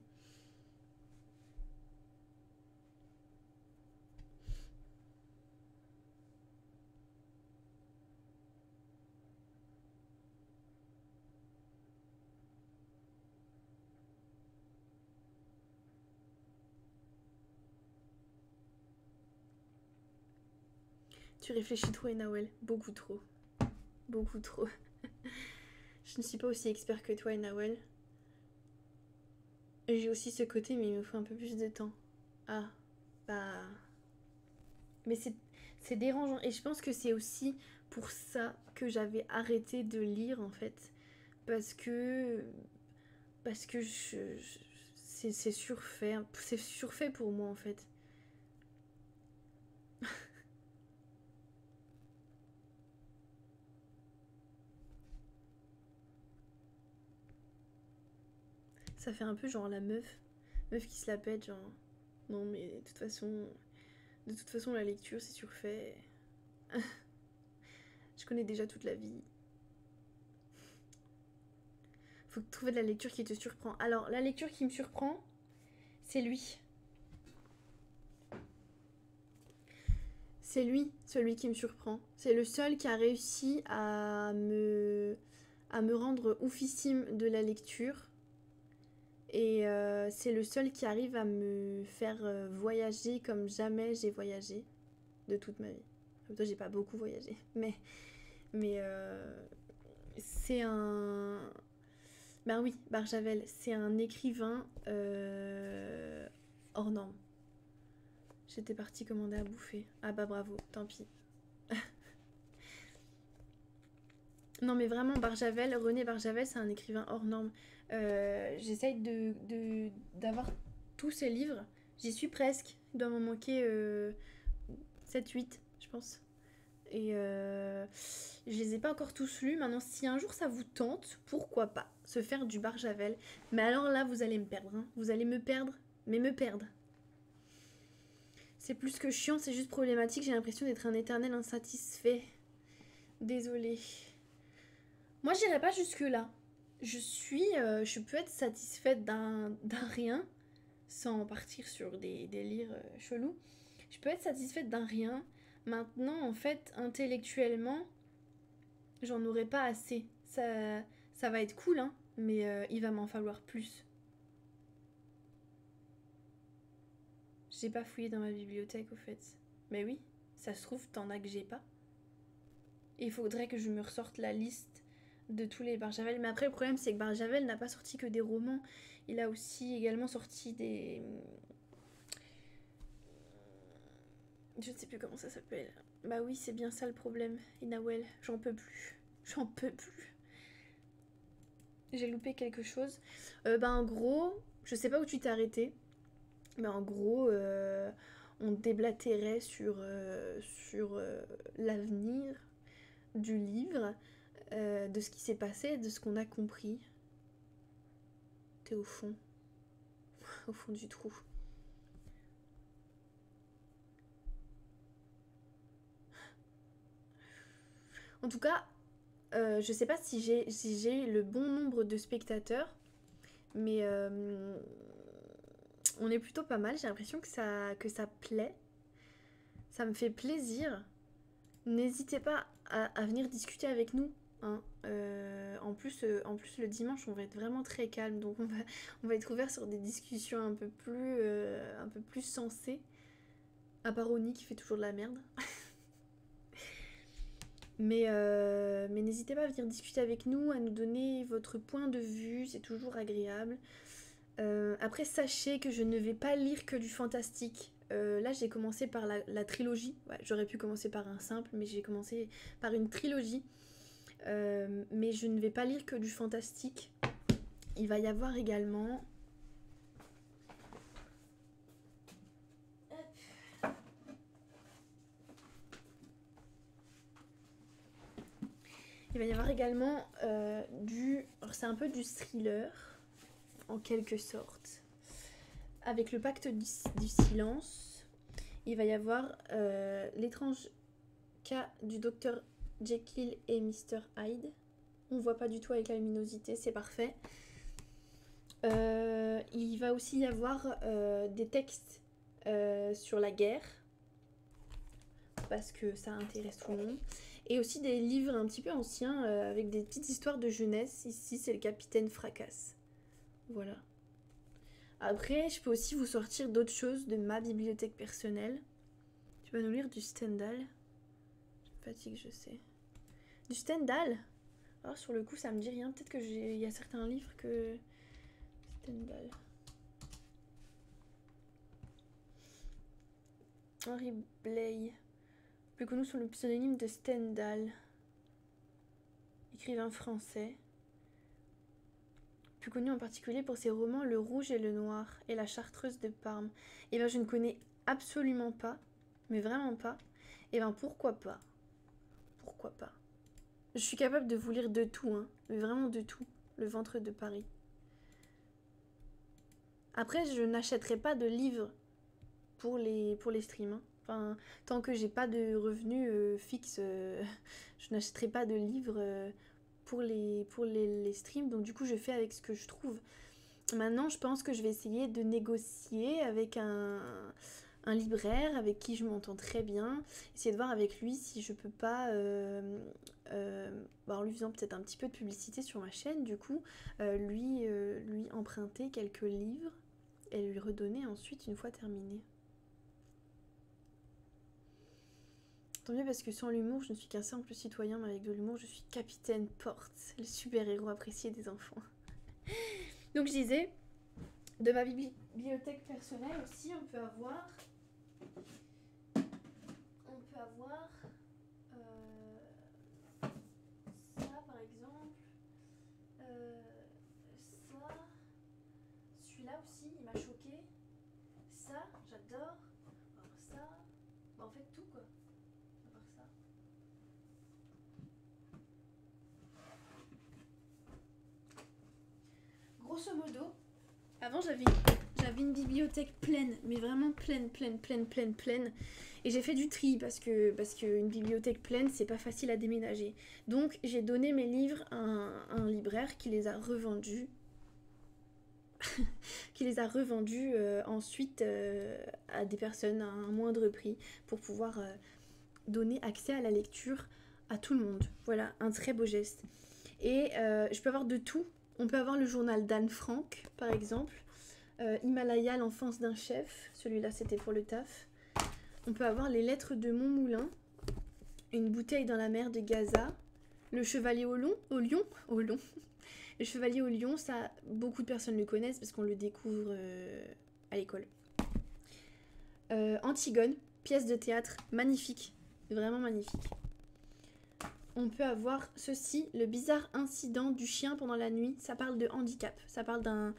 Tu réfléchis trop, Enawel. Beaucoup trop. Beaucoup trop. [LAUGHS] je ne suis pas aussi expert que toi, Enawel. J'ai aussi ce côté, mais il me faut un peu plus de temps. Ah, bah. Mais c'est dérangeant. Et je pense que c'est aussi pour ça que j'avais arrêté de lire, en fait. Parce que. Parce que je. c'est surfait. C'est surfait pour moi, en fait. Ça fait un peu genre la meuf. Meuf qui se la pète, genre. Non, mais de toute façon. De toute façon, la lecture, c'est surfait. [LAUGHS] Je connais déjà toute la vie. Faut trouver de la lecture qui te surprend. Alors, la lecture qui me surprend, c'est lui. C'est lui, celui qui me surprend. C'est le seul qui a réussi à me, à me rendre oufissime de la lecture. Et euh, c'est le seul qui arrive à me faire euh, voyager comme jamais j'ai voyagé de toute ma vie. En j'ai pas beaucoup voyagé, [LAUGHS] mais, euh, c'est un. Ben oui, Barjavel, c'est un écrivain hors norme. J'étais partie commander à bouffer. Ah bah bravo, tant pis. Non mais vraiment, Barjavel, René Barjavel, c'est un écrivain hors norme. Euh, J'essaye de, d'avoir tous ses livres. J'y suis presque. Il doit m'en manquer 7-8, euh, je pense. Et euh, je les ai pas encore tous lus. Maintenant, si un jour ça vous tente, pourquoi pas se faire du Barjavel? Mais alors là, vous allez me perdre. Hein. Vous allez me perdre, mais me perdre. C'est plus que chiant, c'est juste problématique. J'ai l'impression d'être un éternel insatisfait. Désolée. Moi, j'irai pas jusque-là. Je suis. Euh, je peux être satisfaite [LAUGHS] d'un rien, sans partir sur des délires euh, chelous. Je peux être satisfaite d'un rien. Maintenant, en fait, intellectuellement, j'en aurai pas assez. Ça, ça va être cool, hein, mais euh, il va m'en falloir plus. J'ai pas fouillé dans ma bibliothèque au fait. Mais oui, ça se trouve, t'en as que j'ai pas. il faudrait que je me ressorte la liste de tous les Barjavel. Mais après, le problème, c'est que Barjavel n'a pas sorti que des romans. Il a aussi également sorti des. Je ne sais plus comment ça s'appelle. Bah oui, c'est bien ça le problème, Inawel. J'en peux plus. J'en peux plus. J'ai loupé quelque chose. Euh, bah en gros, je sais pas où tu t'es arrêté. Mais en gros, euh, on déblatérait sur, sur euh, l'avenir du livre, de ce qui s'est passé, de ce qu'on a compris. T'es au fond, [LAUGHS] au fond du trou. En tout cas, je sais pas si j'ai le bon nombre de spectateurs, mais on est plutôt pas mal. J'ai l'impression que ça plaît. Ça me fait plaisir. N'hésitez pas à, venir discuter avec nous. Hein. Euh, en, plus, euh, en plus, le dimanche, on va être vraiment très calme. Donc, on va, [LAUGHS] être ouvert sur des discussions un peu plus, euh, un sensées. À part Oni qui fait toujours de la merde. [LAUGHS] mais n'hésitez pas à venir discuter avec nous, à nous donner votre point de vue. C'est toujours agréable. Après, sachez que je ne vais pas lire que du fantastique. Là, j'ai commencé par la, trilogie. J'aurais pu commencer par un simple, mais j'ai commencé par une trilogie. Euh, mais je ne vais pas lire que du fantastique. Il va y avoir également... Il va y avoir également du... C'est un peu du thriller en quelque sorte. Avec le pacte du, silence, il va y avoir euh, l'étrange cas du docteur Jekyll et Mr. Hyde. On voit pas du tout avec la luminosité, c'est parfait. Euh, il va aussi y avoir euh, des textes sur la guerre, parce que ça intéresse tout le monde. Et aussi des livres un petit peu anciens avec des petites histoires de jeunesse. Ici, c'est le capitaine Fracasse. Voilà. Après, je peux aussi vous sortir d'autres choses de ma bibliothèque personnelle. Tu vas nous lire du Stendhal. Je sais. Du Stendhal? Alors, oh, sur le coup, ça me dit rien. Peut-être que j'ai... Il y a certains livres que... Stendhal. Henri Blay. Plus connu sous le pseudonyme de Stendhal. Écrivain français connu en particulier pour ses romans Le Rouge et le Noir et La Chartreuse de Parme. Et eh bien je ne connais absolument pas, mais vraiment pas. Et eh bien pourquoi pas? Pourquoi pas Je suis capable de vous lire de tout, hein, mais vraiment de tout. Le ventre de Paris. Après, je n'achèterai pas de livres pour les, pour les streams. hein. Tant que j'ai pas de revenus euh, fixes, euh, [LAUGHS] je n'achèterai pas de livres euh, pour, les, pour les, les streams. Donc du coup, je fais avec ce que je trouve. Maintenant, je pense que je vais essayer de négocier avec un, un libraire avec qui je m'entends très bien. Essayer de voir avec lui si je peux pas, euh, euh, en lui faisant peut-être un petit peu de publicité sur ma chaîne, du coup, euh, lui, lui emprunter quelques livres et lui redonner ensuite une fois terminé. Tant mieux parce que sans l'humour, je ne suis qu'un simple citoyen, mais avec de l'humour, je suis capitaine Porte, le super-héros apprécié des enfants. [LAUGHS] Donc je disais, de ma bibli- bibliothèque personnelle aussi, on peut avoir... On peut avoir... euh, ça par exemple. euh, ça. Celui-là aussi, il m'a choqué. Ça, j'adore. Alors ça. Bah, en fait, tout quoi. À part ça. Grosso modo, j'avais j'avais une bibliothèque pleine, mais vraiment pleine, pleine, pleine, pleine, pleine. Et j'ai fait du tri parce que parce qu'une bibliothèque pleine, c'est pas facile à déménager. Donc j'ai donné mes livres à un, libraire qui les a revendus. [LAUGHS] qui les a revendus euh, ensuite euh, à des personnes à un moindre prix pour pouvoir euh, donner accès à la lecture à tout le monde. Voilà, un très beau geste. Et je peux avoir de tout. On peut avoir le journal d'Anne Frank, par exemple. Euh, Himalaya, l'enfance d'un chef. Celui-là, c'était pour le taf. On peut avoir les lettres de Montmoulin. Une bouteille dans la mer de Gaza. Le chevalier au, long, au lion. Au long. [LAUGHS] Le chevalier au lion, ça, beaucoup de personnes le connaissent parce qu'on le découvre euh, à l'école. Euh, Antigone, pièce de théâtre magnifique. Vraiment magnifique. On peut avoir ceci, le bizarre incident du chien pendant la nuit. Ça parle de handicap. Ça parle d'un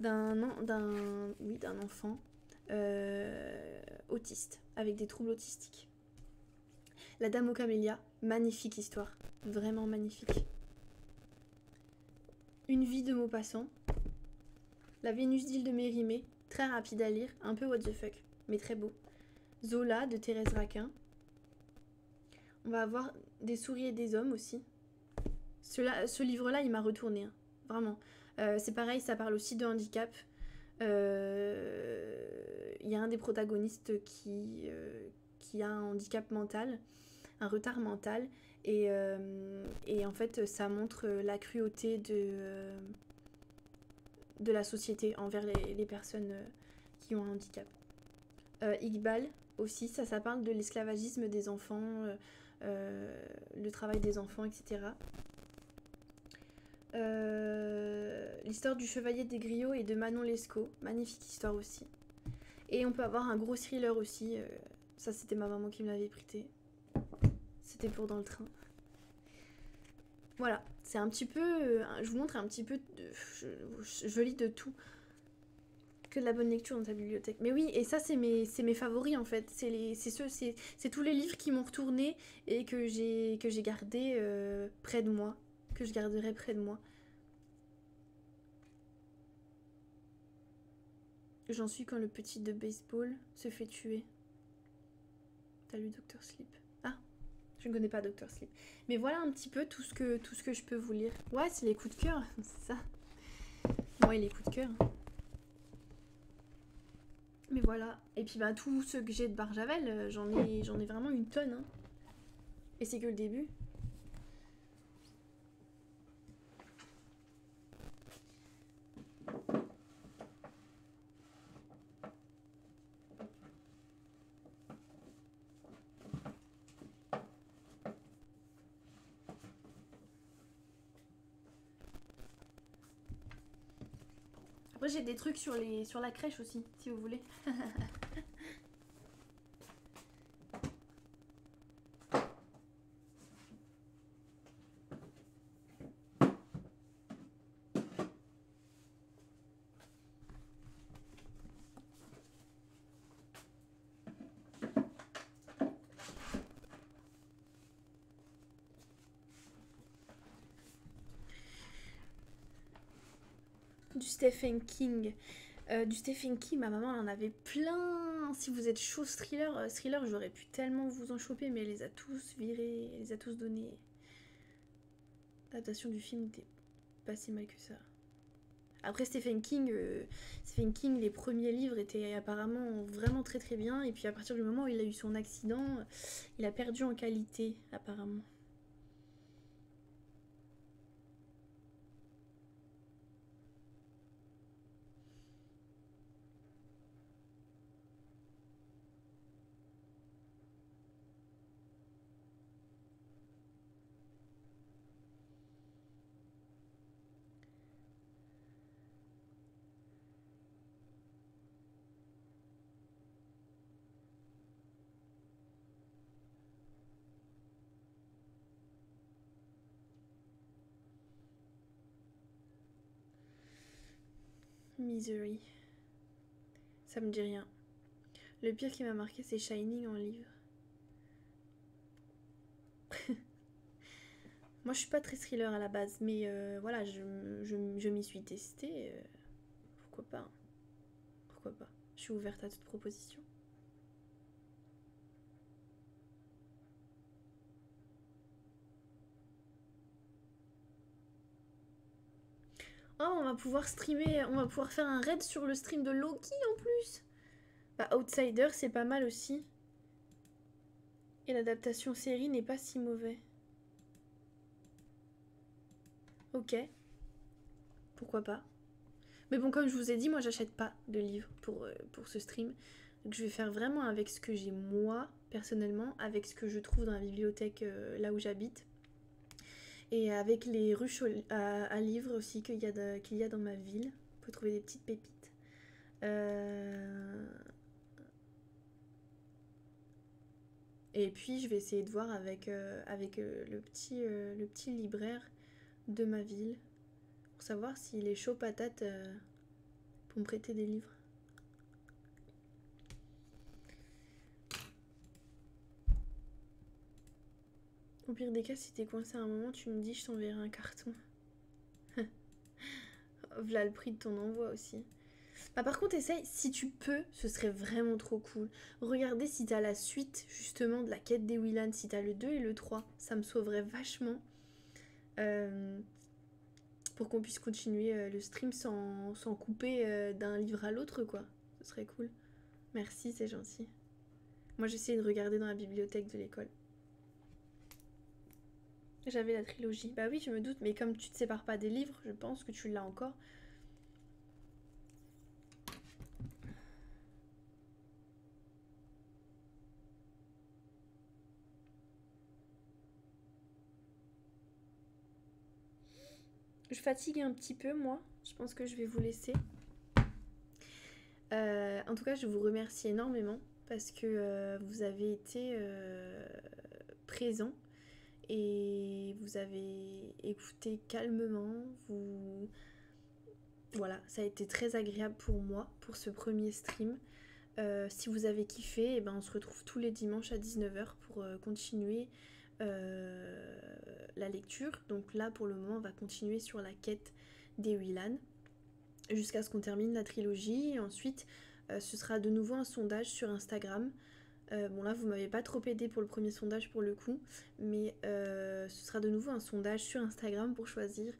d'un oui enfant euh, autiste avec des troubles autistiques. La Dame aux camélias, magnifique histoire, vraiment magnifique. Une vie de Maupassant. La Vénus d'île de Mérimée, très rapide à lire, un peu what the fuck, mais très beau. Zola de Thérèse Raquin. On va avoir des souris et des hommes aussi. Ce livre-là, il m'a retourné, hein, vraiment. Euh, c'est pareil, ça parle aussi de handicap. Euh, Il y a un des protagonistes qui, euh, qui a un handicap mental, un retard mental, et, en fait, ça montre la cruauté de, la société envers les, personnes qui ont un handicap. Iqbal aussi, ça, parle de l'esclavagisme des enfants, le travail des enfants, etc. L'histoire du chevalier des griots et de Manon Lescaut, magnifique histoire aussi. Et on peut avoir un gros thriller aussi, euh, ça c'était ma maman qui me l'avait prêté. C'était pour dans le train. Voilà, c'est un petit peu. euh, je vous montre un petit peu. De, je, lis de tout. Que de la bonne lecture dans ta bibliothèque. Mais oui, et ça, c'est mes, mes favoris en fait. C'est c'est tous les livres qui m'ont retourné et que j'ai, que j'ai gardé euh, près de moi. Que je garderai près de moi. J'en suis quand le petit de baseball se fait tuer. T'as lu Doctor Sleep? Ah, je ne connais pas Doctor Sleep. Mais voilà un petit peu tout ce que, tout ce que je peux vous lire. Ouais, c'est les coups de cœur, [LAUGHS] c'est ça. Moi, les coups de cœur. Mais voilà. Et puis, bah, tous ceux que j'ai de Barjavel, euh, j'en ai, ai vraiment une tonne. hein. Et c'est que le début. J'ai des trucs sur, les, sur la crèche aussi, si vous voulez. [LAUGHS] du Stephen King. Euh, du Stephen King, ma maman en avait plein. Si vous êtes chaud thriller, euh, thriller, j'aurais pu tellement vous en choper, mais elle les a tous virés, les a tous donnés. L'adaptation du film n'était pas si mal que ça. Après Stephen King, euh, Stephen King, les premiers livres étaient apparemment vraiment très très bien, et puis à partir du moment où il a eu son accident, il a perdu en qualité apparemment. Misery. Ça me dit rien. Le pire qui m'a marqué, c'est Shining en livre. [LAUGHS] Moi, je suis pas très thriller à la base, mais euh, voilà, je, je, m'y suis testée. Euh, pourquoi pas Pourquoi pas Je suis ouverte à toute proposition. Oh, on va pouvoir streamer, on va pouvoir faire un raid sur le stream de Loki en plus. Bah, Outsider, c'est pas mal aussi. Et l'adaptation série n'est pas si mauvais. Ok. Pourquoi pas. Mais bon, comme je vous ai dit, moi j'achète pas de livres pour, euh, pour ce stream. Donc je vais faire vraiment avec ce que j'ai moi, personnellement, avec ce que je trouve dans la bibliothèque euh, là où j'habite. Et avec les ruches à, livres aussi qu'il y, y a dans ma ville. On peut trouver des petites pépites. Euh, et puis je vais essayer de voir avec, euh, avec euh, le, petit, le petit libraire de ma ville pour savoir s'il est chaud patate pour me prêter des livres. Pire des cas, si t'es coincé à un moment, tu me dis, je t'enverrai un carton. [LAUGHS] Voilà le prix de ton envoi aussi. Bah par contre, essaye, si tu peux, ce serait vraiment trop cool. Regardez si t'as la suite, justement, de la quête des Willan, si t'as le 2 et le 3. Ça me sauverait vachement. Euh, pour qu'on puisse continuer euh, le stream sans, couper euh, d'un livre à l'autre, quoi. Ce serait cool. Merci, c'est gentil. Moi, j'essaie de regarder dans la bibliothèque de l'école. J'avais la trilogie. Bah oui, je me doute, mais comme tu te sépares pas des livres, je pense que tu l'as encore. Je fatigue un petit peu, moi. Je pense que je vais vous laisser. Euh, en tout cas, je vous remercie énormément parce que euh, vous avez été euh, présents et vous avez écouté calmement, vous... Voilà, ça a été très agréable pour moi, pour ce premier stream. Euh, si vous avez kiffé, et eh ben on se retrouve tous les dimanches à 19h pour euh, continuer euh, la lecture. Donc là, pour le moment, on va continuer sur la quête des Willan jusqu'à ce qu'on termine la trilogie. Ensuite, ce sera de nouveau un sondage sur Instagram euh, bon là vous m'avez pas trop aidé pour le premier sondage pour le coup, mais euh, ce sera de nouveau un sondage sur Instagram pour choisir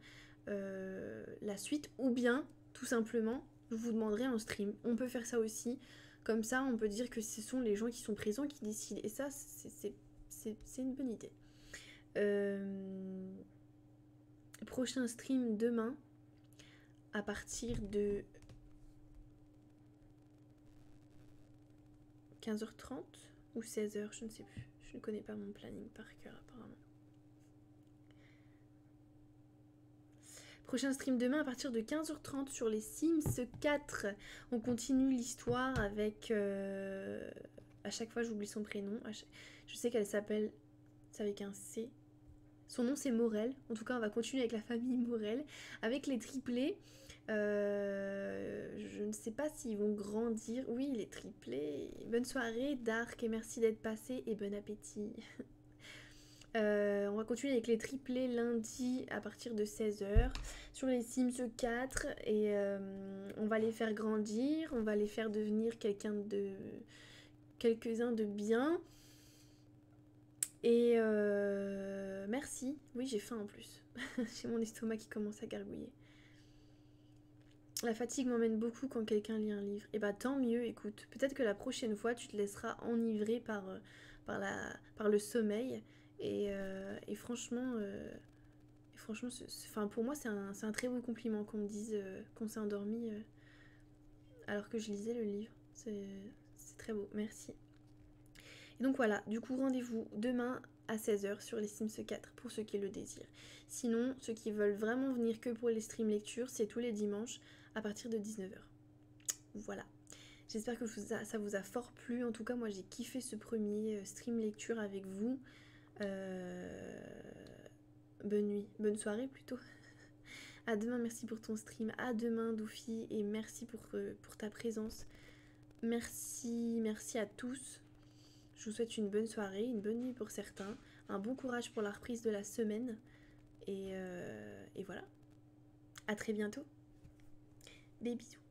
euh, la suite ou bien tout simplement je vous demanderai en stream. On peut faire ça aussi, comme ça on peut dire que ce sont les gens qui sont présents qui décident et ça c'est une bonne idée. Prochain stream demain à partir de 15h30 ou 16h, je ne sais plus. Je ne connais pas mon planning par cœur apparemment. Prochain stream demain à partir de 15h30 sur les Sims 4. On continue l'histoire avec... Euh, à chaque fois j'oublie son prénom. Je sais qu'elle s'appelle... C'est avec un C. Son nom c'est Morel. En tout cas on va continuer avec la famille Morel. Avec les triplés. Euh, je ne sais pas s'ils vont grandir. Oui, les triplés. Bonne soirée, Dark, et merci d'être passé et bon appétit. [LAUGHS] Euh, on va continuer avec les triplés lundi à partir de 16h sur les Sims 4 et euh, on va les faire grandir, on va les faire devenir quelqu'un de quelques-uns de bien. Et merci. Oui, j'ai faim en plus. [LAUGHS] j'ai mon estomac qui commence à gargouiller. La fatigue m'emmène beaucoup quand quelqu'un lit un livre. Et eh bah tant mieux, écoute. Peut-être que la prochaine fois, tu te laisseras enivrer par, par le sommeil euh, et, franchement, euh, franchement pour moi, c'est un, très beau compliment qu'on me dise euh, qu'on s'est endormi alors que je lisais le livre. C'est très beau, merci. Et donc voilà, du coup, rendez-vous demain à 16h sur les Sims 4 pour ceux qui le désirent. Sinon, ceux qui veulent vraiment venir que pour les stream lectures, c'est tous les dimanches à partir de 19h. Voilà. J'espère que ça vous a fort plu. En tout cas, moi j'ai kiffé ce premier stream lecture avec vous. Euh, bonne nuit, bonne soirée plutôt. [LAUGHS] à demain, merci pour ton stream. À demain, Doufi, et merci pour, euh, pour ta présence. Merci, merci à tous. Je vous souhaite une bonne soirée, une bonne nuit pour certains, un bon courage pour la reprise de la semaine. Et, euh, et voilà. À très bientôt. Des bisous.